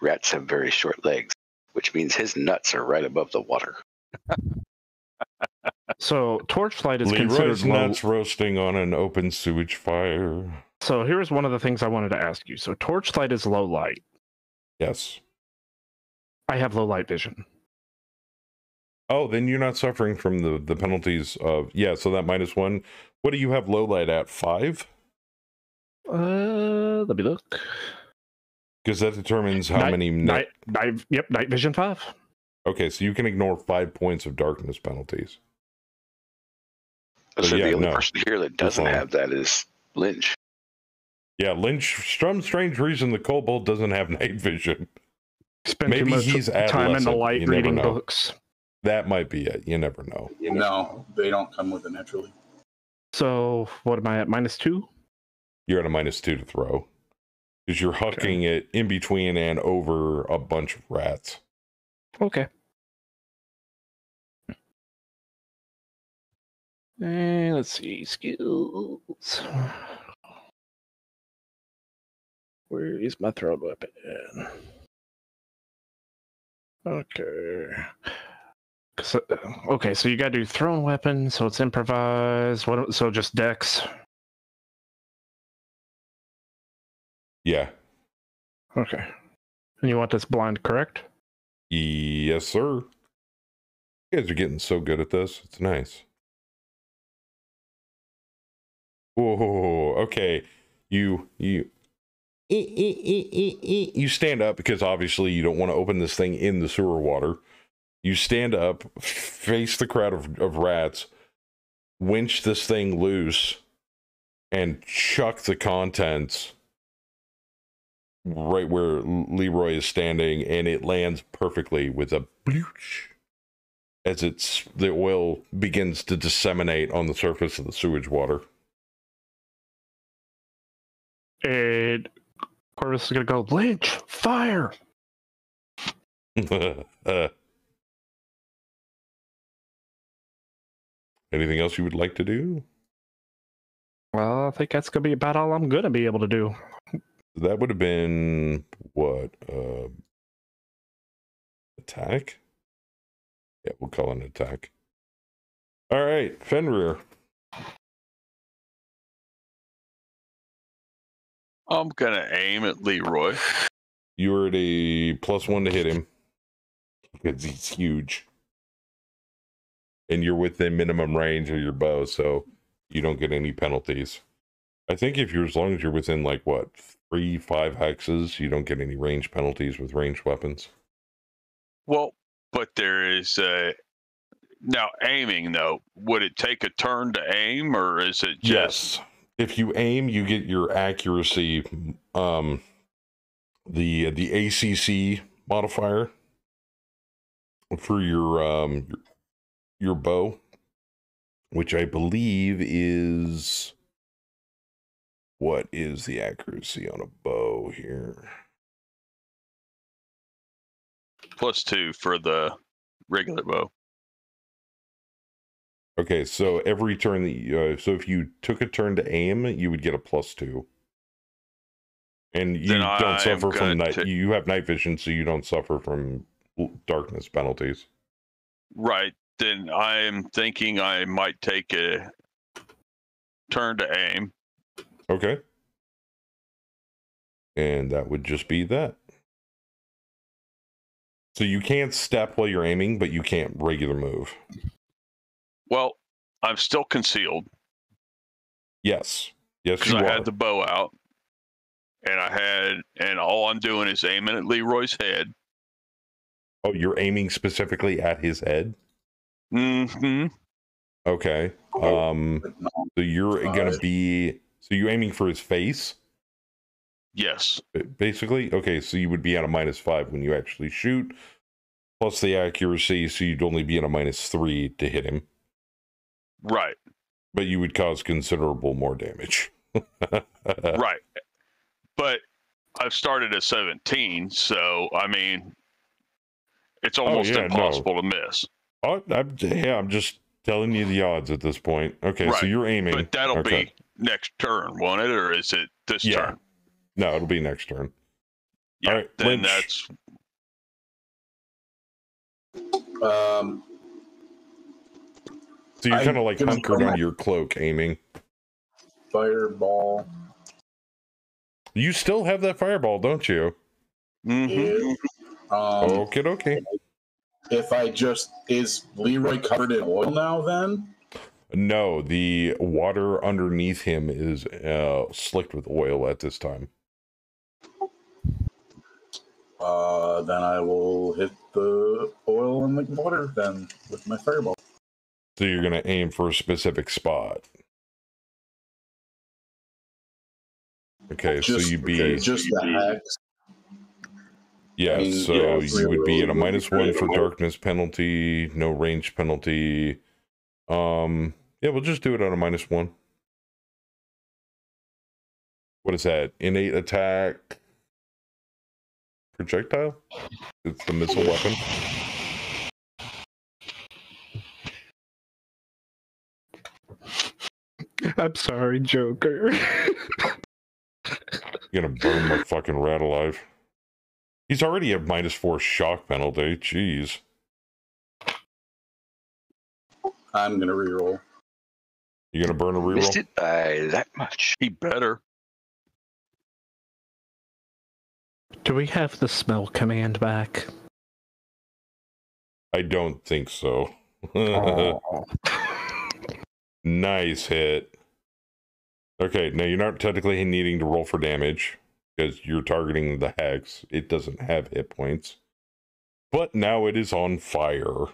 rats have very short legs, which means his nuts are right above the water. So torchlight is considered Leroy's low. nuts roasting on an open sewage fire. So here's one of the things I wanted to ask you. So torchlight is low light. Yes. I have low light vision. Oh, then you're not suffering from the, the penalties of yeah, so that minus one. What do you have low light at? Five? Uh, let me look. Because that determines how Night- many net Night, night, yep, night vision five. Okay, so you can ignore five points of darkness penalties. So yeah, the only no, person here that doesn't have that is Lynch. Yeah, Lynch. Some strange reason the kobold doesn't have night vision. Spend Maybe too much he's time in the light you reading know. books. That might be it. You never know. you No, they don't come with it naturally. So what am I at? Minus two? You're at a minus two to throw because you're hucking it in between and over a bunch of rats. Okay. And let's see, skills. Where is my thrown weapon? Okay. So, okay, so you gotta do thrown weapon, so it's improvised. What? So just dex. Yeah. Okay. And you want this blind, correct? Yes, sir. You guys are getting so good at this. It's nice. Whoa. Okay. You you ee, ee, ee. you stand up because obviously you don't want to open this thing in the sewer water. You stand up, face the crowd of, of rats, winch this thing loose, and chuck the contents right where Leroy is standing, and it lands perfectly with a blooch as it's the oil begins to disseminate on the surface of the sewage water. And Corvus is gonna go, Lynch, fire! Uh, anything else you would like to do? Well, I think that's gonna be about all I'm gonna be able to do. That would have been what? Uh, attack? Yeah, we'll call it an attack. All right, Fenrir. I'm gonna aim at Leroy. You're at a plus one to hit him because he's huge. And you're within minimum range of your bow, so you don't get any penalties. I think if you're as long as you're within like what three, five hexes, you don't get any range penalties with ranged weapons. Well, but there is uh now aiming though. Would it take a turn to aim, or is it just Yes. If you aim, you get your accuracy um the the ACC modifier for your um your, your bow which I believe is what is the accuracy on a bow here? plus two for the regular bow? Okay, so every turn that you, uh, so if you took a turn to aim, you would get a plus two. And you Then don't I'm suffer from night. ta- you have night vision, so you don't suffer from darkness penalties. Right. Then I'm thinking I might take a turn to aim. Okay. And that would just be that. So you can't step while you're aiming, but you can't regular move. Well, I'm still concealed Yes. Yes, because you I are. had the bow out, and I had, and all I'm doing is aiming at Leroy's head. Oh, you're aiming specifically at his head? hmm Okay. Um so you're gonna be so you aiming for his face? Yes. Basically? Okay, so you would be at a minus five when you actually shoot, plus the accuracy, so you'd only be at a minus three to hit him. Right. But you would cause considerable more damage. right. But I've started at 17, so I mean, it's oh, almost Oh, yeah, no. impossible to miss. Oh, I'm, yeah, I'm just telling you the odds at this point. Okay, so you're aiming. But that'll okay. be next turn, won't it? Or is it this Yeah. turn? No, it'll be next turn. Yeah. right, then Lynch. that's um, So you're kind of like hunkered throw under your cloak aiming. fireball. You still have that fireball, don't you? Mm Mhm. Is, um, okay, okay. If I just is Leroy covered in oil now? Then No, the water underneath him is uh, slicked with oil at this time. uh, then I will hit the oil in the water then with my fireball. So you're going to aim for a specific spot. Okay, Just, so you'd be okay, just the hex. yeah, I mean, so yeah, you would be at a minus one for darkness penalty, no range penalty. Um, yeah, we'll just do it on a minus one. What is that? Innate attack projectile? It's the missile weapon. I'm sorry, Joker. You're gonna burn my fucking rat alive. He's already at minus four shock penalty. Jeez. I'm gonna reroll. You gonna burn a Missed reroll? it by that much. He better. Do we have the smell command back? I don't think so. Oh. nice hit. Okay, now you're not technically needing to roll for damage because you're targeting the hex. It doesn't have hit points. But now it is on fire.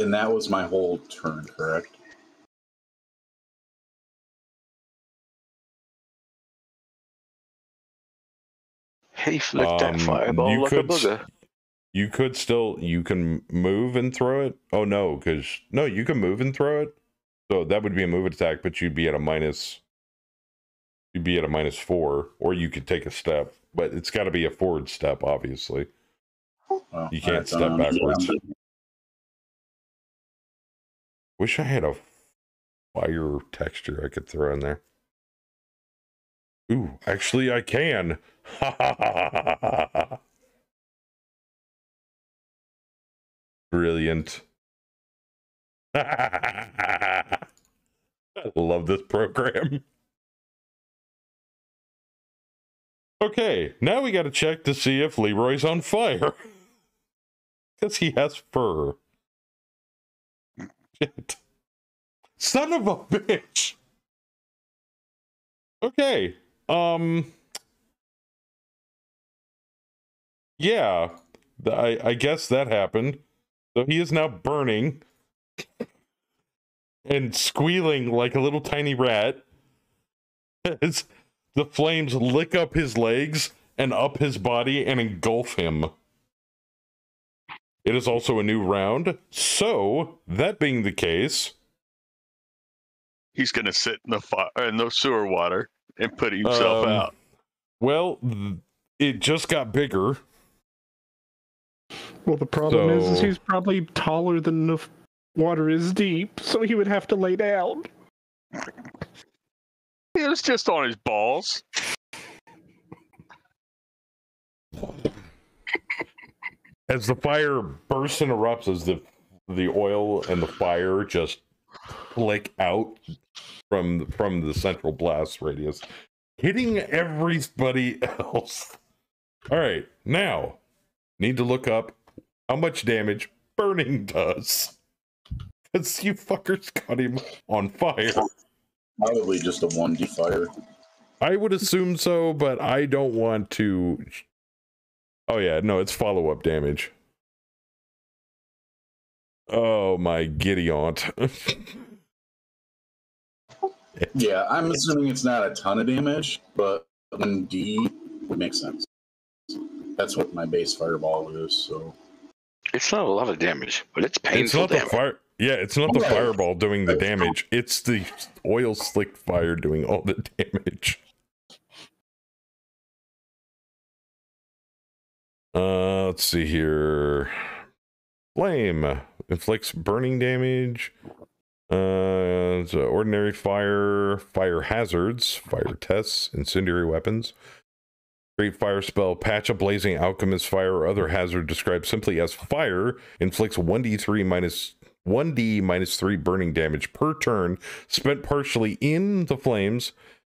And that was my whole turn, correct? He flicked Um, that fireball you like a could s- booger. You could still you can move and throw it. Oh no, because no, you can move and throw it. So that would be a move attack, but you'd be at a minus. You'd be at a minus four, or you could take a step, but it's got to be a forward step, obviously. Well, You can't alright, step then I'm- backwards. Wish I had a fire texture I could throw in there. Ooh, actually, I can. Brilliant. I love this program. Okay, now we got to check to see if Leroy's on fire. Because he has fur. Shit. Son of a bitch. Okay. Um. Yeah. I, I guess that happened. So he is now burning and squealing like a little tiny rat as the flames lick up his legs and up his body and engulf him. It is also a new round. So, that being the case, He's gonna sit in the fire in the sewer water and put himself Um, out. well, th- it just got bigger. Well, the problem is, is he's probably taller than the f- water is deep, so he would have to lay down. It was just on his balls. As the fire bursts and erupts, as the the oil and the fire just flick out from from the central blast radius, hitting everybody else. All right, now need to look up how much damage burning does. Because you fuckers got him on fire. Probably just a 1d fire. I would assume so, but I don't want to. Oh yeah, no, it's follow up damage. Oh my giddy aunt. Yeah, I'm assuming it's not a ton of damage, but 1d would make sense. That's what my base fireball is, so. It's not a lot of damage, but it's it's painful not the damage. fire. Yeah, it's not the oh. fireball doing the damage. It's the oil slick fire doing all the damage. Uh, let's see here. Flame inflicts burning damage. Uh, uh, ordinary fire, fire hazards, fire tests, incendiary weapons. Great fire spell, patch a blazing alchemist fire or other hazard described simply as fire, inflicts 1d3 minus 1d minus 3 burning damage per turn, spent partially in the flames,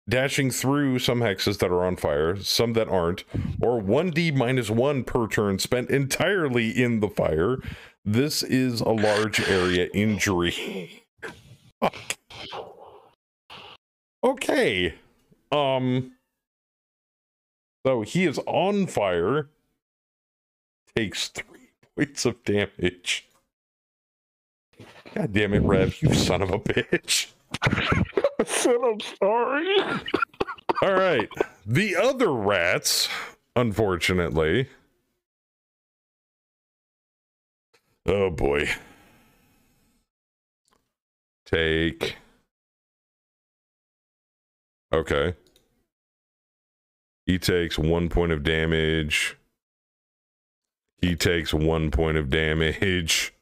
dashing through some hexes that are on fire, some that aren't, or 1d minus 1 per turn spent entirely in the fire. This is a large area injury. Okay. Um so he is on fire, takes 3 points of damage. God damn it, Rev, you son of a bitch. I said I'm sorry. All right. The other rats, unfortunately. Oh boy. Take. Okay. He takes one point of damage. He takes one point of damage.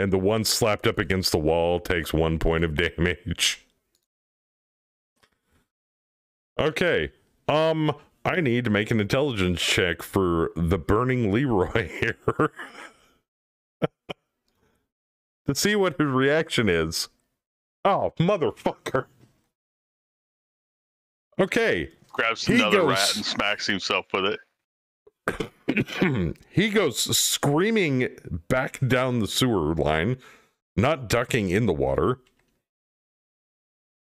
And the one slapped up against the wall takes one point of damage. Okay. Um, I need to make an intelligence check for the burning Leroy here. to see what his reaction is. Oh, motherfucker. Okay. Grabs another goes- rat and smacks himself with it. he goes screaming back down the sewer line, not ducking in the water.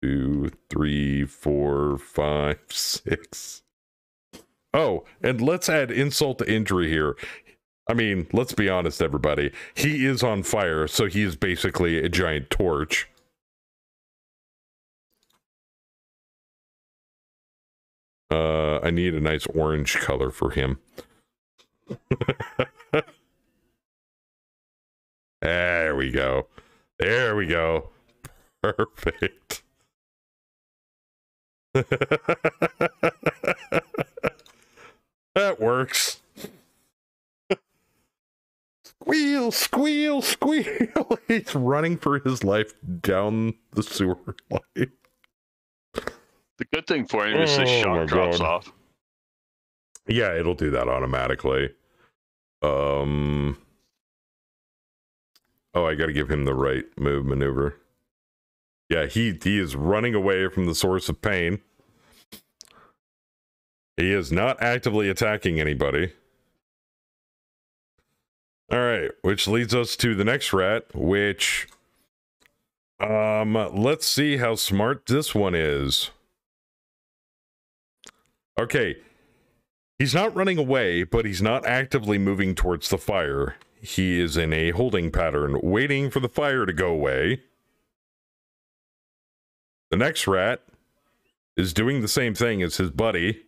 Two, three, four, five, six. Oh, and let's add insult to injury here. I mean, let's be honest, everybody. He is on fire, so he is basically a giant torch. Uh, I need a nice orange color for him. there we go. There we go. Perfect. that works. Squeal, squeal, squeal. He's running for his life down the sewer line. The good thing for him is the Oh my shock drops God. off. Yeah, it'll do that automatically. Um Oh, I got to give him the right move maneuver. Yeah, he he is running away from the source of pain. He is not actively attacking anybody. All right, which leads us to the next rat, which um let's see how smart this one is. Okay, He's not running away, but he's not actively moving towards the fire. He is in a holding pattern, waiting for the fire to go away. The next rat is doing the same thing as his buddy.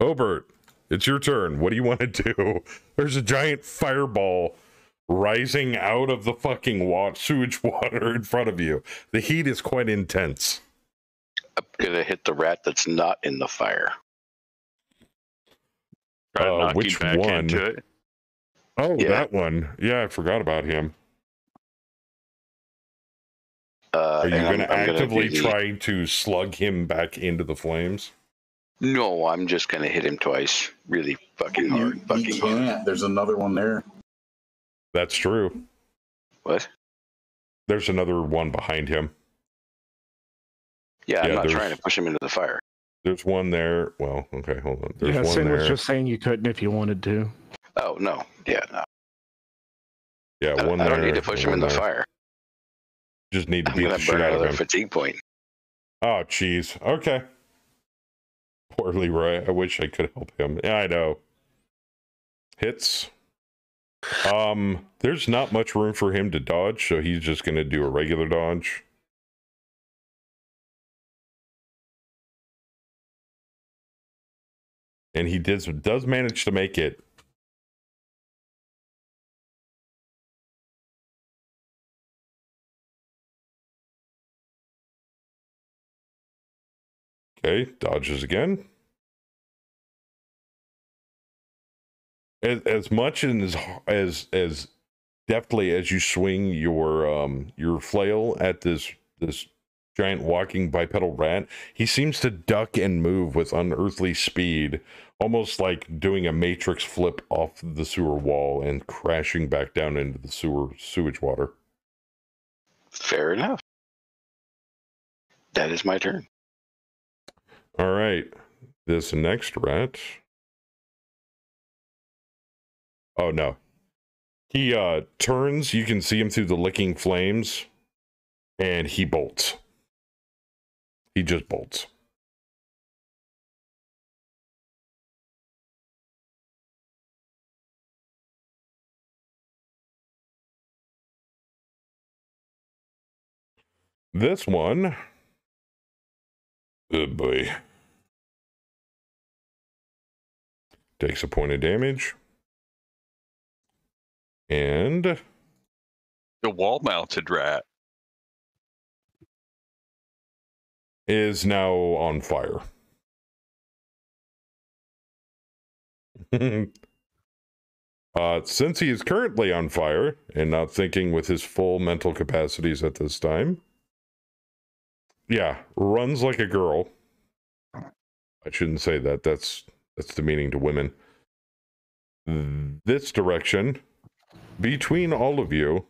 Hobart, it's your turn. What do you want to do? There's a giant fireball rising out of the fucking wa- sewage water in front of you. The heat is quite intense. I'm gonna hit the rat that's not in the fire. Try to Uh, knock which him back one? into it. Oh, Yeah. that one. Yeah, I forgot about him. Uh, Are you and I'm- going to I'm gonna actively do try to slug him back into the flames? No, I'm just gonna hit him twice, really fucking hard. you Fucking hard. can't. There's another one there. That's true. What? There's another one behind him. Yeah, I'm not trying to push him into the fire. There's one there. Well, okay, hold on. There's yeah, one Sin was just saying you couldn't if you wanted to. Oh no, yeah, no. yeah, I, one I there. don't need to push him one in the there. fire. Just need to I'm beat gonna the shit out of another him. fatigue point. Oh, jeez. Okay. Poor Leroy. I wish I could help him. Yeah, I know. Hits. Um, there's not much room for him to dodge, so he's just gonna do a regular dodge. And he does does manage to make it. Okay, dodges again. As, as much and as as as deftly as you swing your um your flail at this this giant walking bipedal rat, he seems to duck and move with unearthly speed, almost like doing a matrix flip off the sewer wall and crashing back down into the sewer sewage water. Fair enough. That is my turn. All right. This next rat. Oh no. He uh turns, you can see him through the licking flames, and he bolts he just bolts. This one, good boy, takes a point of damage. And the wall mounted rat. Is now on fire. uh, since he is currently on fire and not thinking with his full mental capacities at this time, yeah, runs like a girl. I shouldn't say that. That's that's demeaning to women. This direction, between all of you,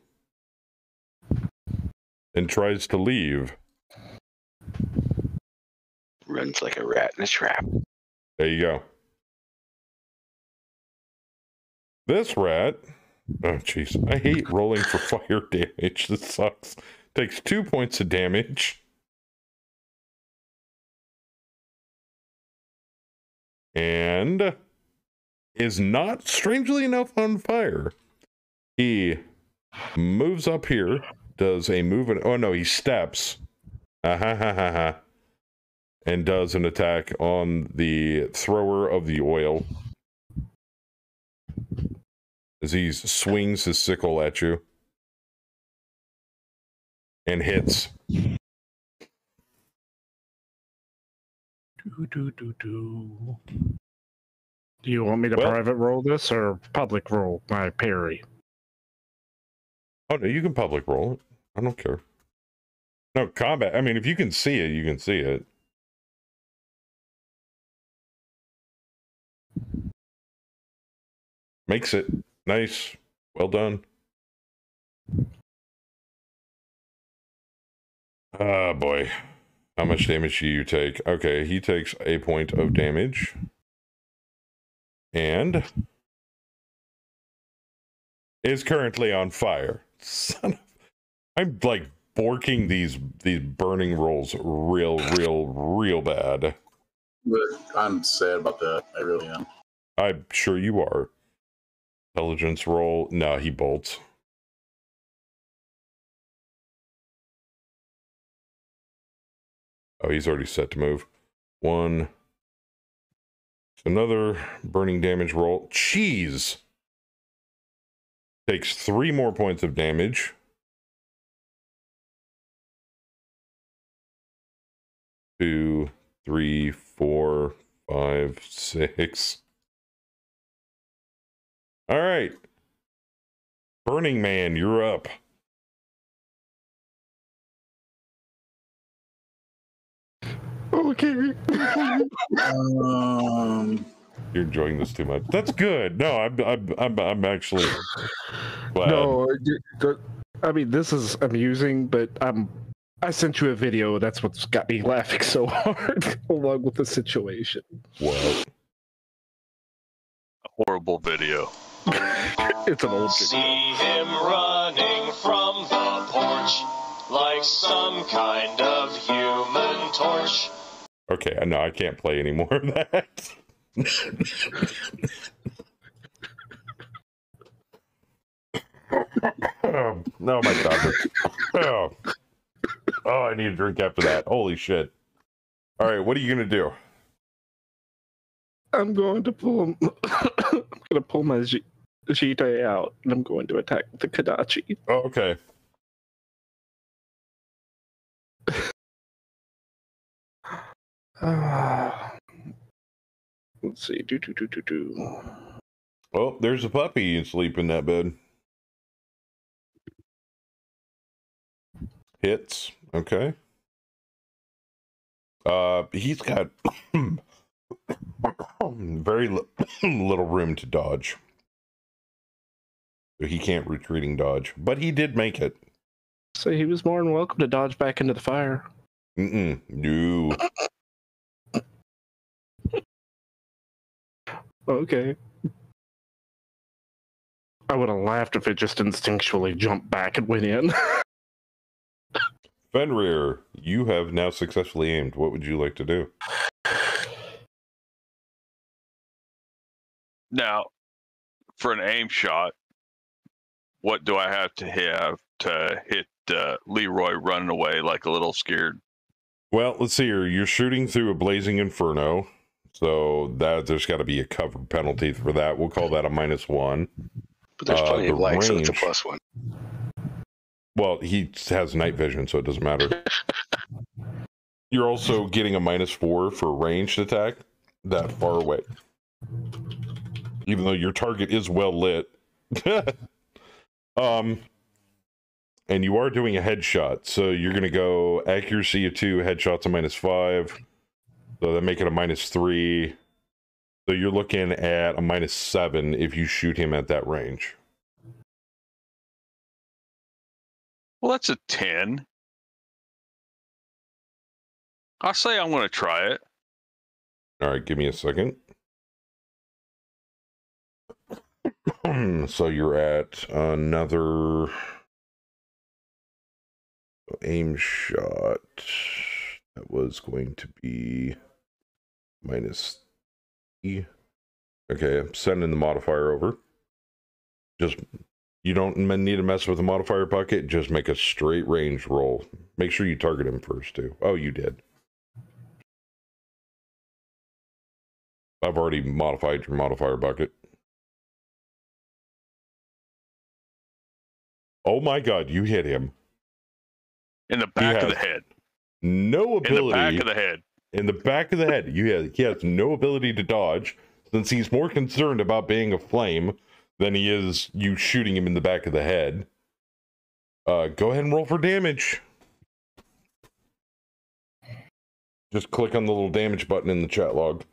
and tries to leave. Runs like a rat in a trap. There you go. This rat. Oh, jeez. I hate rolling for fire damage. This sucks. Takes two points of damage. And is not, strangely enough, on fire. He moves up here, does a move. And, oh, no, he steps. Ah, ha, ha, ha, ha and does an attack on the thrower of the oil as he swings his sickle at you and hits. Do, do, do, do. Do you want me to Well- private roll this or public roll my parry? Oh no, you can public roll it. I don't care. No combat. I mean, if you can see it, you can see it. Makes it nice. Well done. Ah, boy. How much damage do you take? Okay, he takes a point of damage. And is currently on fire. Son of I'm like borking these these burning rolls real, real, real bad. I'm sad about that. I really am. I'm sure you are. Intelligence roll. No, he bolts. Oh, he's already set to move. One. Another burning damage roll. Cheese takes three more points of damage. Two, three, four, five, six. All right. Burning Man, you're up. Okay. Um, You're enjoying this too much. That's good. No, I'm I'm I'm, I'm actually glad. No, I mean this is amusing, but I'm. I sent you a video. That's what's got me laughing so hard, along with the situation. What? A horrible video. It's an old video. See him running from the porch like some kind of human torch. Okay, I know I can't play any more of that. oh, no, my God. Oh. Oh, I need a drink after that. Holy shit. All right, what are you going to do? I'm going to pull. I'm gonna pull my G- Jitte out, and I'm going to attack the Kodachi. Oh, okay. Ah. let's see. Do do do do do. Oh, there's a puppy asleep in that bed. Hits. Okay. Uh, he's got very li- little room to dodge. So he can't retreating dodge, but he did make it. So he was more than welcome to dodge back into the fire. Mm-mm. No. Okay. I would have laughed if it just instinctually jumped back and went in. Fenrir, you have now successfully aimed. What would you like to do? Now, for an aim shot, what do I have to have to hit uh, Leroy running away like a little scared. Well, let's see here. You're shooting through a blazing inferno, so that there's got to be a cover penalty for that. We'll call that a minus one. But there's Uh, plenty the of light, so it's a plus one. Well, he has night vision, so it doesn't matter. You're also getting a minus four for ranged attack that far away. Even though your target is well lit. um and you are doing a headshot, so you're gonna go accuracy of two, headshots a minus five. So that make it a minus three. So you're looking at a minus seven if you shoot him at that range. Well, that's a 10. I say I'm going to try it. All right, give me a second. so you're at another aim shot. That was going to be minus E. Okay, I'm sending the modifier over. Just you don't need to mess with the modifier bucket. Just make a straight range roll. Make sure you target him first too. Oh, you did. I've already modified your modifier bucket. Oh my god, you hit him. In the back of the head. No ability. In the back of the head. in the back of the head. You have, he has no ability to dodge since he's more concerned about being a flame than he is you shooting him in the back of the head. Uh, go ahead and roll for damage. Just click on the little damage button in the chat log.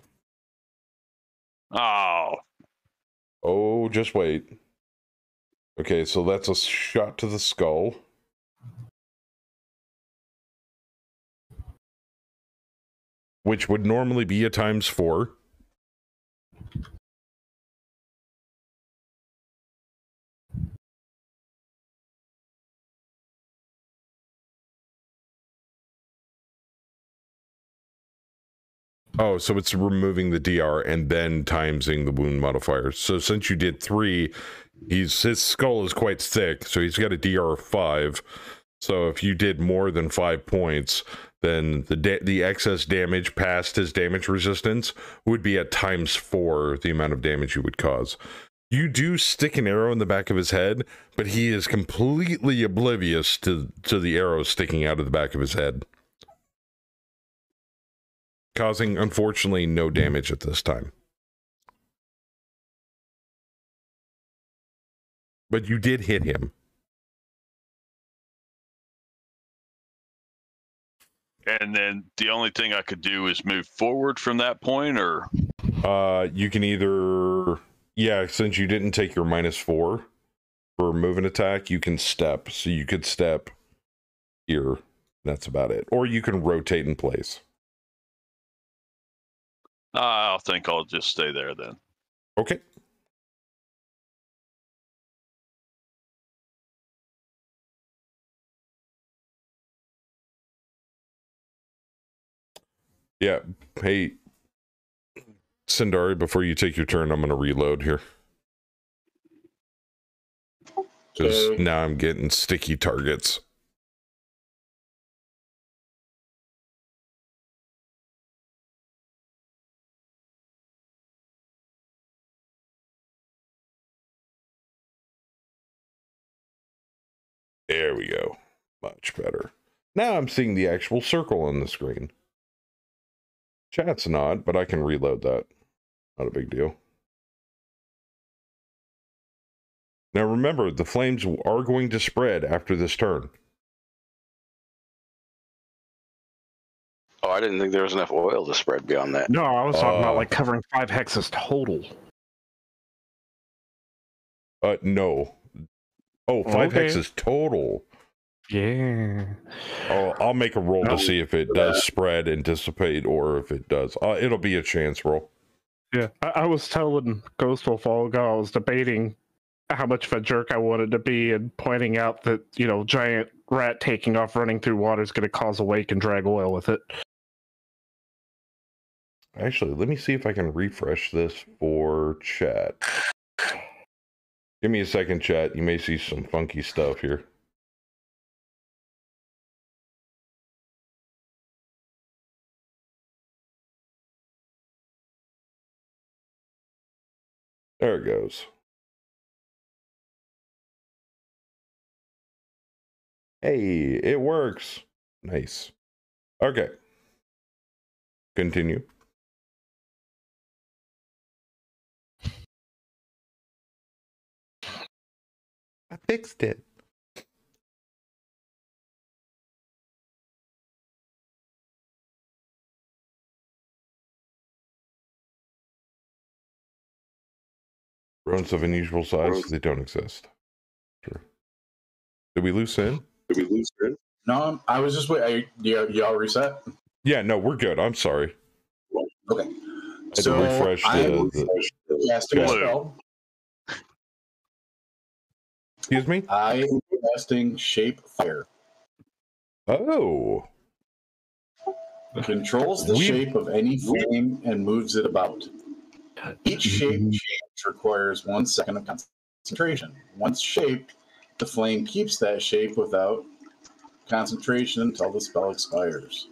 Oh, Oh, just wait. Okay, so that's a shot to the skull. Which would normally be a times four. Oh, so it's removing the DR and then timesing the wound modifier. So since you did three, he's his skull is quite thick, so he's got a DR of five. So if you did more than five points, then the the excess damage past his damage resistance would be at times four the amount of damage you would cause. You do stick an arrow in the back of his head, but he is completely oblivious to to the arrow sticking out of the back of his head causing unfortunately no damage at this time. But you did hit him. and then the only thing I could do is move forward from that point, or Uh you can either yeah, since you didn't take your minus 4 for move and attack, you can step. So you could step here. That's about it. Or you can rotate in place. I think I'll just stay there then. Okay. Yeah. Hey, Sindari, before you take your turn, I'm going to reload here. Because Okay. now I'm getting sticky targets. There we go. Much better. Now I'm seeing the actual circle on the screen. Chat's not, but I can reload that. Not a big deal. Now remember, the flames are going to spread after this turn. Oh, I didn't think there was enough oil to spread beyond that. No, I was talking Uh, about like covering five hexes total. Uh, no. Oh, five Okay. hexes total. Yeah. Oh, I'll make a roll No. to see if it does spread and dissipate or if it does. Uh, it'll be a chance roll. Yeah. I, I was telling Ghost Wolf all ago, I was debating how much of a jerk I wanted to be and pointing out that, you know, giant rat taking off running through water is going to cause a wake and drag oil with it. Actually, let me see if I can refresh this for chat. Give me a second, chat. You may see some funky stuff here. There it goes. Hey, it works. Nice. Okay. Continue. I fixed it. Drones of unusual size, they don't exist. Sure. Did we lose Sin? Did we lose grid? No, I was just waiting. You, y'all reset? Yeah, no, we're good. I'm sorry. Okay. had to So refresh I the- am the- Excuse me? I am casting shape fire. Oh. Controls the We- shape of any flame and moves it about. Each mhm. shape change requires one second of concentration. Once shaped, the flame keeps that shape without concentration until the spell expires.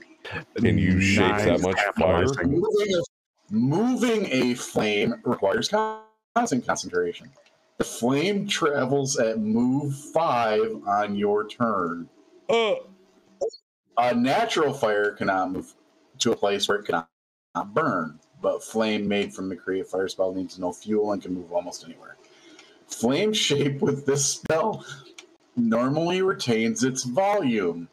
Can you shape that much fire? Moving a, moving a flame requires constant concentration. The flame travels at move five on your turn. Uh, A natural fire cannot move to a place where it cannot burn, but flame made from the create fire spell needs no fuel and can move almost anywhere. Flame shape with this spell normally retains its volume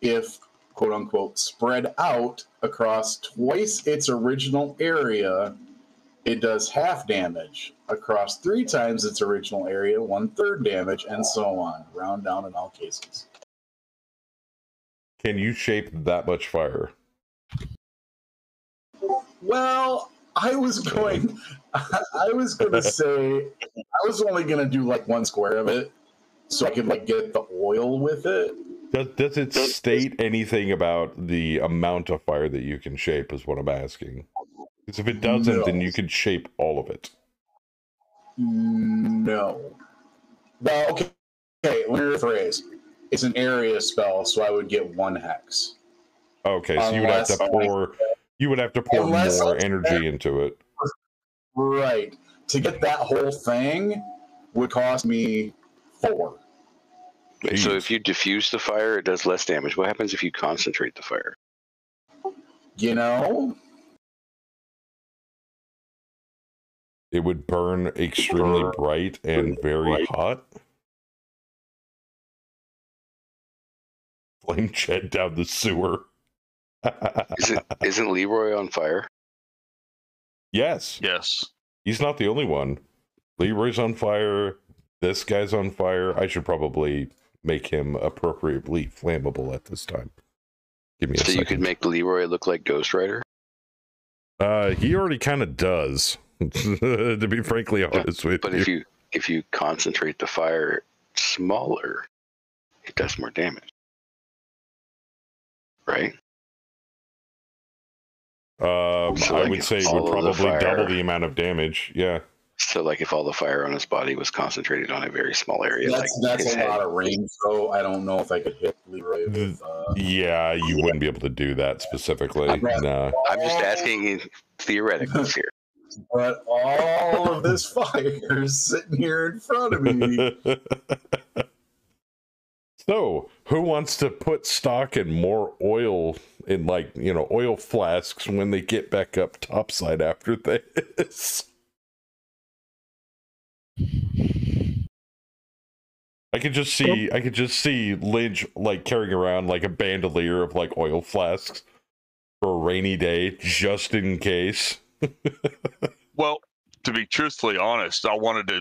if quote unquote spread out across twice its original area it does half damage across three times its original area one third damage and so on round down in all cases can you shape that much fire? Well, I was going. I was going to say I was only going to do like one square of it, so I could like get the oil with it. Does, does it state anything about the amount of fire that you can shape? Is what I'm asking. Because if it doesn't, then you could shape all of it. No. Well, okay. Okay, let me rephrase. It's an area spell, so I would get one hex. Okay, so you would have to pour. You would have to pour Unless more energy into it. Right. To get that whole thing would cost me four. So if you diffuse the fire, it does less damage. What happens if you concentrate the fire? You know? It would burn extremely bright and very hot. Flame jet down the sewer. Isn't isn't Leroy on fire? yes, Yes. he's not the only one. Leroy's on fire. This guy's on fire. I should probably make him appropriately flammable at this time. Give me a So you could make Leroy look like Ghost Rider? Uh, he already kind of does. to be frankly honest with But you. if you if you concentrate the fire smaller, it does more damage. Right? Um, So, I like, would say it would of the probably double the amount of damage. Yeah. So like if all the fire on his body was concentrated on a very small area, like That's that's a head. lot of range, though. I don't know if I could hit Leroy with uh, Yeah, you wouldn't be able to do that specifically. I'm not- Nah. I'm just asking in theoreticals here. But all of this fire is sitting here in front of me. so, who wants to put stock in more oil in, like, you know, oil flasks when they get back up topside after this? I could just see, I could just see Lynch like carrying around like a bandolier of like oil flasks for a rainy day, just in case. Well, to be truthfully honest, I wanted to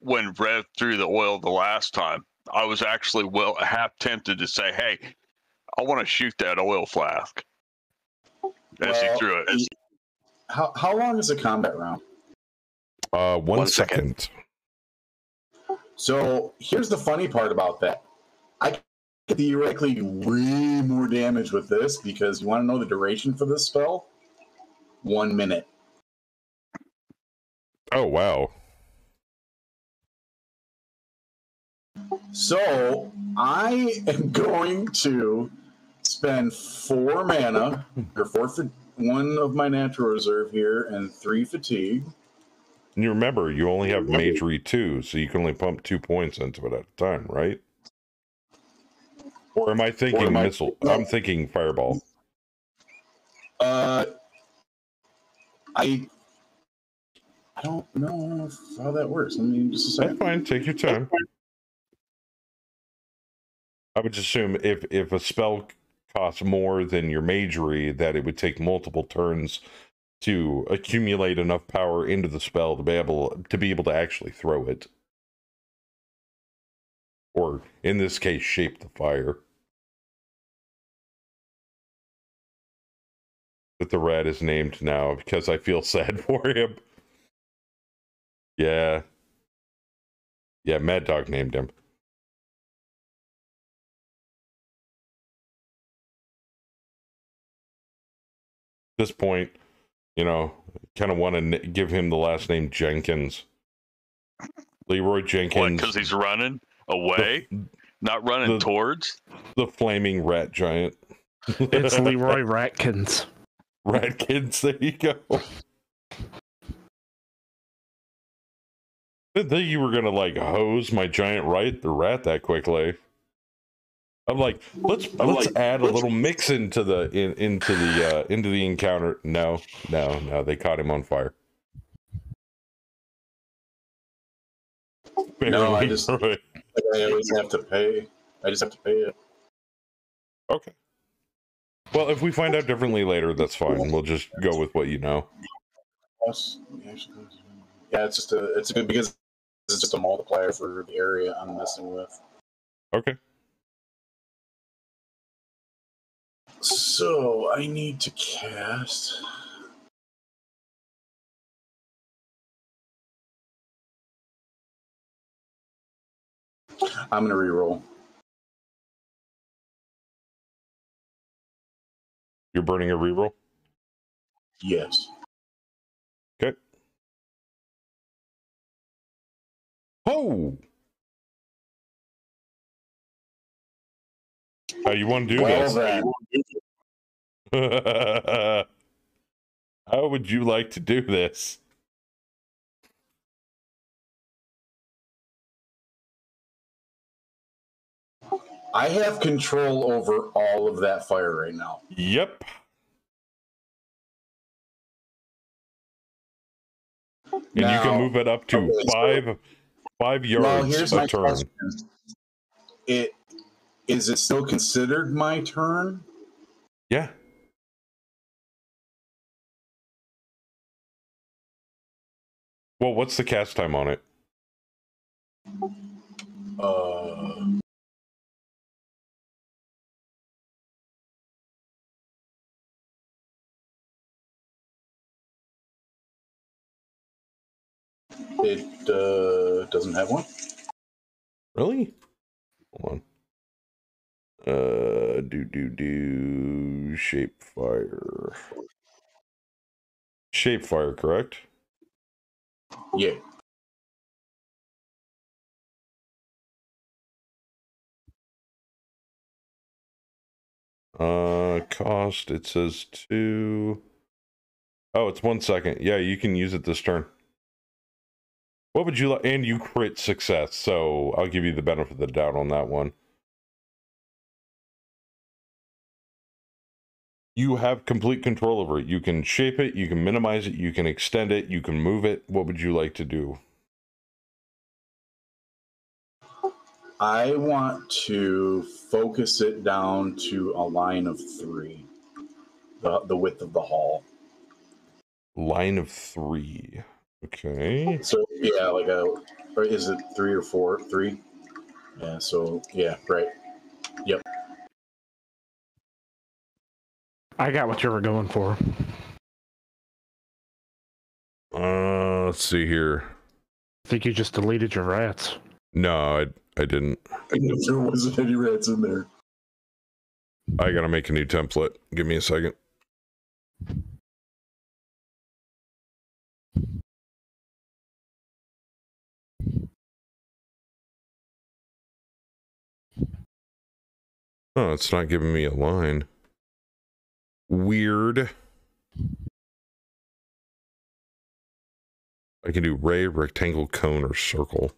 when Rev threw the oil the last time. I was actually well half tempted to say, "Hey, I want to shoot that oil flask." As he threw it, How how long is a combat round? Uh, one One second. second. So here's the funny part about that. I can theoretically do way more damage with this because you want to know the duration for this spell? One minute. Oh wow. So I am going to spend four mana, or four, one of my natural reserve here, and three fatigue. And you remember you only have Magery two, so you can only pump two points into it at a time, right? Or am I thinking am I- missile? I'm thinking fireball. Uh, I I don't know how that works. Let me just a That's second. fine. Take your time. I would assume if if a spell costs more than your Magery, that it would take multiple turns to accumulate enough power into the spell to be able to be able to actually throw it, or in this case, shape the fire. That the rat is named now because I feel sad for him. Yeah. Yeah, Mad Dog named him. At this point, you know, kind of want to n- give him the last name Jenkins. Leroy Jenkins, Because he's running away, not running the- towards. the flaming rat giant. It's Leroy Ratkins. Ratkins, there you go. Didn't think you were gonna like hose my giant right the rat that quickly. I'm like, let's I'm let's like, add a let's- little mix into the in, into the uh into the encounter. No, no, no, they caught him on fire. No, I just- Right. I always have to pay. I just have to pay it. Okay. Well, if we find out differently later, that's fine. We'll just go with what you know. Yeah, it's just a it's a good because it's just a multiplier for the area I'm messing with. Okay. So I need to cast. I'm gonna reroll. You're burning a reroll? Yes. Okay. Oh. How you want to do Well this? How would you like to do this? I have control over all of that fire right now. Yep. And you can move it up to okay, so- five five Well, yards here's a my turn. question: It is it still considered my turn? Yeah. Well, what's the cast time on it? Uh, it uh, doesn't have one. Really? Hold on. Uh, do do do shape fire. Shape fire, correct? Yeah. Uh, cost. It says two. Oh, it's one second. Yeah, you can use it this turn. What would you like? And you crit success, so I'll give you the benefit of the doubt on that one. You have complete control over it. You can shape it, you can minimize it, you can extend it, you can move it. What would you like to do? I want to focus it down to a line of three, the the width of the hall. Line of three. Okay. So yeah, like a, or is it three or four? Three. Yeah. So yeah, right. Yep. I got what you were going for. Uh, let's see here. I think you just deleted your rats. No, I I didn't. there wasn't any rats in there. I gotta make a new template. Give me a second. Oh, it's not giving me a line. Weird. I can do ray, rectangle, cone, or circle.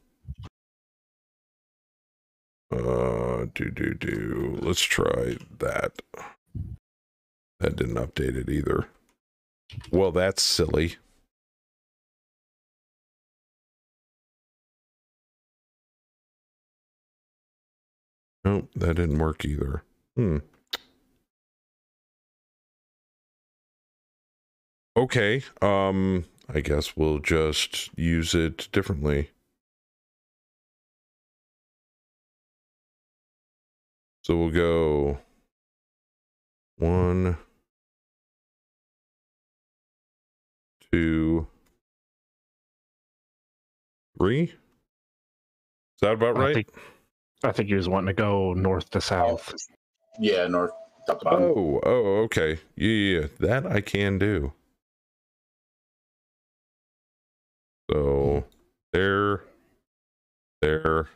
Uh, do do do. Let's try that. That didn't update it either. Well, that's silly. Nope, that didn't work either. Hmm. Okay. Um, I guess we'll just use it differently. So we'll go one, two, three. Is that about right? Think, I think he was wanting to go north to south. Yeah, north, top to bottom. Oh, oh, okay. Yeah, yeah, yeah. that I can do. So there, there,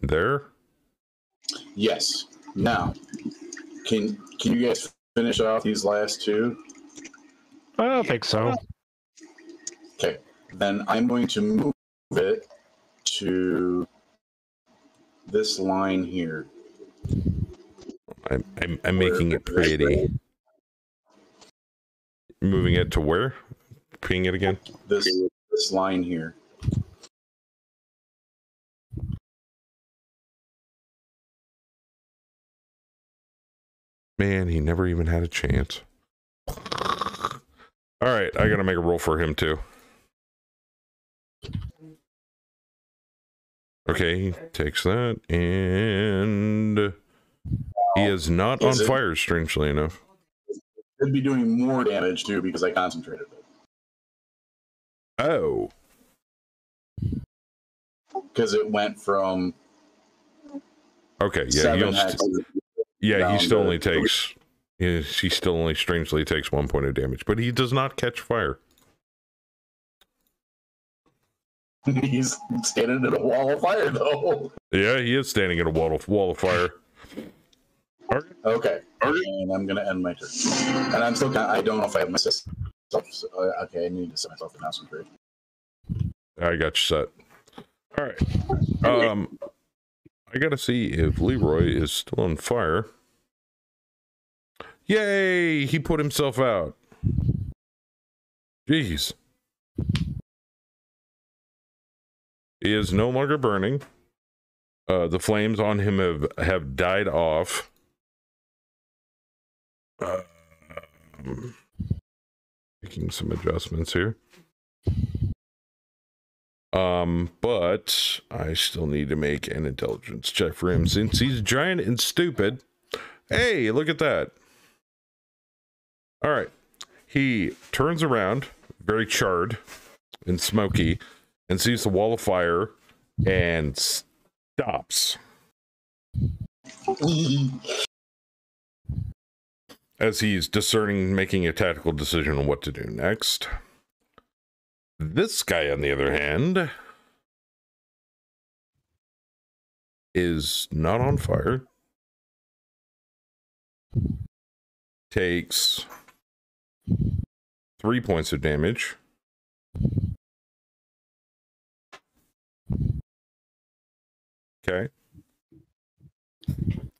and there. Yes. Now, can can you guys finish off these last two? I don't think so. Okay. Then I'm going to move it to this line here. I'm, I'm, I'm making it pretty. Moving it to where? Ping it again. This this line here. Man, he never even had a chance. All right, I gotta make a roll for him too. Okay, he takes that, and he is not on it- fire. Strangely enough. Could be doing more damage too because I concentrated it. Oh, Because it went from okay, yeah, he'll st- yeah, he still only takes. He still only strangely takes one point of damage, but he does not catch fire. He's standing in a wall of fire though. Yeah, he is standing in a wall of wall of fire. Okay. And I'm gonna end my turn. And I'm still kind I don't know if I have my system. So, uh, okay, I need to set myself in concentrate. I got you set. All right. Um, I gotta see if Leroy is still on fire. Yay! He put himself out. Jeez. Is no longer burning. Uh, the flames on him have have died off. Um, making some adjustments here. Um, but I still need to make an intelligence check for him since he's giant and stupid. Hey, look at that. All right. He turns around, very charred and smoky, and sees the wall of fire and stops as he's discerning, making a tactical decision on what to do next. This guy, on the other hand, is not on fire. Takes three points of damage. Okay.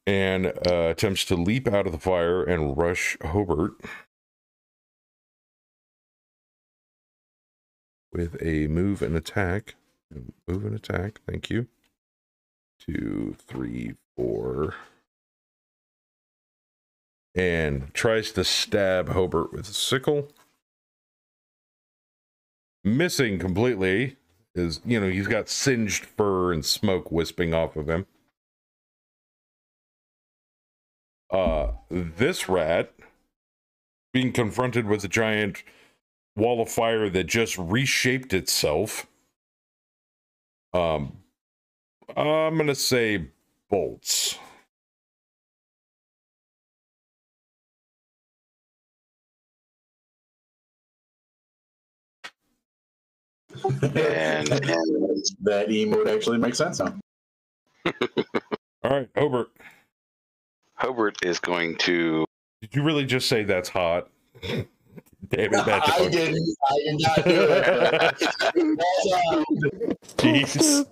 And uh, attempts to leap out of the fire and rush Hobart. with a move and attack. Move and attack. Thank you. Two, three, four. And tries to stab Hobart with a sickle. Missing completely. Is you know, he's got singed fur and smoke wisping off of him. Uh this rat being confronted with a giant wall of fire that just reshaped itself. Um, I'm gonna say bolts. And- that emote actually makes sense now. All right, Hobart, Hobart is going to did you really just say that's hot? Damn it, that I dog. didn't. I did not do it. Uh, Jeez.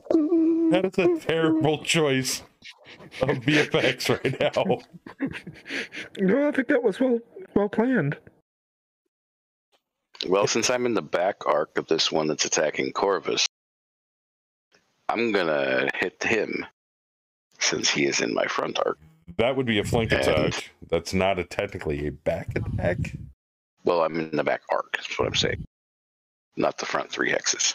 That is a terrible choice of VFX right now. No, I think that was well well planned. Well, since I'm in the back arc of this one that's attacking Corvus, I'm gonna hit him since he is in my front arc. That would be a flank And- attack. That's not a technically a back attack. Well, I'm in the back arc. That's what I'm saying. Not the front three hexes.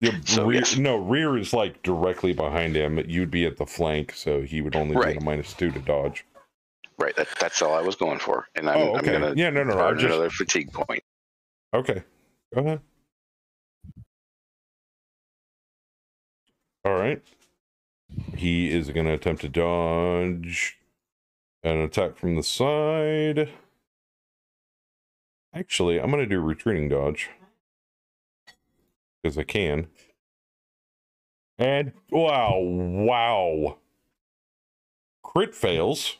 Your So, rear, yes. No, rear is like directly behind him. You'd be at the flank, so he would only Right. get a minus two to dodge. Right. That, that's all I was going for, and I'm, oh, I'm gonna yeah, no, no, no. I'm just another fatigue point. okay. Go ahead. All right. He is going to attempt to dodge an attack from the side. Actually, I'm going to do retreating dodge because I can. And wow, wow. Crit fails.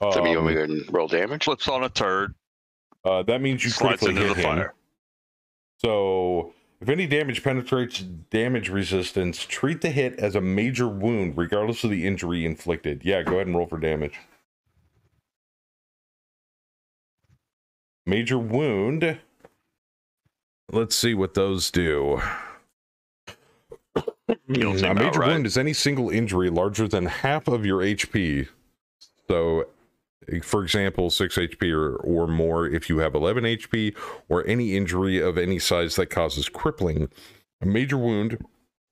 So you want me Um, to go and roll damage? Flips on a turd, uh, that means you slides critically into hit the him. fire. So, if any damage penetrates damage resistance, treat the hit as a major wound, regardless of the injury inflicted. Yeah, go ahead and roll for damage. Major wound. Let's see what those do. A major outright. wound is any single injury larger than half of your HP. So, for example, 6 HP or, or more if you have 11 HP, or any injury of any size that causes crippling. A major wound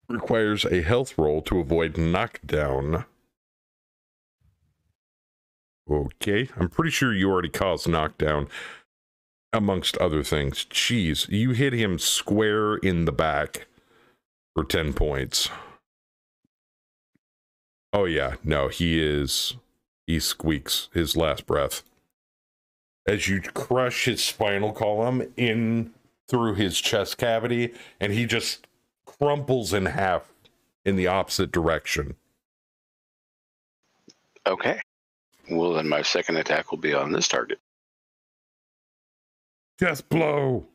requires a health roll to avoid knockdown. Okay, I'm pretty sure you already caused knockdown, amongst other things. Jeez, you hit him square in the back for 10 points. Oh, yeah, no, he is. He squeaks his last breath. As you crush his spinal column in through his chest cavity, and he just crumples in half in the opposite direction. Okay. Well, then my second attack will be on this target. Death blow.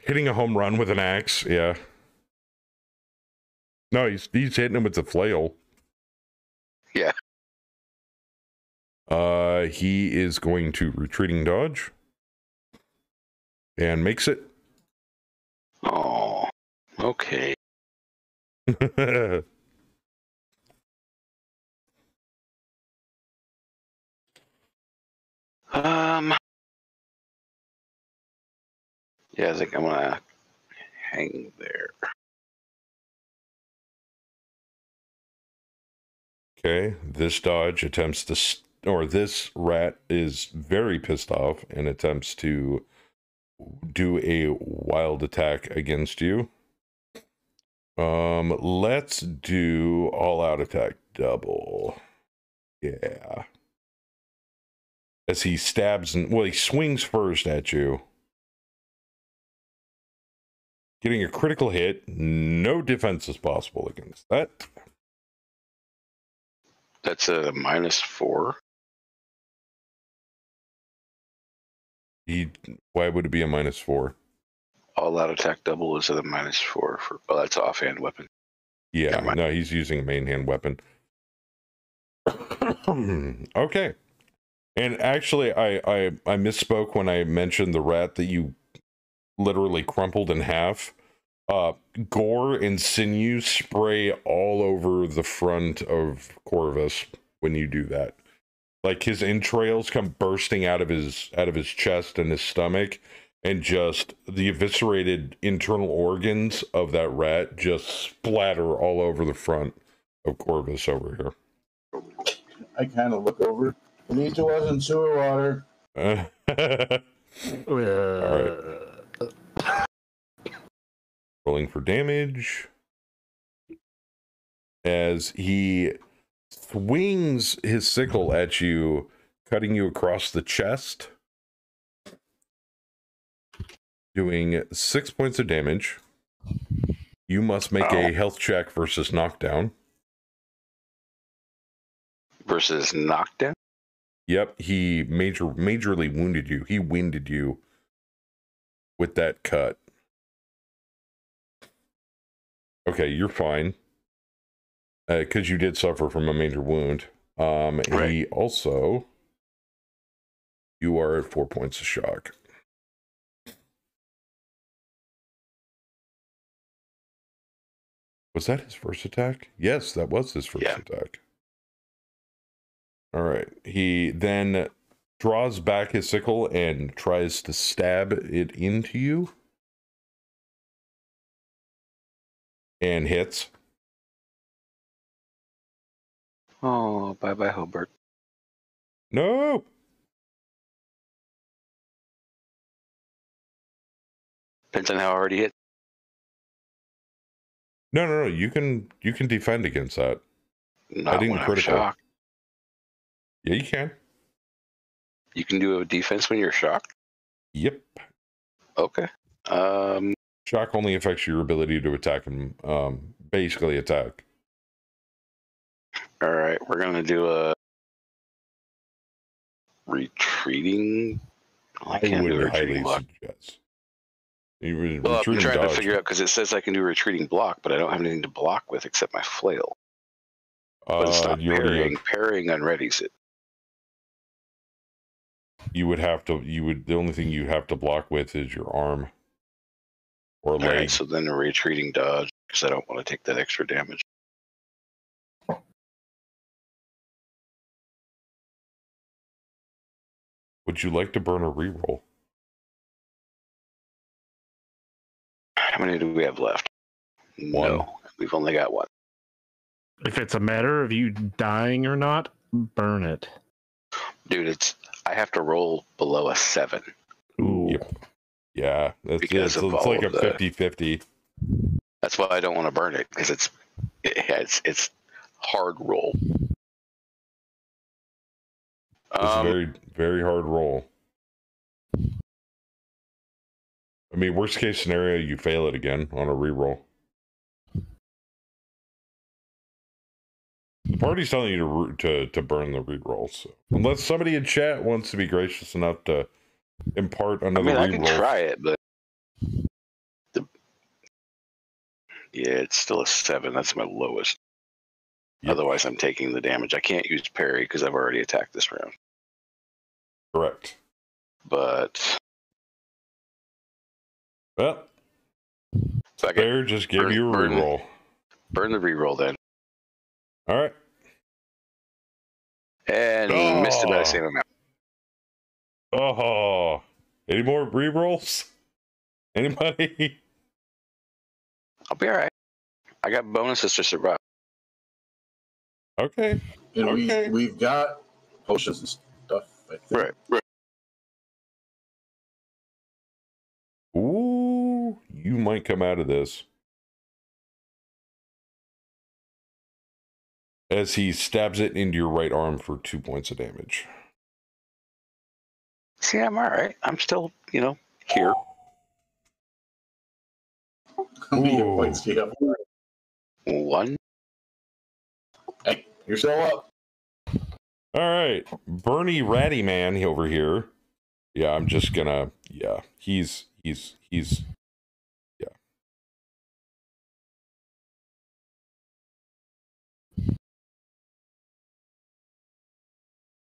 Hitting a home run with an axe, yeah. No, he's he's hitting him with the flail. Yeah. Uh he is going to retreating dodge. And makes it. Oh. Okay. Um. Yeah, I think I'm gonna hang there. okay, this dodge attempts to or this rat is very pissed off and attempts to do a wild attack against you. Um, let's do all out attack double. Yeah. As he stabs and well, he swings first at you. Getting a critical hit, no defense is possible against that. That's a minus four. He why would it be a minus four? All out attack double is at a minus four for. Oh, that's offhand weapon. Yeah, Never no, he's using a main hand weapon. okay. And actually, I, I I misspoke when I mentioned the rat that you literally crumpled in half. Uh, gore and sinew spray all over the front of Corvus when you do that. Like his entrails come bursting out of his out of his chest and his stomach, and just the eviscerated internal organs of that rat just splatter all over the front of Corvus over here. I kind of look over. At least it wasn't sewer water. Uh, rolling for damage as he swings his sickle at you, cutting you across the chest, doing six points of damage. You must make a health check versus knockdown. Versus knockdown. Yep, he major majorly wounded you. He winded you with that cut. Okay, you're fine. Because you did suffer from a major wound. Um, He also, you are at four points of shock. Was that his first attack? Yes, that was his first Yeah. attack. All right. He then draws back his sickle and tries to stab it into you. And hits. Oh, bye bye, Hobart. No. Depends on how hard he hit. No, no, no. You can you can defend against that. Not didn't when I'm critical. shocked. Yeah, you can. You can do a defense when you're shocked. Yep. Okay. Um, Shock only affects your ability to attack and um basically attack. All right, we're gonna do a retreating. I can't do retreating block. suggest. Well, I'm trying dodge. to figure out because it says I can do retreating block, but I don't have anything to block with except my flail. But it's Uh, not parrying. Parrying unreadies it. you would have to you would the only thing you have to block with is your arm or All leg. right, so then a retreating dodge because I don't want to take that extra damage. Would you like to burn a reroll? How many do we have left? One. No, we've only got one. If it's a matter of you dying or not, burn it. Dude, it's I have to roll below a seven. Ooh. Yep. Yeah, it's, Because it's, of it's like a of the- 50 50. That's why I don't want to burn it because it's it has it's hard roll. It's a Um, very, very hard roll. I mean, worst case scenario, you fail it again on a reroll. The party's telling you to to to burn the reroll, so unless somebody in chat wants to be gracious enough to impart another. I mean, I reroll. can try it, but the yeah, it's still a seven. That's my lowest. Yep. Otherwise, I'm taking the damage. I can't use parry because I've already attacked this round. Correct. But Well, so Bear just gave burn- you a burn. reroll. burn the reroll then, All right. and missed it by Oh. the same amount. Oh, any more rerolls? Anybody? I'll be all right. I got bonuses to survive. Okay. And Okay. we, we've got potions and stuff. I think. Right, right. Ooh, you might come out of this. As he stabs it into your right arm for two points of damage. See, I'm all right. I'm still, you know, here. How many points do you have? One. You're still up. All right, Bernie Ratty Man over here. Yeah, I'm just gonna. Yeah, he's he's he's. Yeah.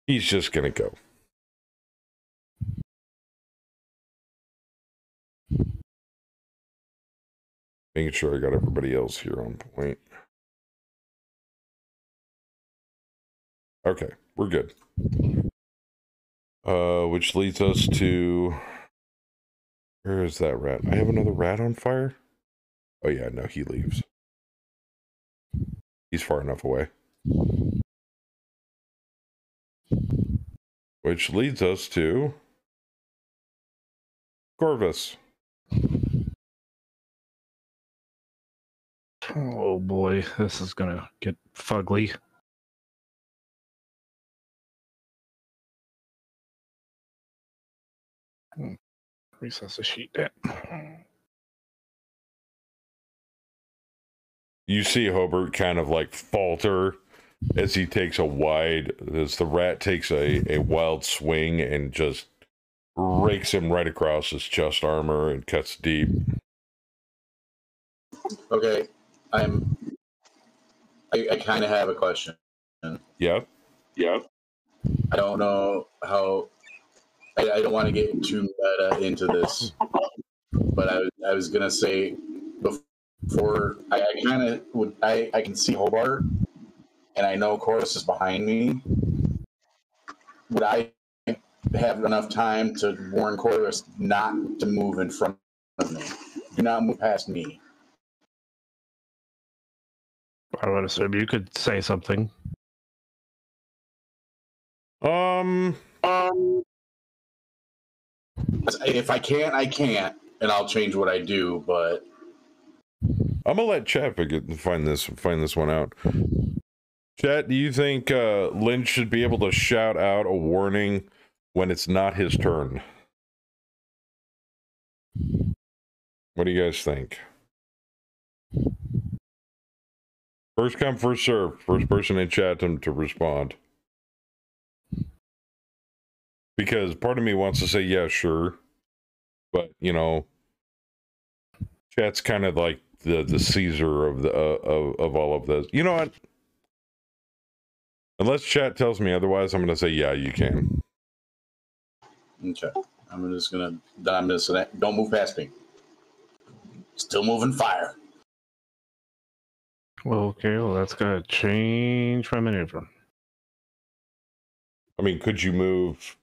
He's just gonna go. Making sure I got everybody else here on point. Okay, we're good. Uh, which leads us to where is that rat? I have another rat on fire. Oh yeah, no, he leaves. He's far enough away. Which leads us to Corvus. Oh boy, this is gonna get fugly. Recess the sheet down. You see Hobart kind of like falter as he takes a wide as the rat takes a, a wild swing and just rakes him right across his chest armor and cuts deep. Okay, I'm. I, I kind of have a question. Yep. Yep. I don't know how. I, I don't want to get too meta into this, but I, was- I was gonna say before I, I kind of would. I, I can see Hobart, and I know Corvus is behind me. Would I have enough time to warn Corvus not to move in front of me? Do not move past me. I would assume you could say something. Um Um, if I can't, I can't, and I'll change what I do. But I'm gonna let Chat find this find this one out. Chat, do you think uh, Lynch should be able to shout out a warning when it's not his turn? What do you guys think? First come, first serve. First person in chat to, to respond. Because part of me wants to say, yeah, sure. But, you know, chat's kind of like the the Caesar of the uh, of of all of this. You know what? Unless chat tells me otherwise, I'm going to say yeah, you can. okay, I'm just gonna. I'm just gonna. Don't move past me. Still moving fire. Well okay, well that's gonna change my maneuver. I mean, could you move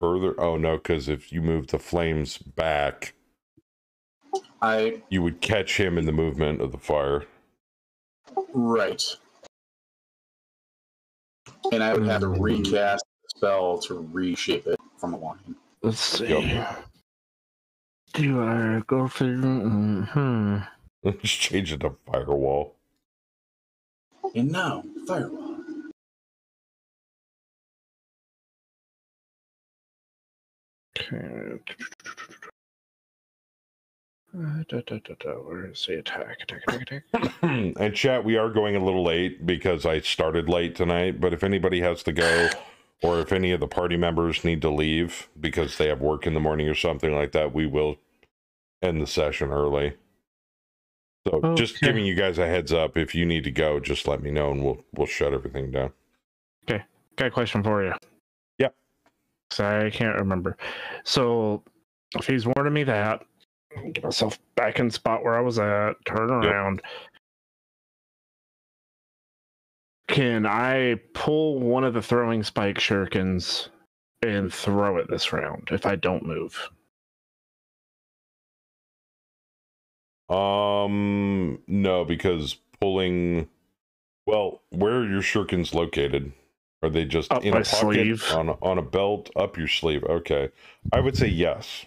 further? Oh no, because if you move the flames back, I you would catch him in the movement of the fire. right, and I would have to Hmm. recast the spell to reshape it from a line. Let's see. Yep. Do I go through? Hmm. Just change it to firewall. And now, firewall. Uh, da, da, da, da. Where is the attack? Attack, attack, attack. and chat, we are going a little late because I started late tonight. But if anybody has to go, or if any of the party members need to leave because they have work in the morning or something like that, we will end the session early. So just giving you guys a heads up. If you need to go, just let me know and we'll we'll shut everything down. Okay. Got a question for you. Yep. I can't remember. So, if he's warning me that, get myself back in the spot where I was at, turn around. Can I pull one of the throwing spike shurikens and throw it this round if I don't move? Um, no, because pulling. Well, where are your shurikens located? Are they just Up in my a pocket sleeve. on a, on a belt up your sleeve? Okay, I would say yes.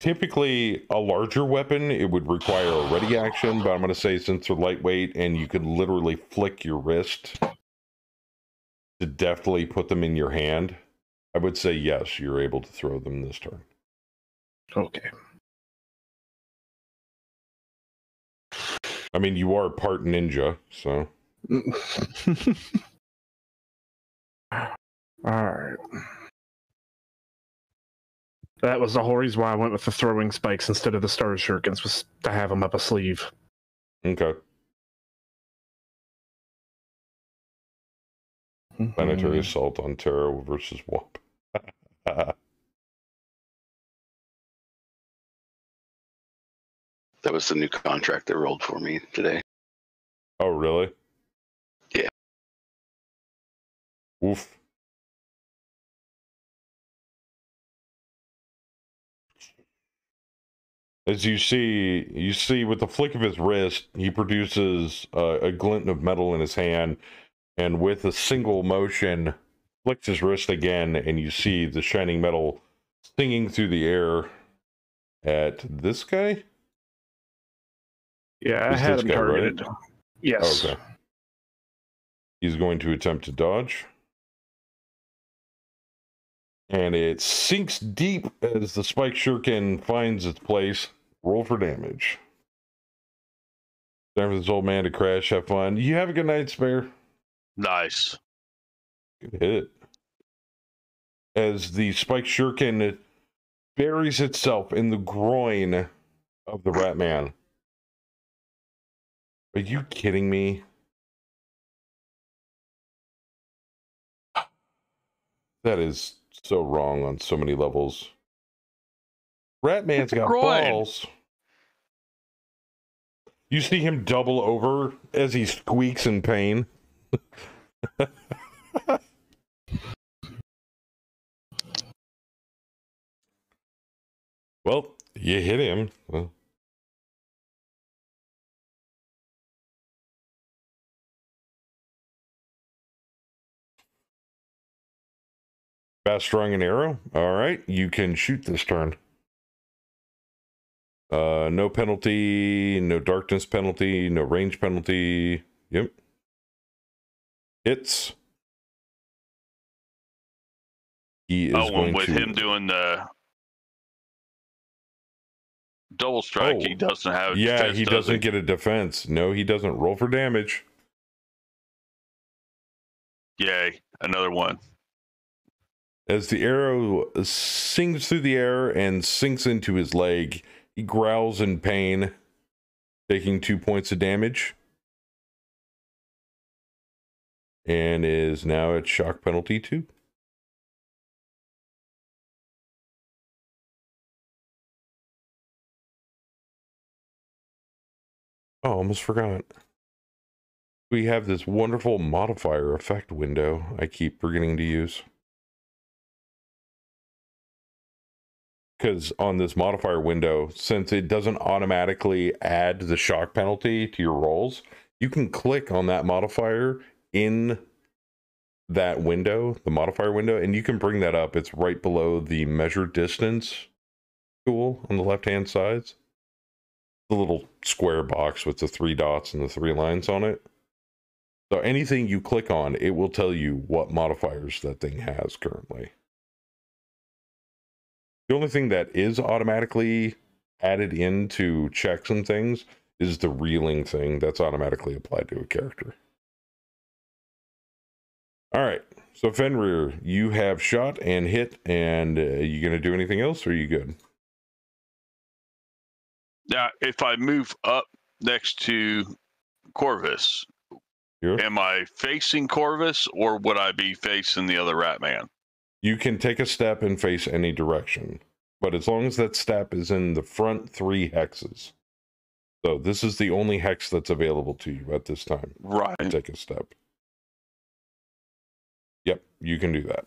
Typically, a larger weapon it would require a ready action, but I'm going to say since they're lightweight and you could literally flick your wrist to deftly put them in your hand, I would say yes, you're able to throw them this turn. Okay. I mean, you are part ninja, so. All right. That was the whole reason why I went with the throwing spikes instead of the star shurikens was to have them up a sleeve. Okay. Mm-hmm. Planetary assault on Terra versus Wop. That was the new contract that rolled for me today. oh, really? As you see, you see with the flick of his wrist, he produces uh, a glint of metal in his hand, and with a single motion, flicks his wrist again, and you see the shining metal singing through the air at this guy. Yeah, I had him guy, right? targeted. Yes. Okay. He's going to attempt to dodge. And it sinks deep as the spike shuriken finds its place. Roll for damage. Time for this old man to crash. Have fun. You have a good night, Spare. Nice. Good hit. As the spike shuriken buries itself in the groin of the rat man. Are you kidding me? That is so wrong on so many levels. Rat man's got Groin. balls. You see him double over as he squeaks in pain. well, you hit him. Well, Fast, strong, and arrow. All right, you can shoot this turn. Uh, no penalty, no darkness penalty, no range penalty. Yep. Hits. He is Oh, and with to. him doing the double strike, he Oh, doesn't have. yeah, defense, he does doesn't get a defense. No, he doesn't roll for damage. Yay, another one. As the arrow sings through the air and sinks into his leg, he growls in pain, taking two points of damage. And is now at shock penalty two. Oh, almost forgot. We have this wonderful modifier effect window I keep forgetting to use. Because on this modifier window, since it doesn't automatically add the shock penalty to your rolls, you can click on that modifier in that window, the modifier window, and you can bring that up. It's right below the measure distance tool on the left hand side. The little square box with the three dots and the three lines on it. So anything you click on, it will tell you what modifiers that thing has currently. The only thing that is automatically added into checks and things is the reeling thing that's automatically applied to a character. All right. So Fenrir, you have shot and hit, and uh, you gonna do anything else? Or are you good? Now, if I move up next to Corvus, am I facing Corvus or would I be facing the other Rat Man? You can take a step and face any direction, but as long as that step is in the front three hexes. So this is the only hex that's available to you at this time. Right. Take a step. Yep, you can do that.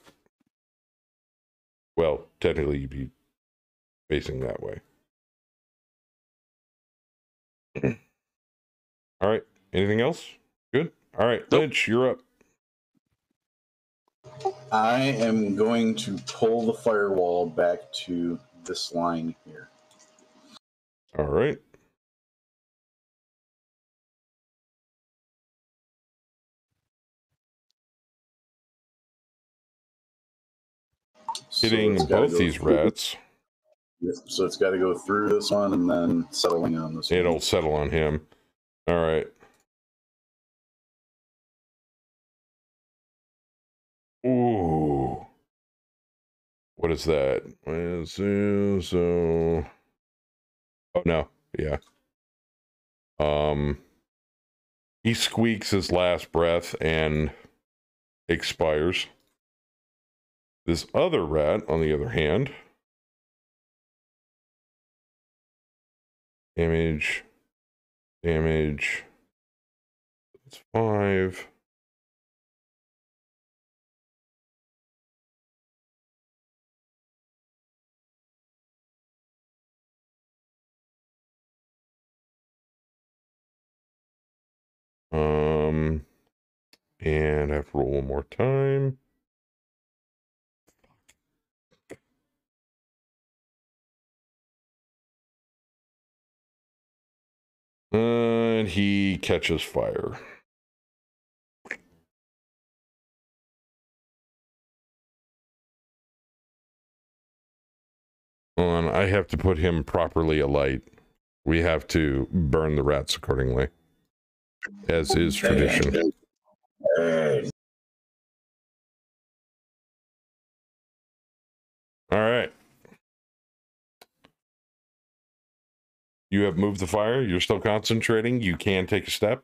Well, technically, you'd be facing that way. All right. Anything else? Good. All right, Nope. Lynch, you're up. I am going to pull the firewall back to this line here. All right. Hitting it's both these through- rats, Yep, So it's got to go through this one and then settling on this it'll one. settle on him. All right. Ooh. What is that? So Oh no, yeah. Um he squeaks his last breath and expires. This other rat, on the other hand, damage, damage. that's five. Um, and I have to roll one more time. And he catches fire. On, I have to put him properly alight. We have to burn the rats accordingly, as is tradition. All right. You have moved the fire. You're still concentrating. You can take a step,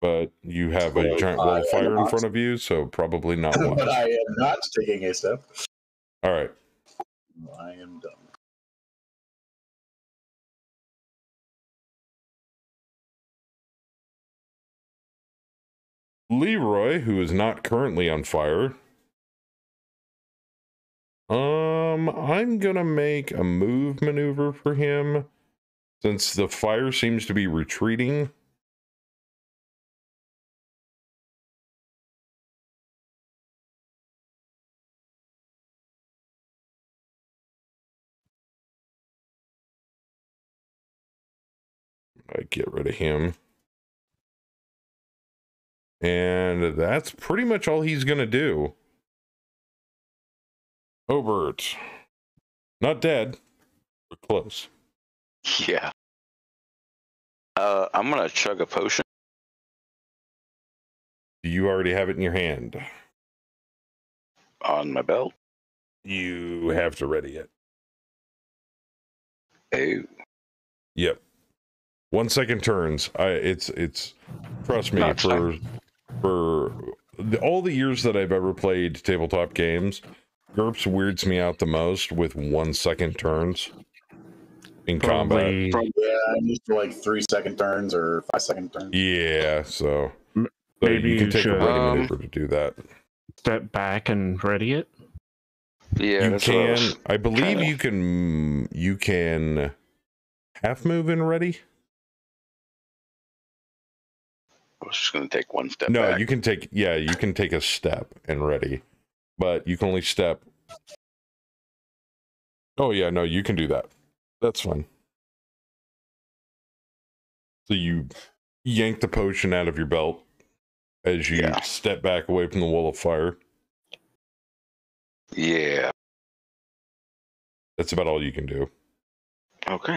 but you have a giant wall of fire in front of you, so probably not but. I am not taking a step. All right. I am done. Leroy, who is not currently on fire. Um, I'm gonna make a move maneuver for him since the fire seems to be retreating. I get rid of him. And that's pretty much all he's going to do. Hobart. Not dead, but close. Yeah. Uh, I'm gonna chug a potion. Do you already have it in your hand? on my belt. You have to ready it. Oh, Yep. One second turns. I it's it's trust me for for the, all the years that I've ever played tabletop games, GURPS weirds me out the most with one second turns in combat. Probably yeah, I'm used to like three second turns or five second turns. Yeah, so, so maybe you can you take a should- ready Um, maneuver to do that. step back and ready it. yeah. you that's what I can, I believe kinda- you can, you can half move and ready. I was just gonna take one step No, back. you can take yeah, you can take a step and ready, but you can only step. Oh yeah, no, you can do that. That's fine. So you yank the potion out of your belt as you Yeah. step back away from the wall of fire. Yeah. That's about all you can do. Okay.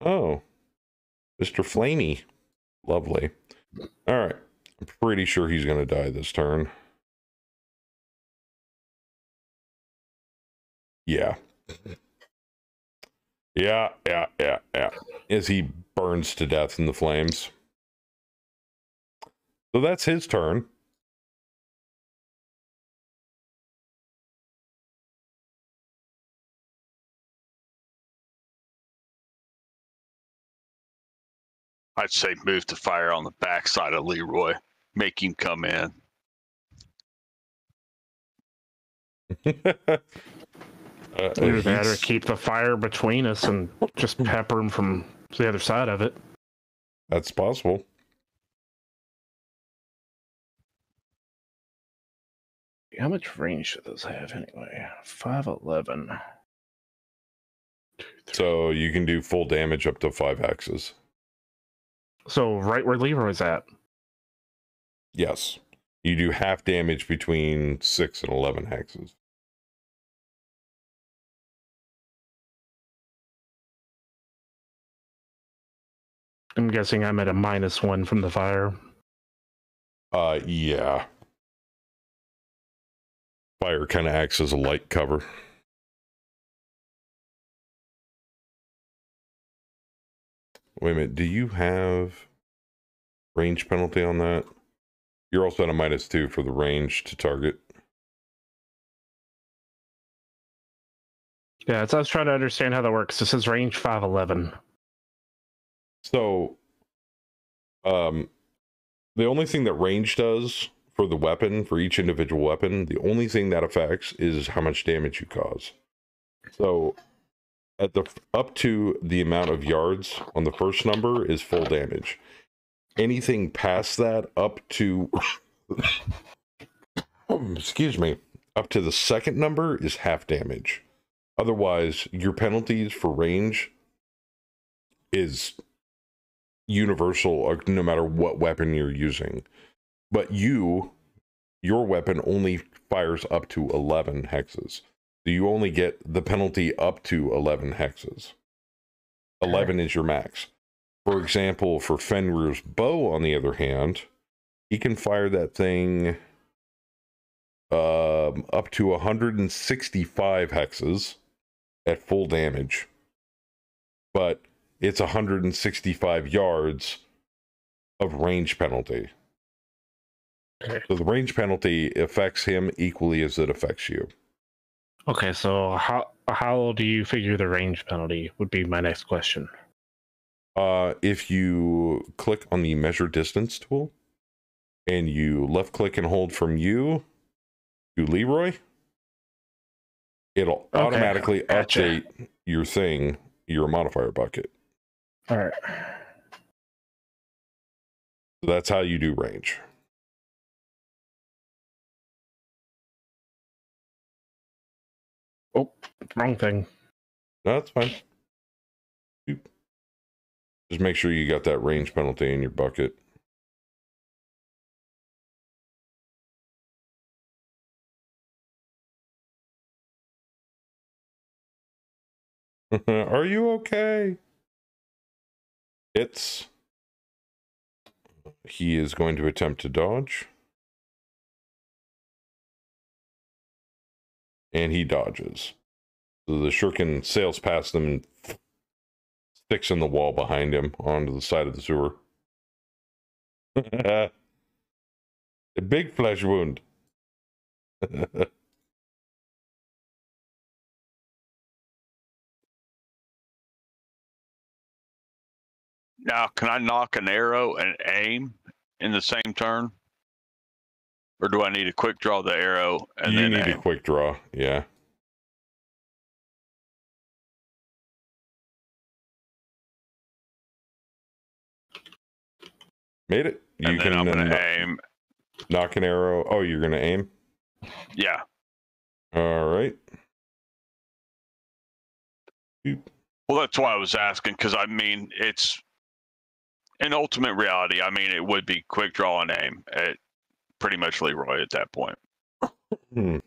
Oh, Mr. Flamey. Lovely. All right. I'm pretty sure he's going to die this turn. Yeah. Yeah, yeah, yeah, yeah. As he burns to death in the flames. So that's his turn. I'd say move the fire on the backside of Leroy. Make him come in. Uh, Either that or keep the fire between us and just pepper him from the other side of it. That's possible. How much range do those have anyway? 5'11. So you can do full damage up to five hexes. So, right where lever Leroy's at. Yes. You do half damage between six and 11 hexes. I'm guessing I'm at a minus one from the fire. Uh, yeah. Fire kind of acts as a light cover. Wait a minute. Do you have range penalty on that? You're also at a minus two for the range to target. Yeah, so I was trying to understand how that works. This is range 5'11. So, um, the only thing that range does for the weapon, for each individual weapon, the only thing that affects is how much damage you cause. So, at the up to the amount of yards on the first number is full damage. Anything past that, up to, excuse me, up to the second number is half damage. Otherwise, your penalties for range is universal no matter what weapon you're using. But you, your weapon only fires up to 11 hexes. You only get the penalty up to 11 hexes. 11 is your max. For example, for Fenrir's bow, on the other hand, he can fire that thing um, up to 165 hexes at full damage, but it's 165 yards of range penalty. Okay. So the range penalty affects him equally as it affects you. Okay, so how how do you figure the range penalty? Would be my next question. Uh, if you click on the measure distance tool and you left click and hold from you to Leroy, it'll Okay, automatically gotcha. update your thing, your modifier bucket. All right. That's how you do range. Oh, wrong thing. No, that's fine. Just make sure you got that range penalty in your bucket. Are you okay? It's. He is going to attempt to dodge. And he dodges. So the shuriken sails past them and sticks in the wall behind him onto the side of the sewer. A big flesh wound. Now, can I nock an arrow and aim in the same turn? Or do I need to quick draw the arrow and you then need aim? a quick draw. Yeah. Made it. You and then can I'm gonna aim. nock an arrow. Oh, you're gonna aim. Yeah. All right. Well, that's why I was asking because I mean it's in ultimate reality. I mean it would be quick draw and aim at pretty much Leroy at that point. Hmm.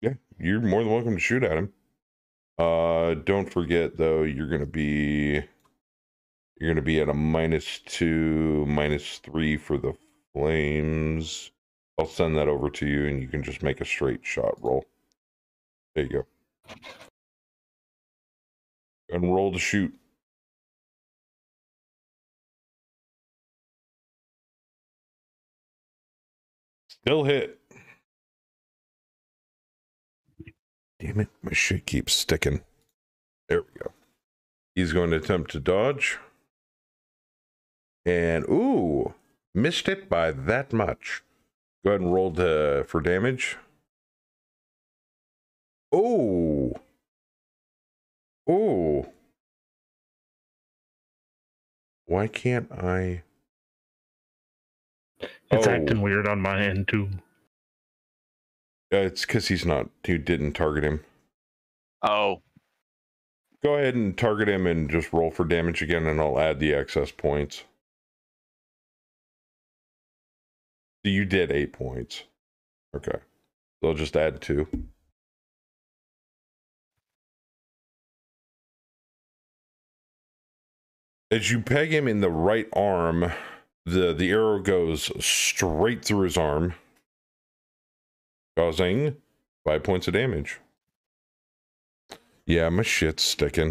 Yeah, you're more than welcome to shoot at him. Uh, don't forget though, you're gonna be you're gonna be at a minus two, minus three for the flames. I'll send that over to you, and you can just make a straight shot roll. There you go. And roll to shoot. Still hit. Damn it, my shit keeps sticking. There we go. He's going to attempt to dodge. And ooh, missed it by that much. Go ahead and roll to, for damage. Oh. Oh. Why can't I? It's Oh. acting weird on my end too. Uh, it's because he's not. He didn't target him. Oh, Go ahead and target him and just roll for damage again, and I'll add the excess points. So you did eight points. Okay. So I'll just add two. As you peg him in the right arm, the, the arrow goes straight through his arm, causing five points of damage. Yeah, my shit's sticking.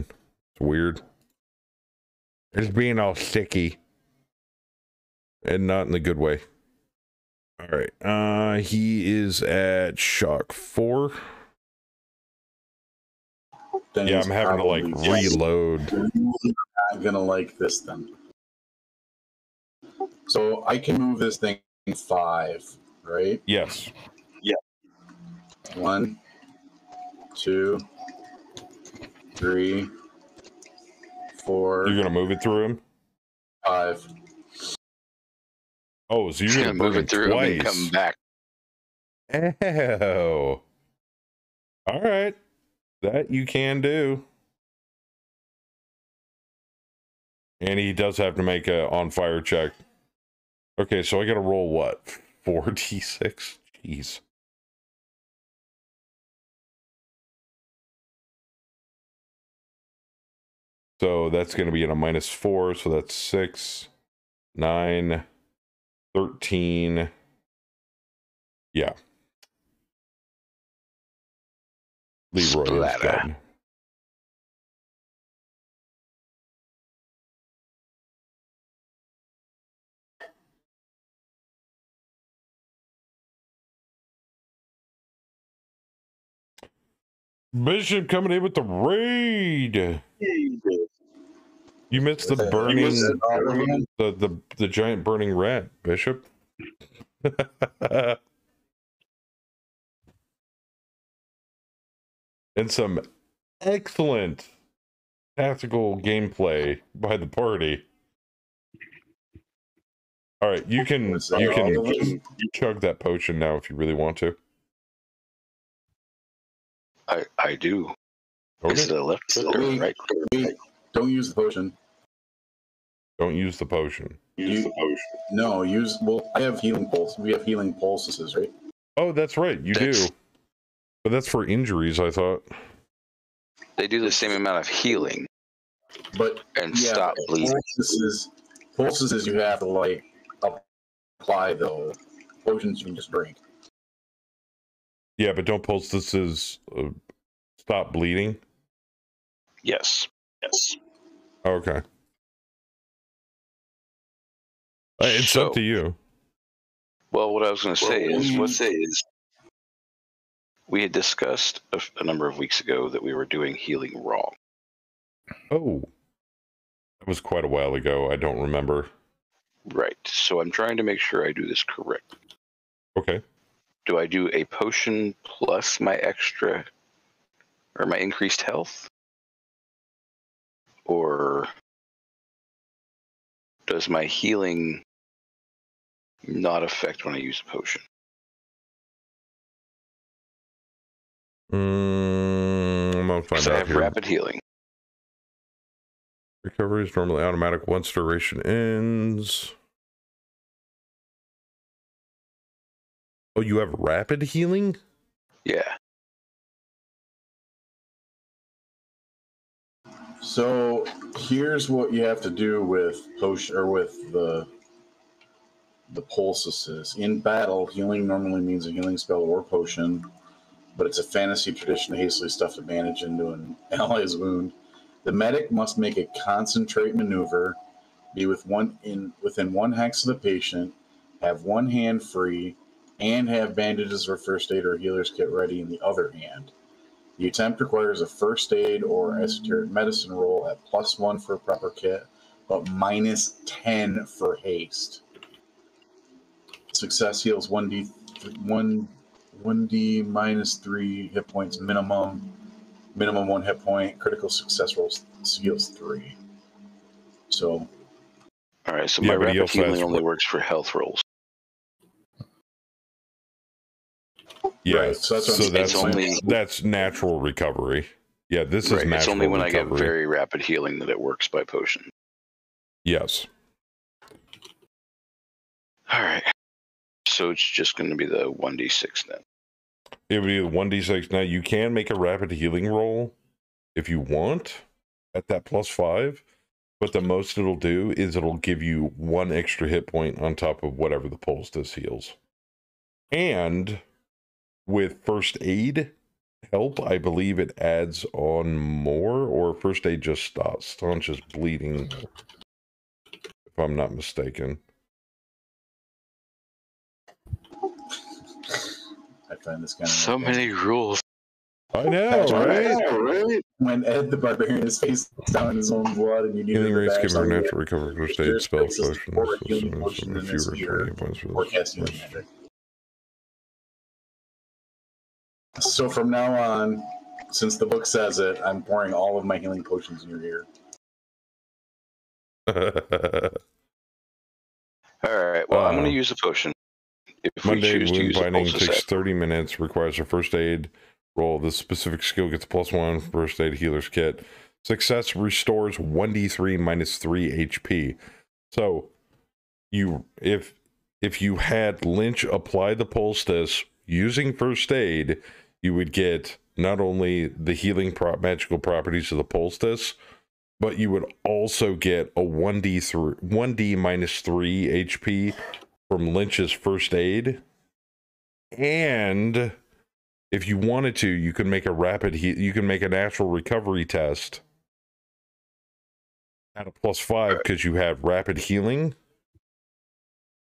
It's weird. It's being all sticky. And not in the good way. All right. Uh he is at shock 4. Then Yeah, I'm having to like reload. not gonna like this then. So I can move this thing five, right? Yes. Yeah. One, two, three, four, You're going to move it through him? five. Oh, so you're Just going gonna to move it through and come back. Oh. All right. That you can do. And he does have to make a on fire check. Okay, so I got to roll what? 4d6? Jeez. So that's going to be in a minus four. So that's six, nine, 13. Yeah. Leroy is Splatter. dead. Bishop coming in with the raid. You missed the burning, missed the, the the giant burning rat, Bishop. and some excellent tactical gameplay by the party. All right, you can you all of us? can chug that potion now if you really want to. I, I do. Is it a left click or Wait, right click? wait, Don't use the potion. Don't use the potion. You- No, use. Well, I have healing poultice. We have healing poultices, right? Oh, that's right, you That's- do. But that's for injuries, I thought. They do the same amount of healing But and yeah, stop bleeding. poultices, poultices is you have to like apply though. Potions you can just drink. Yeah, but don't post this as uh, stop bleeding. Yes. Yes. Okay. Uh, It's So- up to you. Well, what I was going to say Well, is, we- what say is, we had discussed a, a number of weeks ago that we were doing healing wrong. Oh, that was quite a while ago. I don't remember. Right. So I'm trying to make sure I do this correct. Okay. Do I do a potion plus my extra or my increased health? Or does my healing not affect when I use a potion? Mm, I'm gonna find Because I have here. rapid healing. Recovery is normally automatic once duration ends. Oh, you have rapid healing? Yeah. So here's what you have to do with potion or with the the poultices. In battle, healing normally means a healing spell or potion, but it's a fantasy tradition to hastily stuff a bandage into an ally's wound. The medic must make a concentrate maneuver, be with one in within one hex of the patient, have one hand free, and have bandages or first aid or healer's kit ready in the other hand. The attempt requires a first aid or esoteric medicine roll at plus one for a proper kit, but minus 10 for haste. Success heals 1d, 1, 1d minus 3 hit points minimum, minimum 1 hit point. Critical success rolls heals 3. So, All right. So Yeah, my rapid healing only works for health rolls. Yeah. Right, so that's so that's only- that's natural recovery. Yeah, this is Right. natural It's only when recovery. I get very rapid healing that it works by potion. yes. All right. So it's just going to be the 1d6 then. It would be the one d six. Now you can make a rapid healing roll if you want at that plus five, but the most it'll do is it'll give you one extra hit point on top of whatever the pulse poultice heals. And with first aid help, I believe it adds on more, or first aid just stops staunches bleeding, if I'm not mistaken. I find this kind of So many rules. I know, right? right? when Ed the Barbarian is face down in his own blood, and you need Healing to rates give her backstory natural recovery first aid spell places potion. for a so healing some- potion in few this restoring points for or this. casting magic. So from now on, since the book says it, I'm pouring all of my healing potions in your ear. All right. Well, I'm going to um, use a potion. If Monday we choose to wound use binding poultice takes act- 30 minutes, requires a first aid roll. This specific skill gets a plus one first aid healer's kit. Success restores 1d3 minus 3 HP. So you if if you had Lynch apply the poultice using first aid, you would get not only the healing magical properties of the poultice, but you would also get a 1d three 1d minus 3 HP from Lynch's first aid. And if you wanted to, you could make a rapid he- you can make a natural recovery test at a plus 5 because you have rapid healing.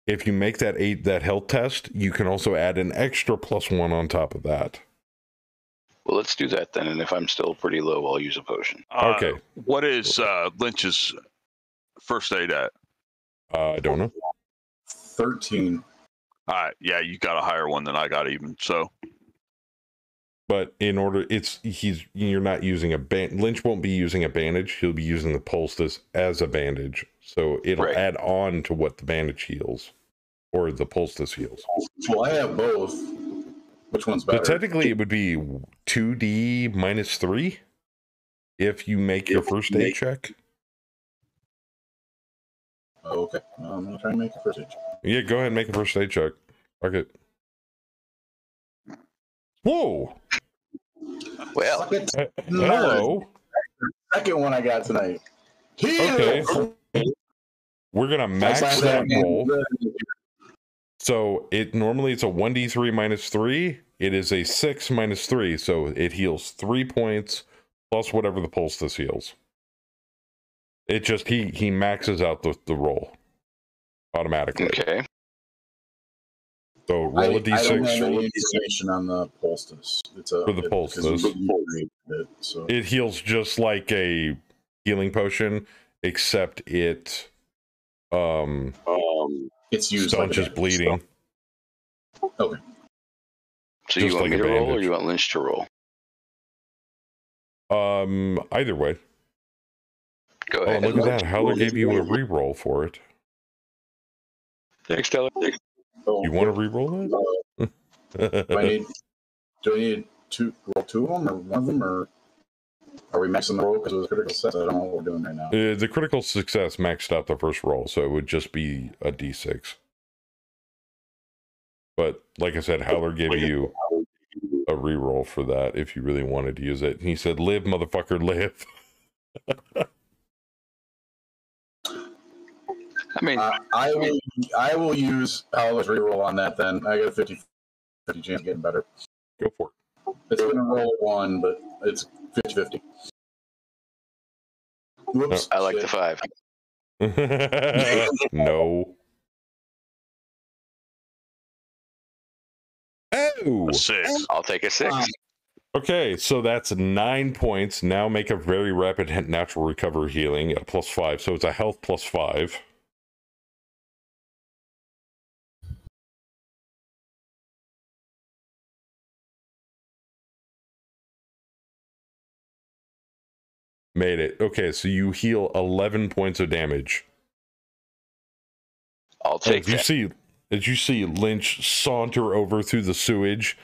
If you make that eight that health test, you can also add an extra plus 1 on top of that. Well, let's do that then. And if I'm still pretty low, I'll use a potion. Uh, Okay. What is uh, Lynch's first aid at? Uh, I don't know. 13. All right, yeah, you got a higher one than I got even. So but in order it's he's you're not using a band lynch won't be using a bandage he'll be using the poultice as a bandage so it'll Right. add on to what the bandage heals or the poultice heals Well, I have both. Which one's better? but technically it would be 2d minus 3 if you make your first you aid make- check Oh, okay. Well, I'm going to try and make a first aid check. yeah go ahead and make a first aid check fuck it whoa Well, Uh, hello Second one I got tonight. Okay. we're gonna max That's that last roll time. So it normally it's a 1d3 minus 3. It is a 6 minus 3. So it heals 3 points plus whatever the poultice heals. It just he he maxes out the, the roll automatically. okay. So I, roll a I don't have d6. any information on the poultice. It's a For the it- poultice. because we created it, so It heals just like a healing potion, except it um it's used like staunches a- bleeding. So Just you want like me to roll or you want Lynch to roll? Um either way. Go Oh, ahead. look at that. Howler gave you a reroll for it. Thanks, Teller. Oh, You want to reroll Do I that? need? Do I need two roll two of them or one of them or are we maxing the roll because it was critical success? I don't know what we're doing right now. Uh, the critical success maxed out the first roll, so it would just be a d6. But like I said, Howler gave you a reroll for that if you really wanted to use it. And he said, "Live, motherfucker, live." I mean, Uh, I will. I will use Howler's reroll on that. Then I got a 50, 50 chance of getting better. Go for it. It's been a roll one, but it's 50 50. Whoops. I like the five. no. Oh. a six. I'll take a six. Um, Okay, so that's nine points. Now make a very rapid natural recovery healing at plus five. So it's a health plus five. Made it. Okay, so you heal 11 points of damage. I'll take if you that. see, as you see Lynch saunter over through the sewage,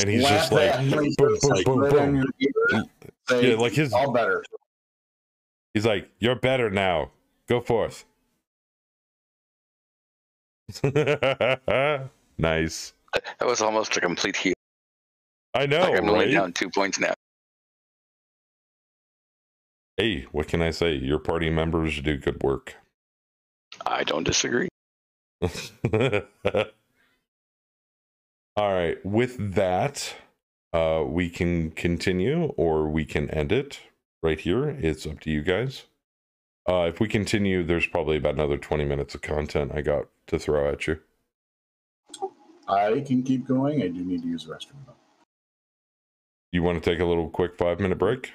And he's just like, boom, boom, like, boom, boom. on your ear, say, yeah, like his all better. He's like, "You're better now. Go forth." nice. That was almost a complete heal. I know, like I'm only down two points now. Hey, what can I say? Your party members do good work. I don't disagree. All right. With that, uh, we can continue or we can end it right here. It's up to you guys. Uh, if we continue, there's probably about another 20 minutes of content I got to throw at you. I can keep going. I do need to use the restroom. though. You want to take a little quick five minute break?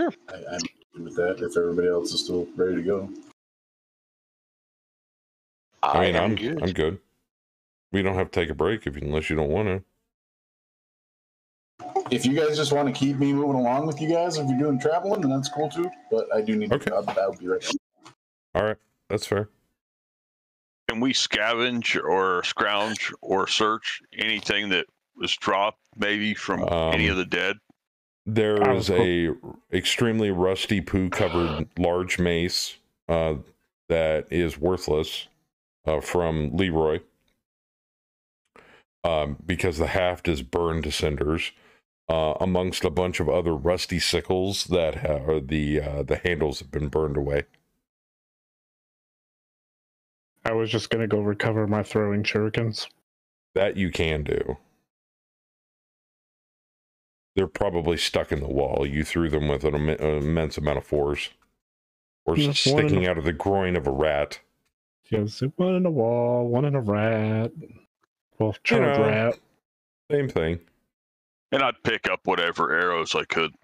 I, I'm good with that. If everybody else is still ready to go, I mean, I'm good. I'm good. We don't have to take a break if unless you don't want to. if you guys just want to keep me moving along with you guys, if you're doing traveling, then that's cool too. But I do need Okay. to. I'll, I'll be right. back. All right, that's fair. Can we scavenge or scrounge or search anything that was dropped, maybe from any Um, of the dead? There is a extremely rusty poo covered large mace uh, that is worthless uh, from Leroy um, because the haft is burned to cinders. uh, amongst a bunch of other rusty sickles that the uh, the handles have been burned away. I was just gonna go recover my throwing shurikens. That you can do. They're probably stuck in the wall. You threw them with an, im- an immense amount of force, or Yeah, s- one in sticking out of the groin of a rat. Yes, one in a wall, one in a rat. Well, charred know. rat. Same thing. And I'd pick up whatever arrows I could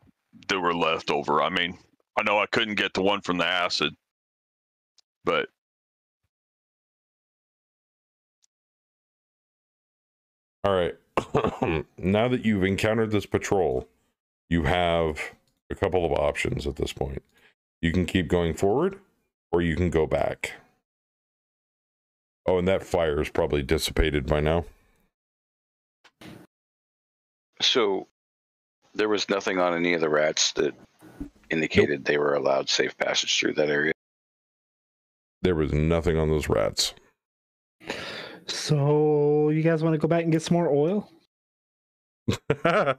that were left over. I mean, I know I couldn't get the one from the acid, but All right. now that you've encountered this patrol, you have a couple of options at this point. You can keep going forward, or you can go back. Oh, and that fire is probably dissipated by now. So there was nothing on any of the rats that indicated they were allowed safe passage through that area. There was nothing on those rats. So you guys want to go back and get some more oil?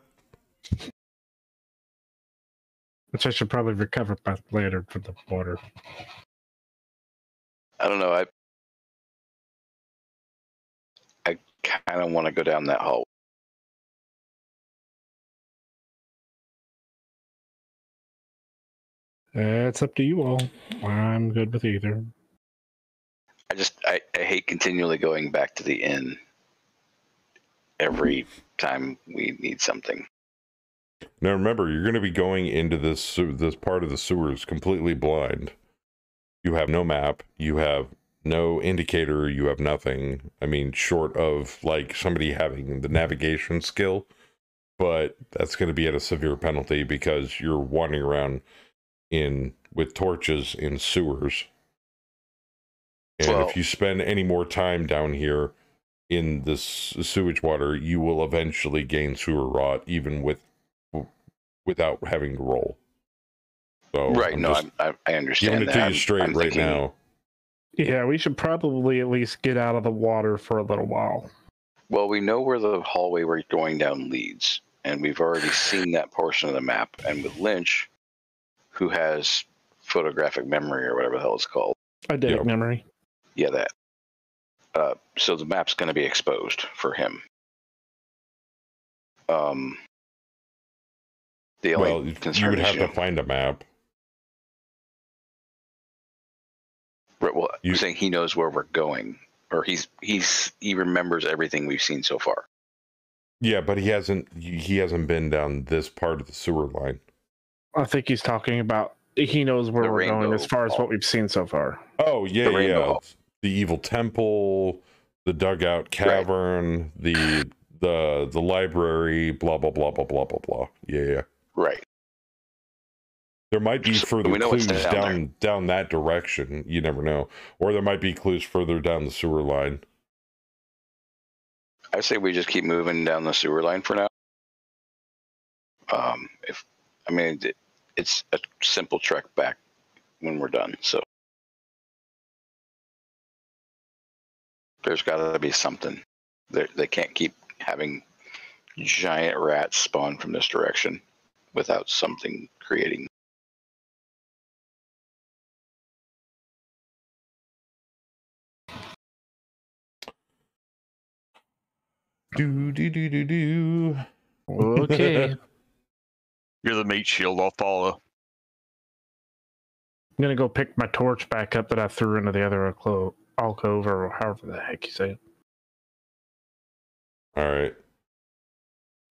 Which I should probably recover back later for the water. I don't know. I I kind of want to go down that hall. Uh, it's up to you all. I'm good with either. I just I, I hate continually going back to the inn every time we need something. now remember, you're going to be going into this this part of the sewers completely blind. You have no map. You have no indicator. You have nothing. I mean, short of like somebody having the navigation skill, but that's going to be at a severe penalty because you're wandering around in with torches in sewers. And Well- if you spend any more time down here in this sewage water, you will eventually gain sewer rot, even with without having to roll. So right? I'm no, just I'm, I, I understand giving it that. to I'm- you straight I'm right thinking- now. Yeah, we should probably at least get out of the water for a little while. Well, we know where the hallway we're going down leads, and we've already seen that portion of the map. And with Lynch, who has photographic memory or whatever the hell it's called, Eidetic Yep. memory. yeah, that. Uh, so the map's going to be exposed for him. Um, the only Well, you concern would is, have you to find a map. right, well, you- I'm saying he knows where we're going, or he's he's he remembers everything we've seen so far. Yeah, but he hasn't. He hasn't been down this part of the sewer line. I think he's talking about he knows where The we're going as far as hall. what we've seen so far. Oh yeah, The yeah. The evil temple, the dugout cavern, the the the library, blah blah blah blah blah blah blah. Yeah, yeah. Right. There might be further it's clues down down down that direction. You never know, or there might be clues further down the sewer line. I say we just keep moving down the sewer line for now. Um, if I mean, it, it's a simple trek back when we're done. So there's got to be something. They they can't keep having giant rats spawn from this direction without something creating. Do do do do do. Okay. You're the meat shield. I'll follow. I'm gonna go pick my torch back up that I threw into the other alcove, alcove or however the heck you say it. All right.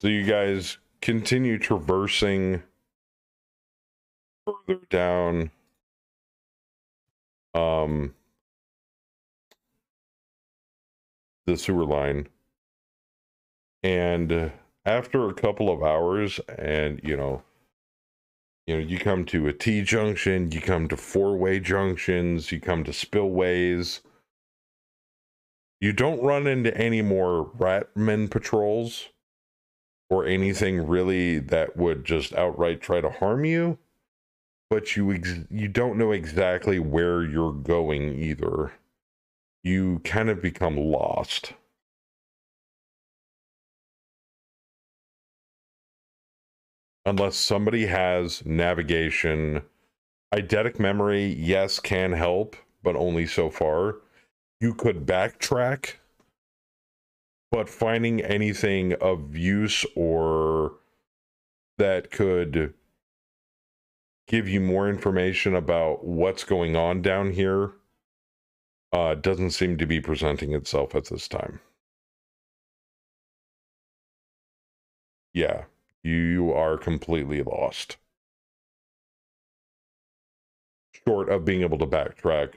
So you guys continue traversing further down um the sewer line. And after a couple of hours and you know you know you come to a T junction, you come to four-way junctions, you come to spillways, you don't run into any more ratman patrols or anything really that would just outright try to harm you but you ex- you don't know exactly where you're going either you kind of become lost unless somebody has navigation. Eidetic memory, yes, can help, but only so far. You could backtrack, but finding anything of use or that could give you more information about what's going on down here uh, doesn't seem to be presenting itself at this time. Yeah, you are completely lost. Short of being able to backtrack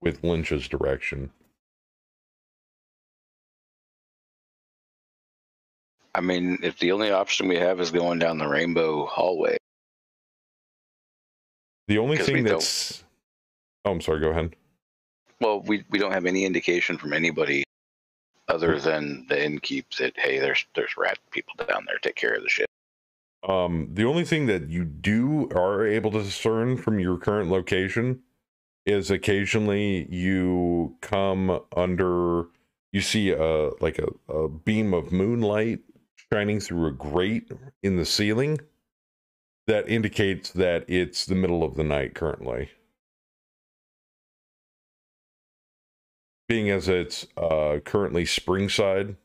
with Lynch's direction. I mean, if the only option we have is going down the rainbow hallway, The only thing that's. Oh, I'm sorry, go ahead. well, we we don't have any indication from anybody other than the innkeep that hey, there's there's rat people down there. Take care of the shit. Um, the only thing that you do are able to discern from your current location is occasionally you come under you see a like a, a beam of moonlight shining through a grate in the ceiling that indicates that it's the middle of the night currently. Being as it's uh, currently springside,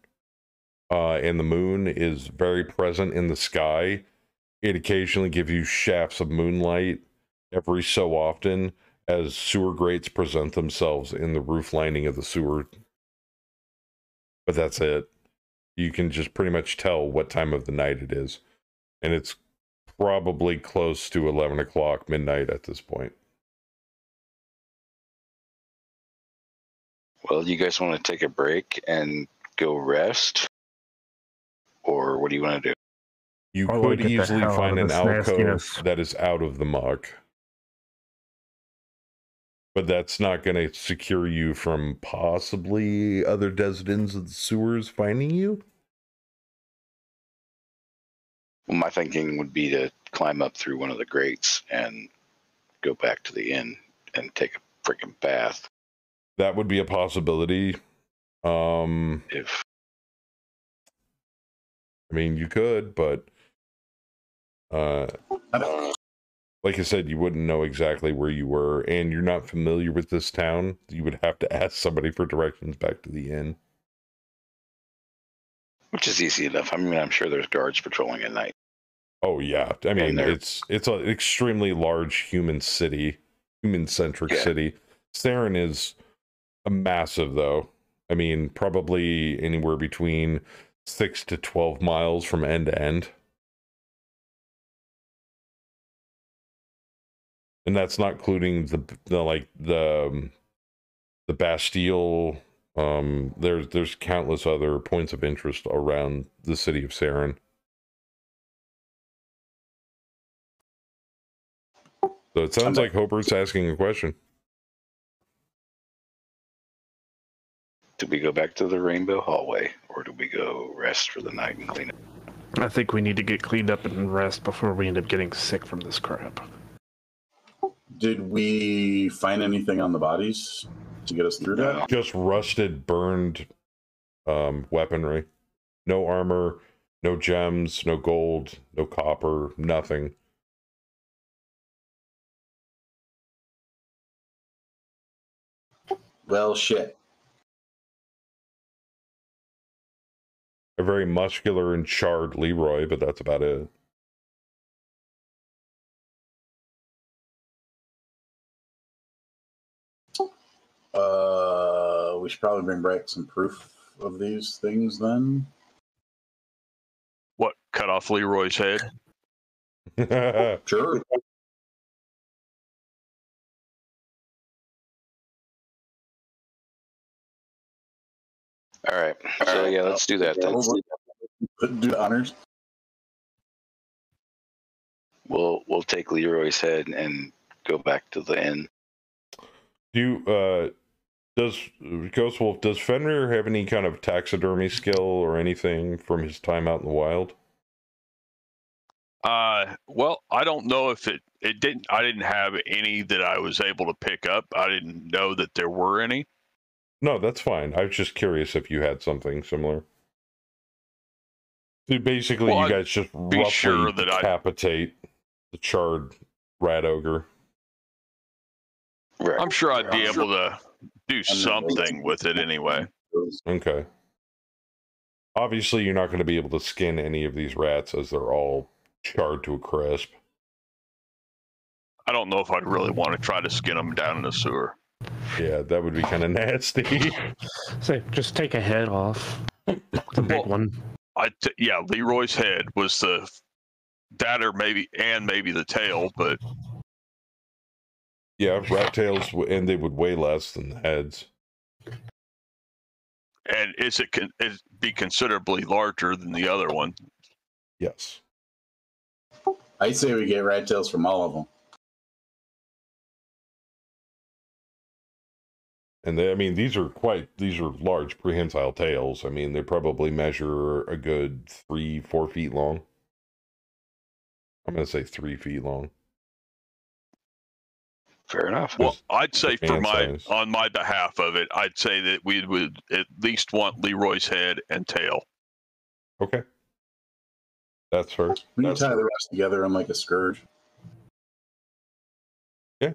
uh, and the moon is very present in the sky. It occasionally gives you shafts of moonlight every so often as sewer grates present themselves in the roof lining of the sewer. But that's it. You can just pretty much tell what time of the night it is. And it's probably close to 11 o'clock midnight at this point. Well, you guys want to take a break and go rest, or what do you want to do? You Or, could easily find an this alcove nastiness. that is out of the muck. But that's not going to secure you from possibly other residents of the sewers finding you. Well, my thinking would be to climb up through one of the grates and go back to the inn and take a freaking bath. That would be a possibility. Um, If I mean, you could, but uh, like I said, you wouldn't know exactly where you were, and you're not familiar with this town. You would have to ask somebody for directions back to the inn. which is easy enough. I mean, I'm sure there's guards patrolling at night. Oh yeah, I mean it's it's an extremely large human city, human centric Yeah. city. Saren is a massive though. I mean, probably anywhere between six to twelve miles from end to end, and that's not including the the like the um, the Bastille. Um, there's there's countless other points of interest around the city of Saren. So it sounds like Hobart's asking a question. Do we go back to the rainbow hallway, or do we go rest for the night and clean up? I think we need to get cleaned up and rest before we end up getting sick from this crap. Did we find anything on the bodies to get us through that? Just rusted, burned um, weaponry. No armor, no gems, no gold, no copper, nothing. Well, shit. A very muscular and charred Leroy, but that's about it. Uh, we should probably bring back some proof of these things then. What? Cut off Leroy's head? Sure. All right. So yeah, let's do that then. Do the honors. We'll we'll take Leroy's head and go back to the inn. Do you, uh, does Ghost Wolf, does Fenrir have any kind of taxidermy skill or anything from his time out in the wild? Uh, well, I don't know if it it didn't. I didn't have any that I was able to pick up. I didn't know that there were any. No, that's fine. I was just curious if you had something similar. So basically, Well, you I'd guys just be roughly sure that I- the charred rat ogre. Right. I'm sure I'd be I'm sure- able to do something with it anyway. Okay. Obviously, you're not going to be able to skin any of these rats as they're all charred to a crisp. I don't know if I'd really want to try to skin them down in the sewer. Yeah, that would be kind of nasty. Say, just take a head off. The big Well, one. I t- yeah, Leroy's head was the that or maybe and maybe the tail, but yeah, rat tails, and they would weigh less than the heads. and is it can it be considerably larger than the other one? Yes. I say we get rat tails from all of them. And they, I mean, these are quite, these are large prehensile tails. I mean, they probably measure a good three, four feet long. I'm going to say three feet long. Fair enough. Well, I'd say for my size. on my behalf of it, I'd say that we would at least want Leroy's head and tail. Okay. That's fair. We can That's tie the rest together on like a scourge. Yeah.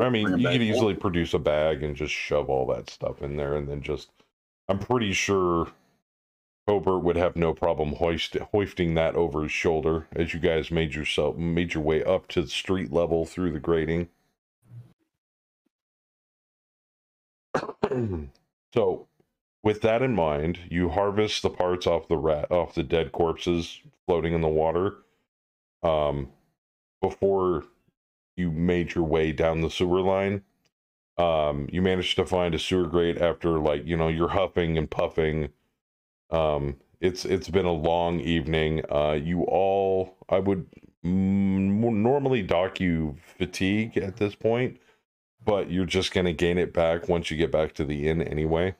I mean, you back. could easily produce a bag and just shove all that stuff in there, and then just. I'm pretty sure Hobart would have no problem hoist, hoisting that over his shoulder as you guys made yourself made your way up to the street level through the grating. So, with that in mind, you harvest the parts off the rat off the dead corpses floating in the water. Um, before you made your way down the sewer line. Um, you managed to find a sewer grate after like you know you're huffing and puffing. Um, it's it's been a long evening. Uh, you all I would mm, normally dock you fatigue at this point, but you're just gonna gain it back once you get back to the inn anyway.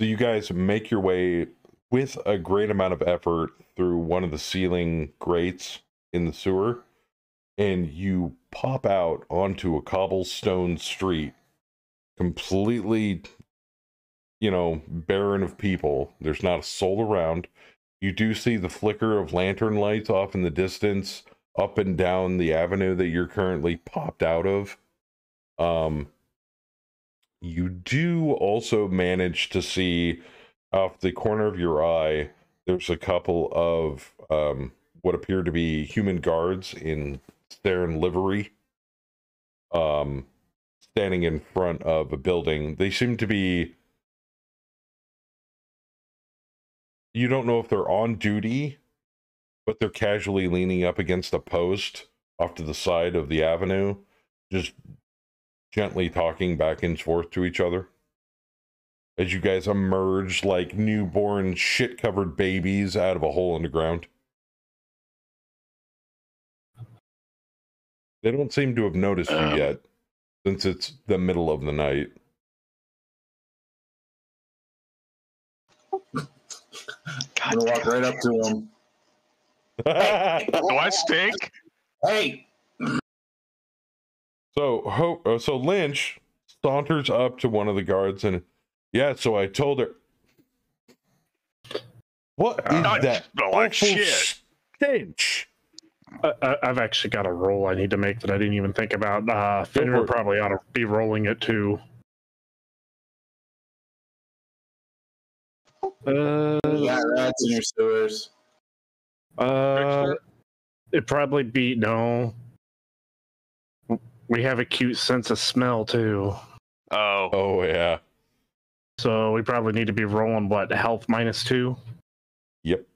So you guys make your way with a great amount of effort through one of the ceiling grates in the sewer and you pop out onto a cobblestone street completely you know barren of people. There's not a soul around. You do see the flicker of lantern lights off in the distance up and down the avenue that you're currently popped out of um you do also manage to see off the corner of your eye there's a couple of um what appear to be human guards in Theron livery, um, standing in front of a building. They seem to be. You don't know if they're on duty, but they're casually leaning up against a post off to the side of the avenue, just gently talking back and forth to each other. As you guys emerge like newborn, shit covered babies out of a hole in the ground. They don't seem to have noticed Um. you yet, since it's the middle of the night. God I'm gonna walk right up to him. Do I stink? Hey, so, Ho- uh, so Lynch saunters up to one of the guards and, yeah. So I told her, "What is I that smell like awful shit." stench?" I, I, I've actually got a roll I need to make that I didn't even think about. Uh, for Fenrir it. probably ought to be rolling it too. Uh, you got rats in your sewers. Uh, it probably be no. We have acute sense of smell too, Oh, Oh yeah, so we probably need to be rolling what health minus two. yep.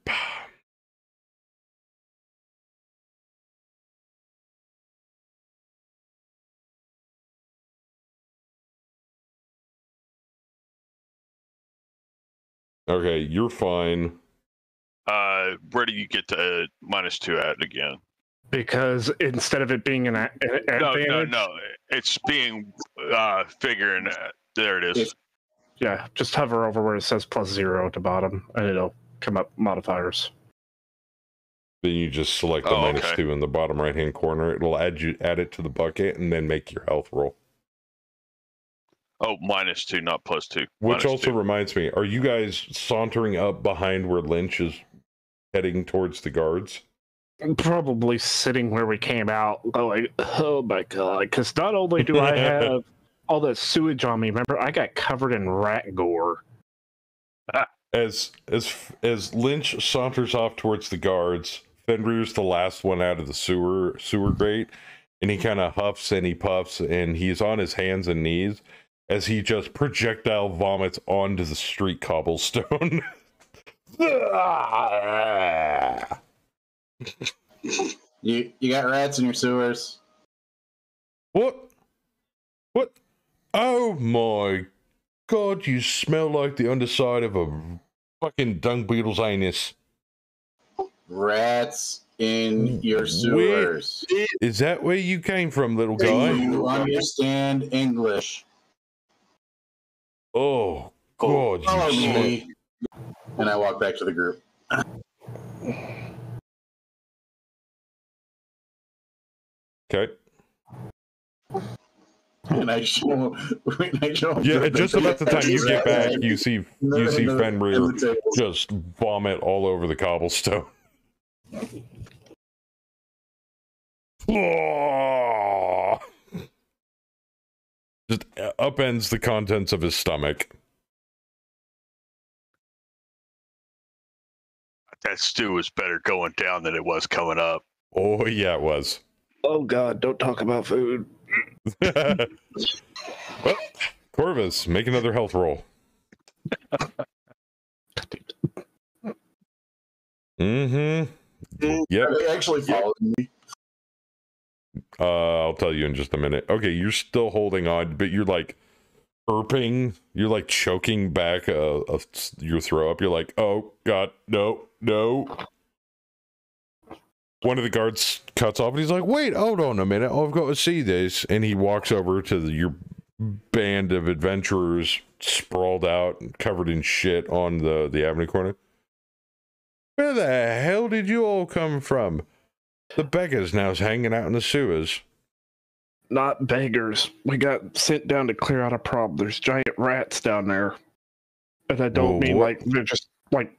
Okay, you're fine. Uh, where do you get to uh, minus two at again? Because instead of it being an, a- an No, advantage, no, no. It's being uh, figuring. Uh, there it is. Yeah, just hover over where it says plus zero at the bottom, and it'll come up modifiers. Then you just select the Oh, minus okay. two in the bottom right hand corner. It'll add you add it to the bucket and then make your health roll. Oh, minus two, not plus two. Which Minus also two. reminds me, are you guys sauntering up behind where Lynch is heading towards the guards? Probably sitting where we came out, going, "Oh my god!" Because not only do I have all that sewage on me, remember I got covered in rat gore. As as as Lynch saunters off towards the guards, Fenrir's the last one out of the sewer sewer grate, and he kind of huffs and he puffs, and he's on his hands and knees as he just projectile vomits onto the street cobblestone. You you got rats in your sewers. What? What? Oh my god, you smell like the underside of a fucking dung beetle's anus. Rats in hmm. your sewers. Is that where you came from, little guy? Do you understand English? Oh god, Follow smell. And I walk back to the group. Okay. And I show, I show Yeah, just about the time you get back, you see you see Fenrir And the tables. just vomit all over the cobblestone. Just uh, upends the contents of his stomach. That stew was better going down than it was coming up. Oh yeah, it was. Oh god, don't talk about food. well, Corvus, make another health roll. Mm-hmm. Yeah. They actually followed me. Uh, I'll tell you in just a minute. Okay, you're still holding on, but you're like burping. You're like choking back uh, of your throw up. You're like, oh god, no, no. One of the guards cuts off, and he's like, "Wait, hold on a minute. I've got to see this." And he walks over to the, your band of adventurers, sprawled out, and covered in shit on the the avenue corner. Where the hell did you all come from? The beggars now's hanging out in the sewers. Not beggars. We got sent down to clear out a problem. There's giant rats down there. And I don't Whoa, mean what? like they're just like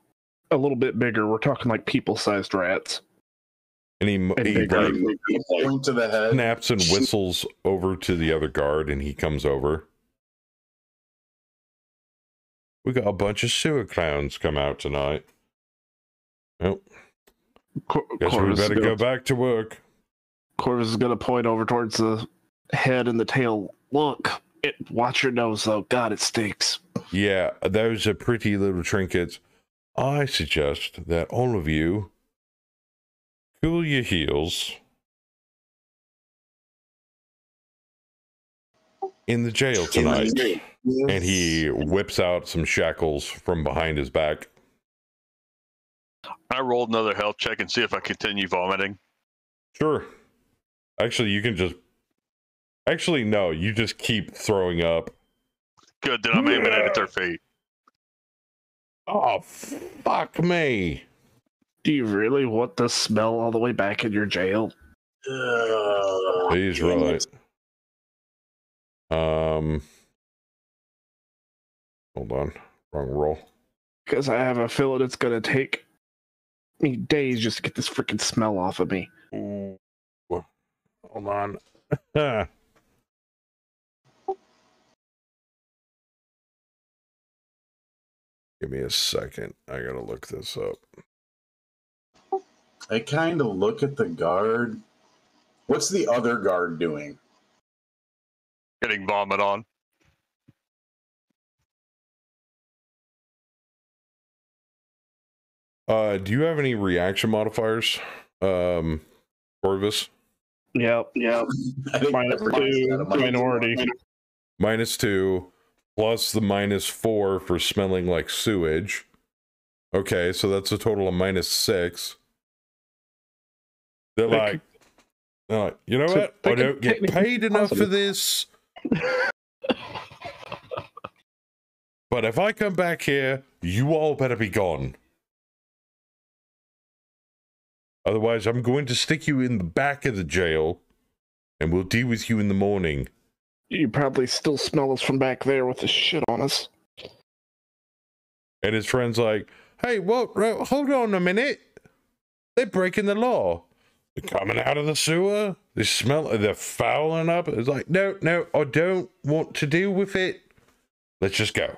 a little bit bigger. We're talking like people sized rats. And he, And he bigger. like Point to the head. snaps and whistles over to the other guard, and he comes over. We got a bunch of sewer clowns come out tonight. Well, Cor- guess we Corvus is better go back to work. Corvus is going to point over towards the head and the tail. Look, it, watch your nose though. God, it stinks. Yeah, those are pretty little trinkets. I suggest that all of you cool your heels in the jail tonight. And he whips out some shackles from behind his back. I rolled another health check and see if I continue vomiting. Sure. Actually, you can just. Actually, no, you just keep throwing up. Good, then I'm aiming it at their feet. Oh, fuck me. Do you really want the smell all the way back in your jail? Ugh. He's right. Um. Hold on. Wrong roll. Because I have a feeling it's going to take me days just to get this freaking smell off of me. Ooh. Hold on. Give me a second. I gotta look this up. I kind of look at the guard. What's the other guard doing? Getting vomit on. Uh, do you have any reaction modifiers, um, Corvus? Yep, yep. I think Minus everybody's two, minus minority. one. Minus two, plus the minus four for smelling like sewage. Okay, so that's a total of minus six. They're like, they're like, you know So what? I don't get paid enough for this. But if I come back here, you all better be gone. Otherwise, I'm going to stick you in the back of the jail and we'll deal with you in the morning. You probably still smell us from back there with the shit on us. And his friend's like, hey, what? Uh, hold on a minute. They're breaking the law. They're coming out of the sewer. They smell, they're fouling up. It's like, no, no, I don't want to deal with it. Let's just go.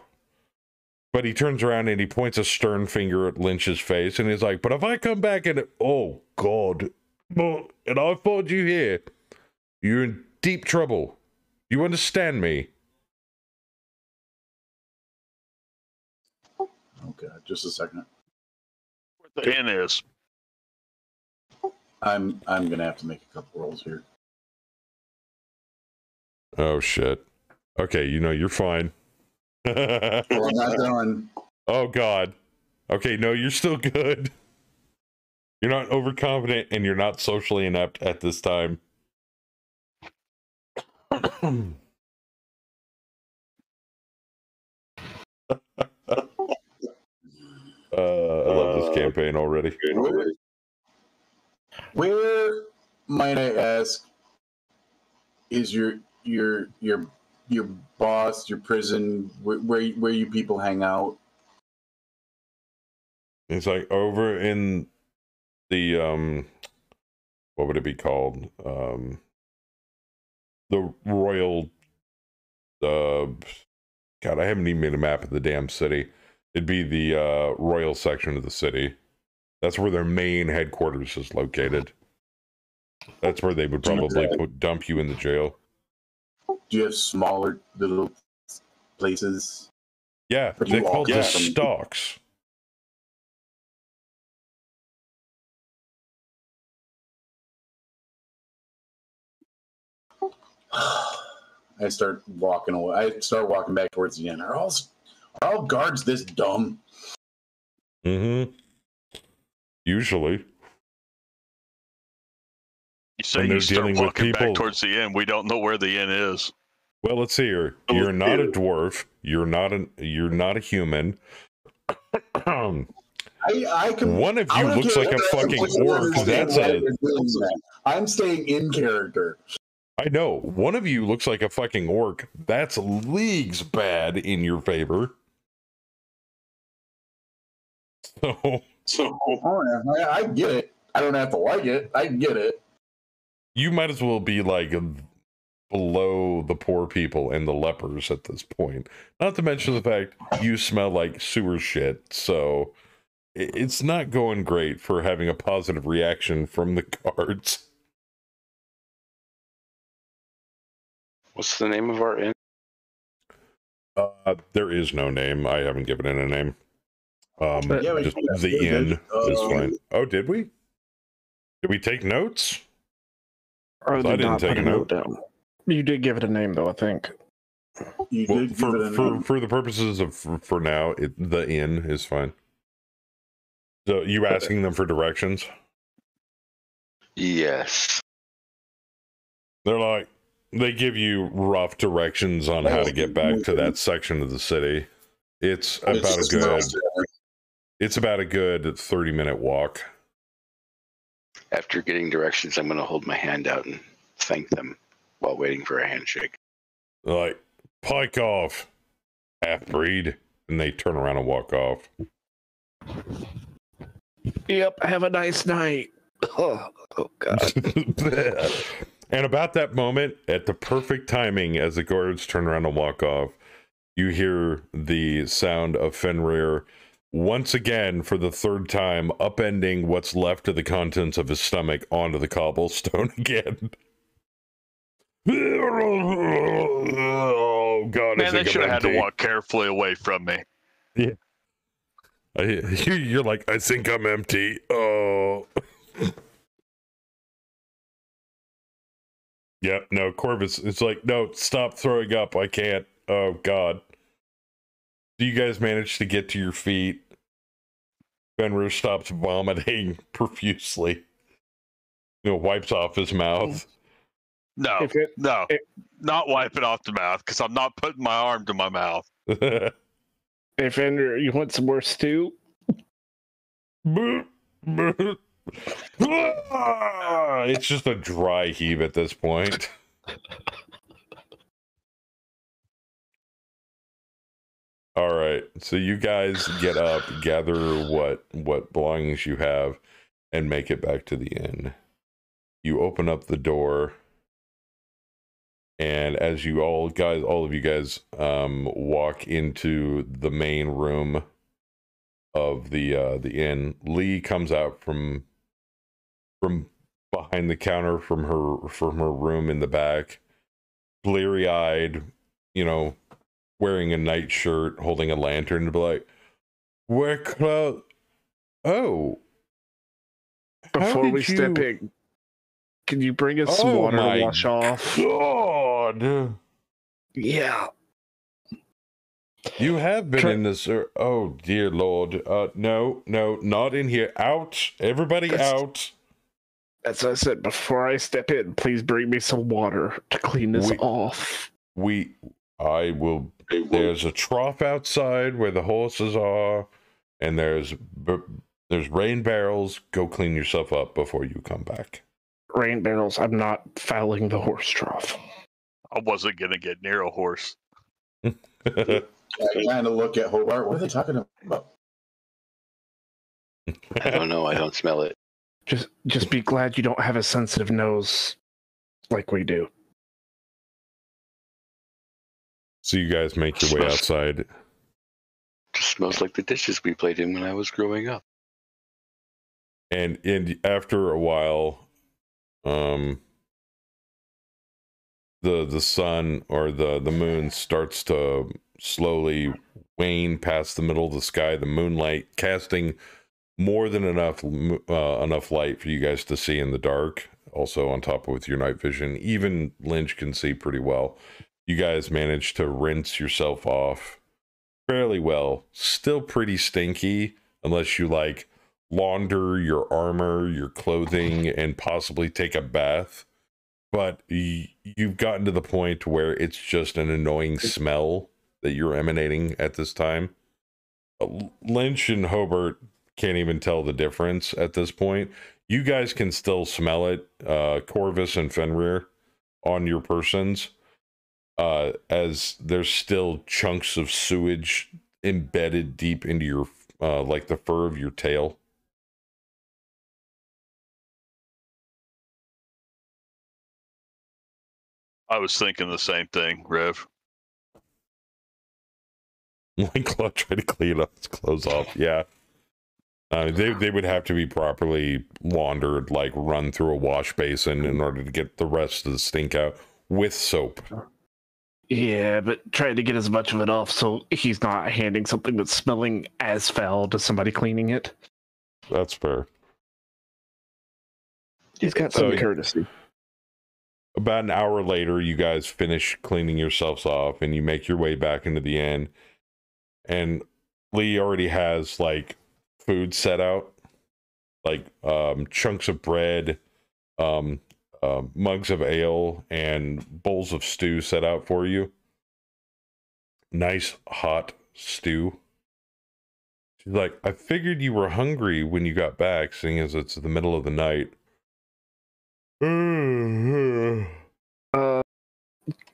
But he turns around and he points a stern finger at Lynch's face and he's like, but if I come back and, oh, God, and I find you here, you're in deep trouble. You understand me? Okay, just a second. Where the inn is. I'm I'm gonna have to make a couple rolls here. Oh, shit. Okay, you know, you're fine. Well, I'm not done. Oh God. Okay, no, you're still good. You're not overconfident and you're not socially inept at this time. Uh, I love this campaign already. Where might I ask is your your your your boss, your prison, where where, where you people hang out? It's like over in the um what would it be called? Um the royal uh God, I haven't even made a map of the damn city. It'd be the uh royal section of the city. That's where their main headquarters is located. That's where they would probably put dump you in the jail. Do you have smaller little places? Yeah, they're called the stocks. I start walking away. I start walking back towards the end. Are all are all guards this dumb? Mm-hmm. Usually. You say When they're you start dealing with walking people- back towards the end. We don't know where the end is. Well, let's see here. You're not a dwarf. You're not an. You're not a human. I, I can. One of you looks like a fucking orc. That's why a. they're doing that. I'm staying in character. I know. One of you looks like a fucking orc. That's leagues bad in your favor. So So I, I get it. I don't have to like it. I get it. you might as well be like below the poor people and the lepers at this point. Not to mention the fact you smell like sewer shit. So it's not going great for having a positive reaction from the guards. What's the name of our inn? Uh, there is no name. I haven't given it a name. Um, Yeah, just the We did. inn is Um, fine. Oh, did we? Did we take notes? I I did didn't not take a a note down. You did give it a name, though. I think. You Well, did give it for a for for the purposes of for, for now, it, the inn is fine. So you asking them for directions? Yes. They're like they give you rough directions on how to get back to that section of the city. It's about a good. just- It's about a good thirty minute walk. After getting directions, I'm going to hold my hand out and thank them while waiting for a handshake. Like pike off, half breed, and they turn around and walk off. Yep. Have a nice night. Oh, oh God. and about that moment, at the perfect timing, as the guards turn around and walk off, you hear the sound of Fenrir once again for the third time upending what's left of the contents of his stomach onto the cobblestone again. Oh god! Man, they should have had to walk carefully away from me. I, you're like, I think I'm empty. Oh. yep, no, Corvus, it's like, no, stop throwing up. I can't. Oh, God. Do you guys manage to get to your feet? Fenrir stops vomiting profusely. You know, wipes off his mouth. No, If it, no, it- not wiping off the mouth because I'm not putting my arm to my mouth. if Andrew, you want some more stew? it's just a dry heave at this point. All right. So you guys get up, gather what what belongings you have, and make it back to the inn. You open up the door, and as you all guys, all of you guys, um, walk into the main room of the uh, the inn, Lee comes out from from behind the counter from her from her room in the back, bleary eyed, you know, wearing a nightshirt, holding a lantern, to be like, "We're close." Oh, Before we step in, can you bring us some Oh water my to wash off? God, Yeah. you have been Try- in this. er- Oh dear Lord, uh, no, no, not in here. Out, everybody, That's- out. As I said, before I step in, please bring me some water to clean this We- off. We, I will there's a trough outside where the horses are and there's there's rain barrels go clean yourself up before you come back Rain barrels. I'm not fouling the horse trough. I wasn't gonna get near a horse. I kind of look at Hobart. What are they talking about? I don't know. I don't smell it. Just, just be glad you don't have a sensitive nose like we do. so you guys make your way outside Just smells like the dishes we played in when I was growing up. and and after a while um the the sun or the the moon starts to slowly wane past the middle of the sky the moonlight casting more than enough uh, enough light for you guys to see in the dark also on top of with your night vision even lynch can see pretty well you guys managed to rinse yourself off fairly well still pretty stinky unless you like launder your armor, your clothing, and possibly take a bath. But y- you've gotten to the point where it's just an annoying smell that you're emanating at this time. Uh, Lynch and Hobart can't even tell the difference at this point. You guys can still smell it, uh, Corvus and Fenrir, on your persons, uh, as there's still chunks of sewage embedded deep into your, uh, like the fur of your tail. I was thinking the same thing, Rev. Like tried to clean up his clothes off. Yeah. Uh, they they would have to be properly laundered, like run through a wash basin in order to get the rest of the stink out with soap. Yeah, but trying to get as much of it off so he's not handing something that's smelling as foul to somebody cleaning it. That's fair. He's got So- some courtesy. About an hour later, you guys finish cleaning yourselves off and you make your way back into the inn. And Lee already has like food set out, like um, chunks of bread, um, uh, mugs of ale, and bowls of stew set out for you. Nice hot stew. She's like, I figured you were hungry when you got back, seeing as it's the middle of the night. Uh,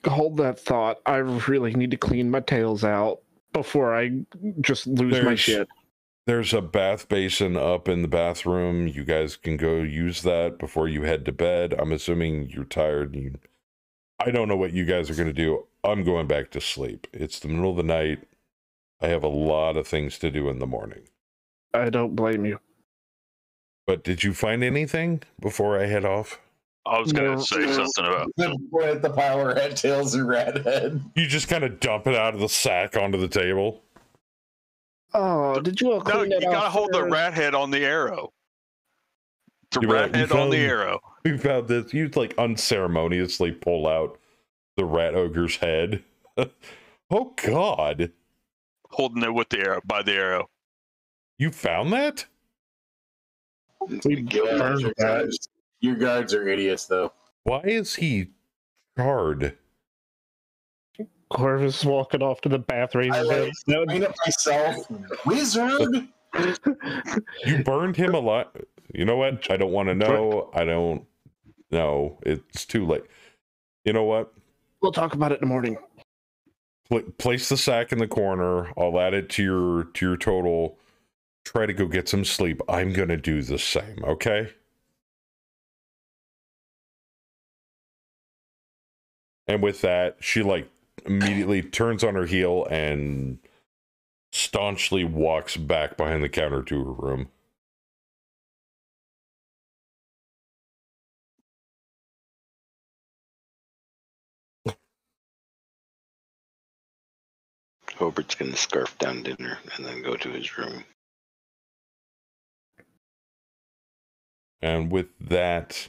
hold that thought. I really need to clean my tails out before I just lose my shit. There's a bath basin up in the bathroom. You guys can go use that before you head to bed. I'm assuming you're tired. And you, I don't know what you guys are going to do. I'm going back to sleep. It's the middle of the night. I have a lot of things to do in the morning. I don't blame you. But did you find anything before I head off? I was gonna No. say something about Point at the pile of rat tails and rat head. You just kind of dump it out of the sack onto the table. Oh, did you all No, clean you gotta off hold the rat head on the arrow. The You're rat you head on the found- arrow. We found this. You like unceremoniously pull out the rat ogre's head. oh God! Holding it with the arrow by the arrow. You found that? We Yeah, burned your, that. guards, your guards are idiots, though. Why is he charred? Corvus walking off to the bath, I raising head. clean it myself. Wizard! You burned him alive. You know what? I don't want to know. I don't know. It's too late. You know what? We'll talk about it in the morning. pl- place the sack in the corner. I'll add it to your to your total. Try to go get some sleep. I'm gonna do the same. Okay. And with that, she like immediately turns on her heel and staunchly walks back behind the counter to her room. Hobart's gonna scarf down dinner and then go to his room. And with that,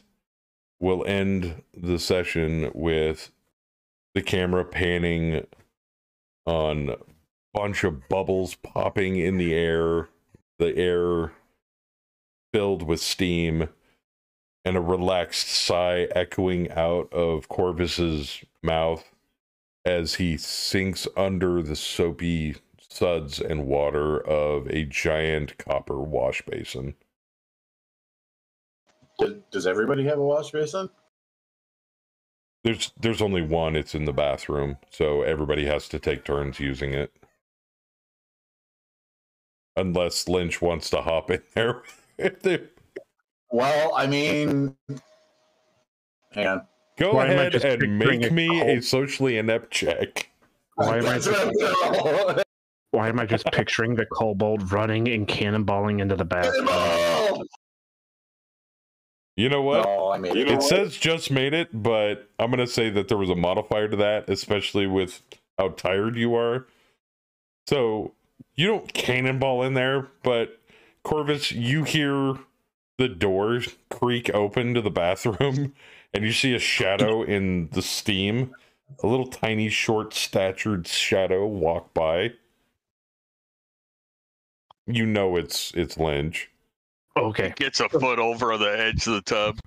we'll end the session with the camera panning on a bunch of bubbles popping in the air, the air filled with steam, and a relaxed sigh echoing out of Corvus's mouth as he sinks under the soapy suds and water of a giant copper wash basin. Does, does everybody have a wash basin? There's there's only one. It's in the bathroom, so everybody has to take turns using it. Unless Lynch wants to hop in there. If they- Well, I mean, hang on. Go Why ahead and make me cold- a socially inept check. Why am I That's what I'm doing. Why am I just picturing the kobold running and cannonballing into the bathroom? Cannonball! You know what? No, I mean, it you know what? says just made it, but I'm gonna say that there was a modifier to that, especially with how tired you are. So you don't cannonball in there, but Corvus, you hear the door creak open to the bathroom, and you see a shadow in the steam, a little tiny, short statured shadow walk by. You know it's it's Lynch. Okay. Gets a foot over the edge of the tub.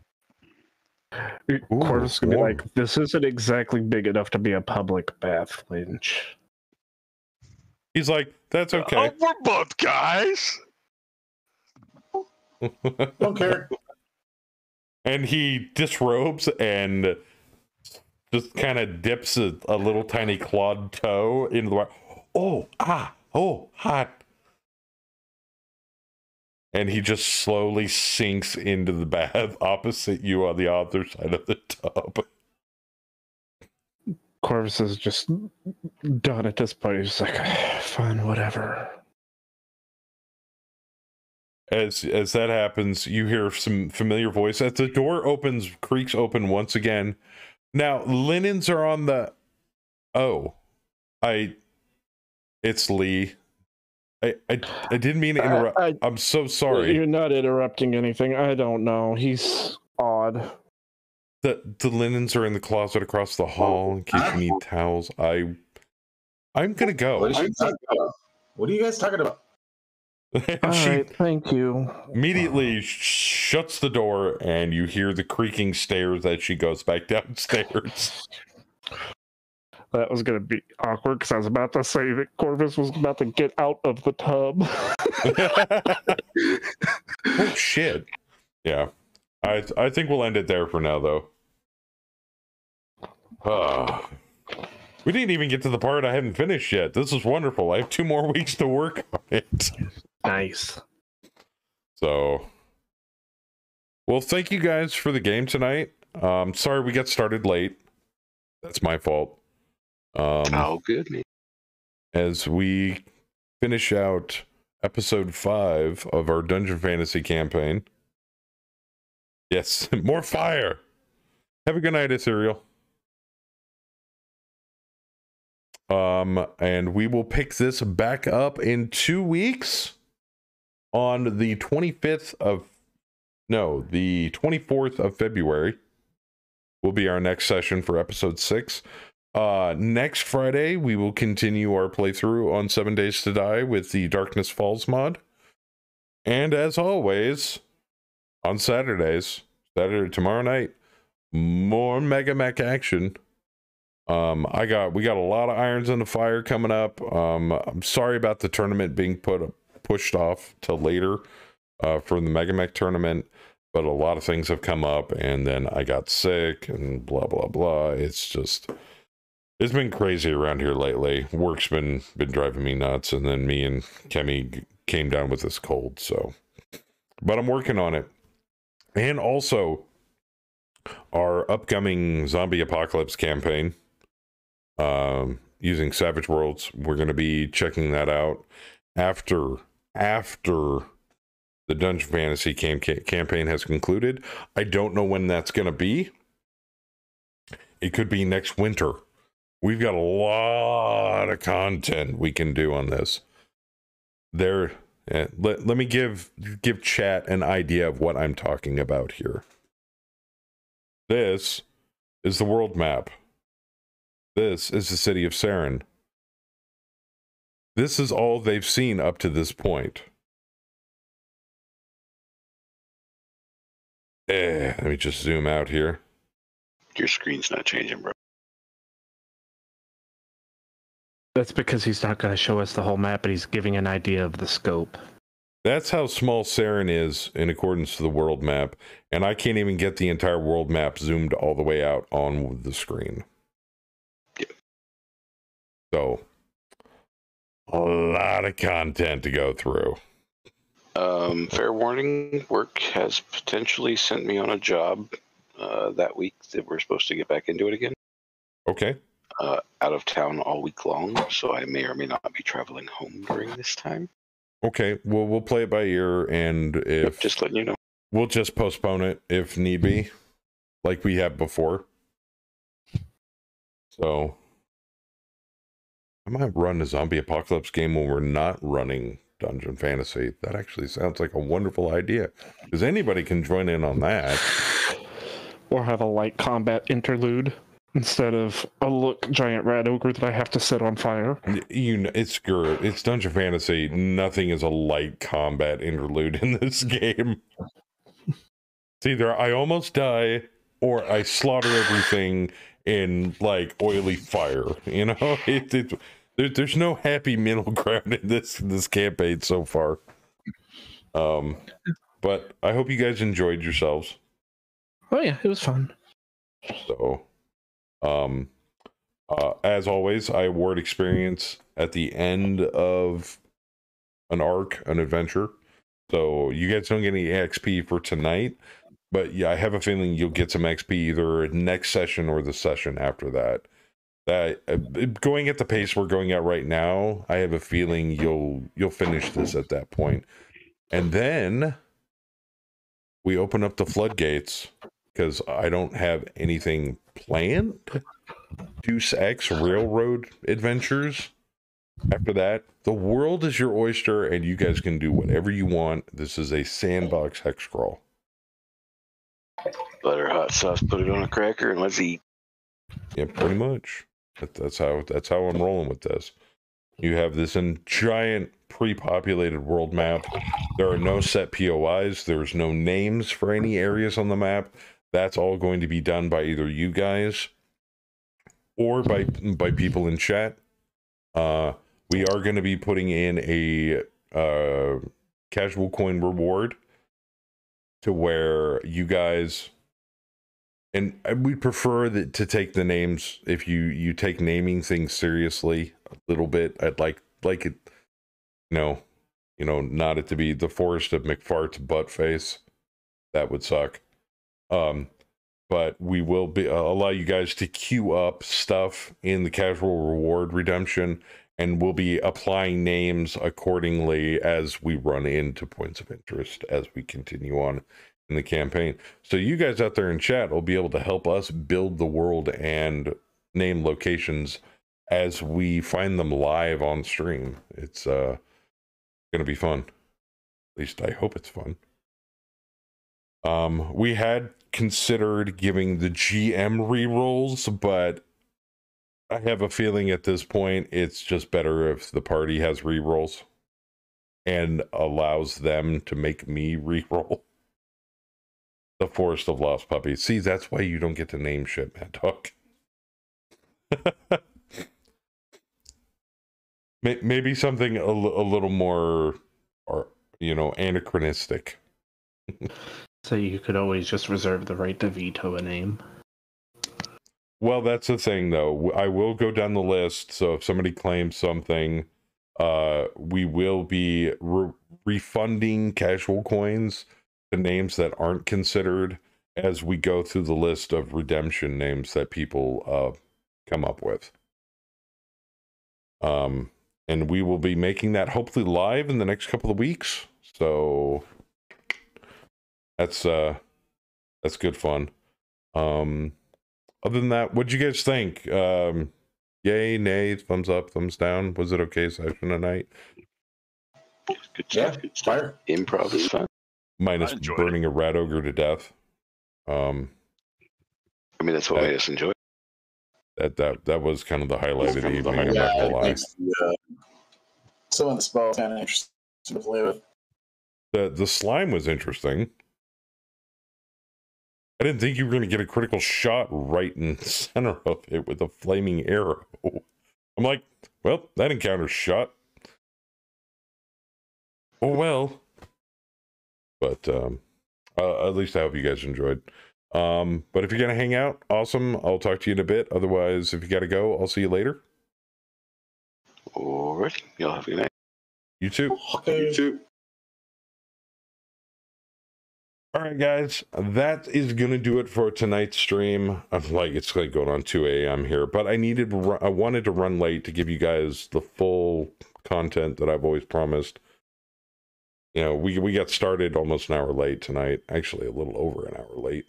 Corvus is gonna be like, this isn't exactly big enough to be a public bath, Lynch. He's like, "That's okay." Oh, we're both guys. Don't care. and he disrobes and just kind of dips a, a little tiny clawed toe into the water. Oh, ah, oh, hot. And he just slowly sinks into the bath opposite you on the other side of the tub. Corvus is just done at this point. He's like, fine, whatever. As as that happens, you hear some familiar voice. As the door opens, creaks open once again. Now linens are on the. Oh, I. It's Lee. I I, I didn't mean to interrupt. I- I- I'm so sorry. You're not interrupting anything. I don't know. He's odd. The the linens are in the closet across the oh. hall in case you need towels. I I'm gonna go. is she about? What are you guys talking about? And All she right, thank you. immediately sh- shuts the door, and you hear the creaking stairs as she goes back downstairs. That was gonna be awkward because I was about to say that Corvus was about to get out of the tub. oh shit! Yeah, I I think we'll end it there for now, though. Ah. we didn't even get to the part I haven't finished yet. This is wonderful. I have two more weeks to work on it. nice. So, well, thank you guys for the game tonight. Um, sorry we got started late. That's my fault. Um, Oh, good. man. as we finish out episode five of our Dungeon Fantasy campaign. Yes, more fire. Have a good night, Ethereal. Um, and we will pick this back up in two weeks on the 25th of no, the 24th of February will be our next session for episode six. Uh, next Friday, we will continue our playthrough on Seven Days to Die with the Darkness Falls mod. And as always, on Saturdays, Saturday tomorrow night, more MegaMek action. Um, I got we got a lot of irons in the fire coming up. Um, I'm sorry about the tournament being put pushed off till later uh, for the MegaMek tournament, but a lot of things have come up, and then I got sick and blah blah blah. It's just It's been crazy around here lately. Work's been been driving me nuts, and then me and Kemi came down with this cold. So, but I'm working on it, and also our upcoming zombie apocalypse campaign, um, using Savage Worlds. We're going to be checking that out after after the Dungeon Fantasy cam- campaign has concluded. I don't know when that's going to be. It could be next winter. We've got a lot of content we can do on this. There, eh, let, let me give give chat an idea of what I'm talking about here. This is the world map. This is the city of Saren. This is all they've seen up to this point. Eh, let me just zoom out here. Your screen's not changing, bro. That's because he's not going to show us the whole map, but he's giving an idea of the scope. That's how small Saren is in accordance to the world map, and I can't even get the entire world map zoomed all the way out on the screen. Yep. So, a lot of content to go through. Um, fair warning, work has potentially sent me on a job uh, that week that we're supposed to get back into it again. Okay. Uh, out of town all week long, so I may or may not be traveling home during this time. Okay. Well, we'll play it by ear, and if Just letting you know. we'll just postpone it if need be, like we have before. So, I might run a zombie apocalypse game when we're not running Dungeon Fantasy. That actually sounds like a wonderful idea because anybody can join in on that. Or have a light combat interlude instead of a look giant rat ogre that I have to set on fire. You know, it's. It's Dungeon Fantasy. Nothing is a light combat interlude in this game. It's either I almost die or I slaughter everything in like oily fire. You know, it, it, there, there's no happy middle ground in this this campaign so far. Um, but I hope you guys enjoyed yourselves. Oh yeah, it was fun. So, um, uh, as always, I award experience at the end of an arc, an adventure. So you guys don't get any XP for tonight, but yeah, I have a feeling you'll get some XP either next session or the session after that. That uh, going at the pace we're going at right now, I have a feeling you'll you'll finish this at that point, and then we open up the floodgates because I don't have anything planned. Deuce X Railroad Adventures. After that, the world is your oyster, and you guys can do whatever you want. This is a sandbox hex crawl. Butter, hot sauce, put it on a cracker, and let's eat. Yeah, pretty much. That, that's how that's how I'm rolling with this. You have this in giant pre-populated world map. There are no set POIs. There's no names for any areas on the map. That's all going to be done by either you guys or by by people in chat. Uh, we are going to be putting in a uh, casual coin reward to where you guys and we prefer that to take the names. If you you take naming things seriously a little bit i'd like like it you know you know not it to be the forest of mcfart's butt face. That would suck um but we will be uh, allow you guys to queue up stuff in the casual reward redemption and we'll be applying names accordingly as we run into points of interest as we continue on in the campaign. So you guys out there in chat will be able to help us build the world and name locations as we find them live on stream. It's uh to be fun. At least I hope it's fun. Um we had considered giving the GM rerolls, but I have a feeling at this point it's just better if the party has rerolls and allows them to make me reroll. The Forest of Lost Puppies. See, that's why you don't get to name shit, Mad Dog. Maybe something a, a little more, or you know, anachronistic. So you could always just reserve the right to veto a name. Well, that's the thing, though. I will go down the list. So if somebody claims something, uh, we will be re- refunding casual coins to names that aren't considered as we go through the list of redemption names that people uh, come up with. Um, and we will be making that hopefully live in the next couple of weeks. So that's uh that's good fun. Um other than that, what'd you guys think? Um yay, nay, thumbs up, thumbs down. Was it okay session tonight? Good Yeah, stuff. Good stuff. fire. Improv is fun. Minus enjoyed it. burning a rat ogre to death. Um I mean, that's what Yeah. made us enjoy. it. that that that was kind of the highlight of the Kind of the evening. I'm Yeah, not gonna it lie. makes the, uh, some of the spells kind of interesting to play with. The the slime was interesting. I didn't think you were going to get a critical shot right in the center of it with a flaming arrow. I'm like, well, that encounter's shot. Oh well. But um, uh, at least I hope you guys enjoyed. Um, but if you're gonna hang out, awesome. I'll talk to you in a bit. Otherwise, if you gotta go, I'll see you later. All right. Y'all have a good night. You too. Okay. too. All right, guys, that is gonna do it for tonight's stream. I'm like, it's like going on 2 a.m. here, but I needed, I wanted to run late to give you guys the full content that I've always promised. You know, we we got started almost an hour late tonight, actually a little over an hour late.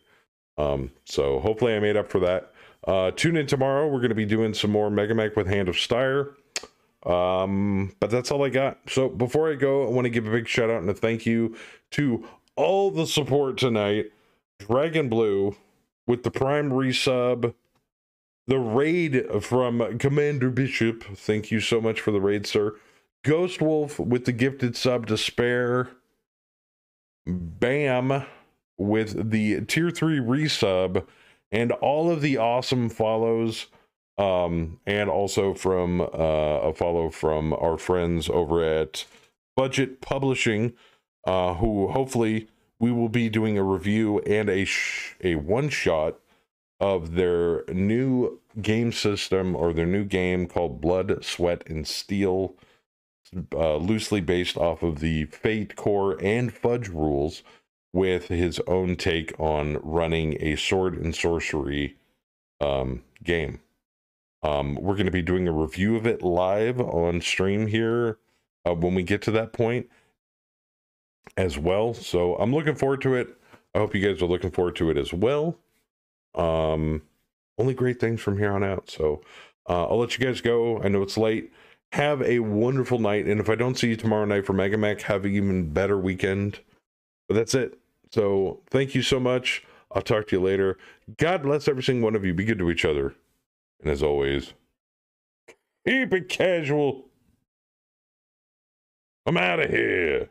Um, so hopefully I made up for that. Uh, tune in tomorrow. We're gonna be doing some more MegaMek with Hand of Styre. Um, but that's all I got. So before I go, I want to give a big shout out and a thank you to all the support tonight. Dragon Blue with the Prime resub, the raid from Commander Bishop. Thank you so much for the raid, sir. Ghost Wolf with the gifted sub to spare. Bam with the tier 3 resub and all of the awesome follows um and also from uh a follow from our friends over at budget publishing uh who hopefully we will be doing a review and a sh- a one shot of their new game system or their new game called blood sweat and steel uh, loosely based off of the fate core and fudge rules with his own take on running a sword and sorcery um, game. Um, we're going to be doing a review of it live on stream here uh, when we get to that point as well. So I'm looking forward to it. I hope you guys are looking forward to it as well. Um, only great things from here on out. So uh, I'll let you guys go. I know it's late. Have a wonderful night. And if I don't see you tomorrow night for MegaMek, have an even better weekend. But that's it. So thank you so much. I'll talk to you later. God bless every single one of you. Be good to each other. And as always, keep it casual. I'm out of here.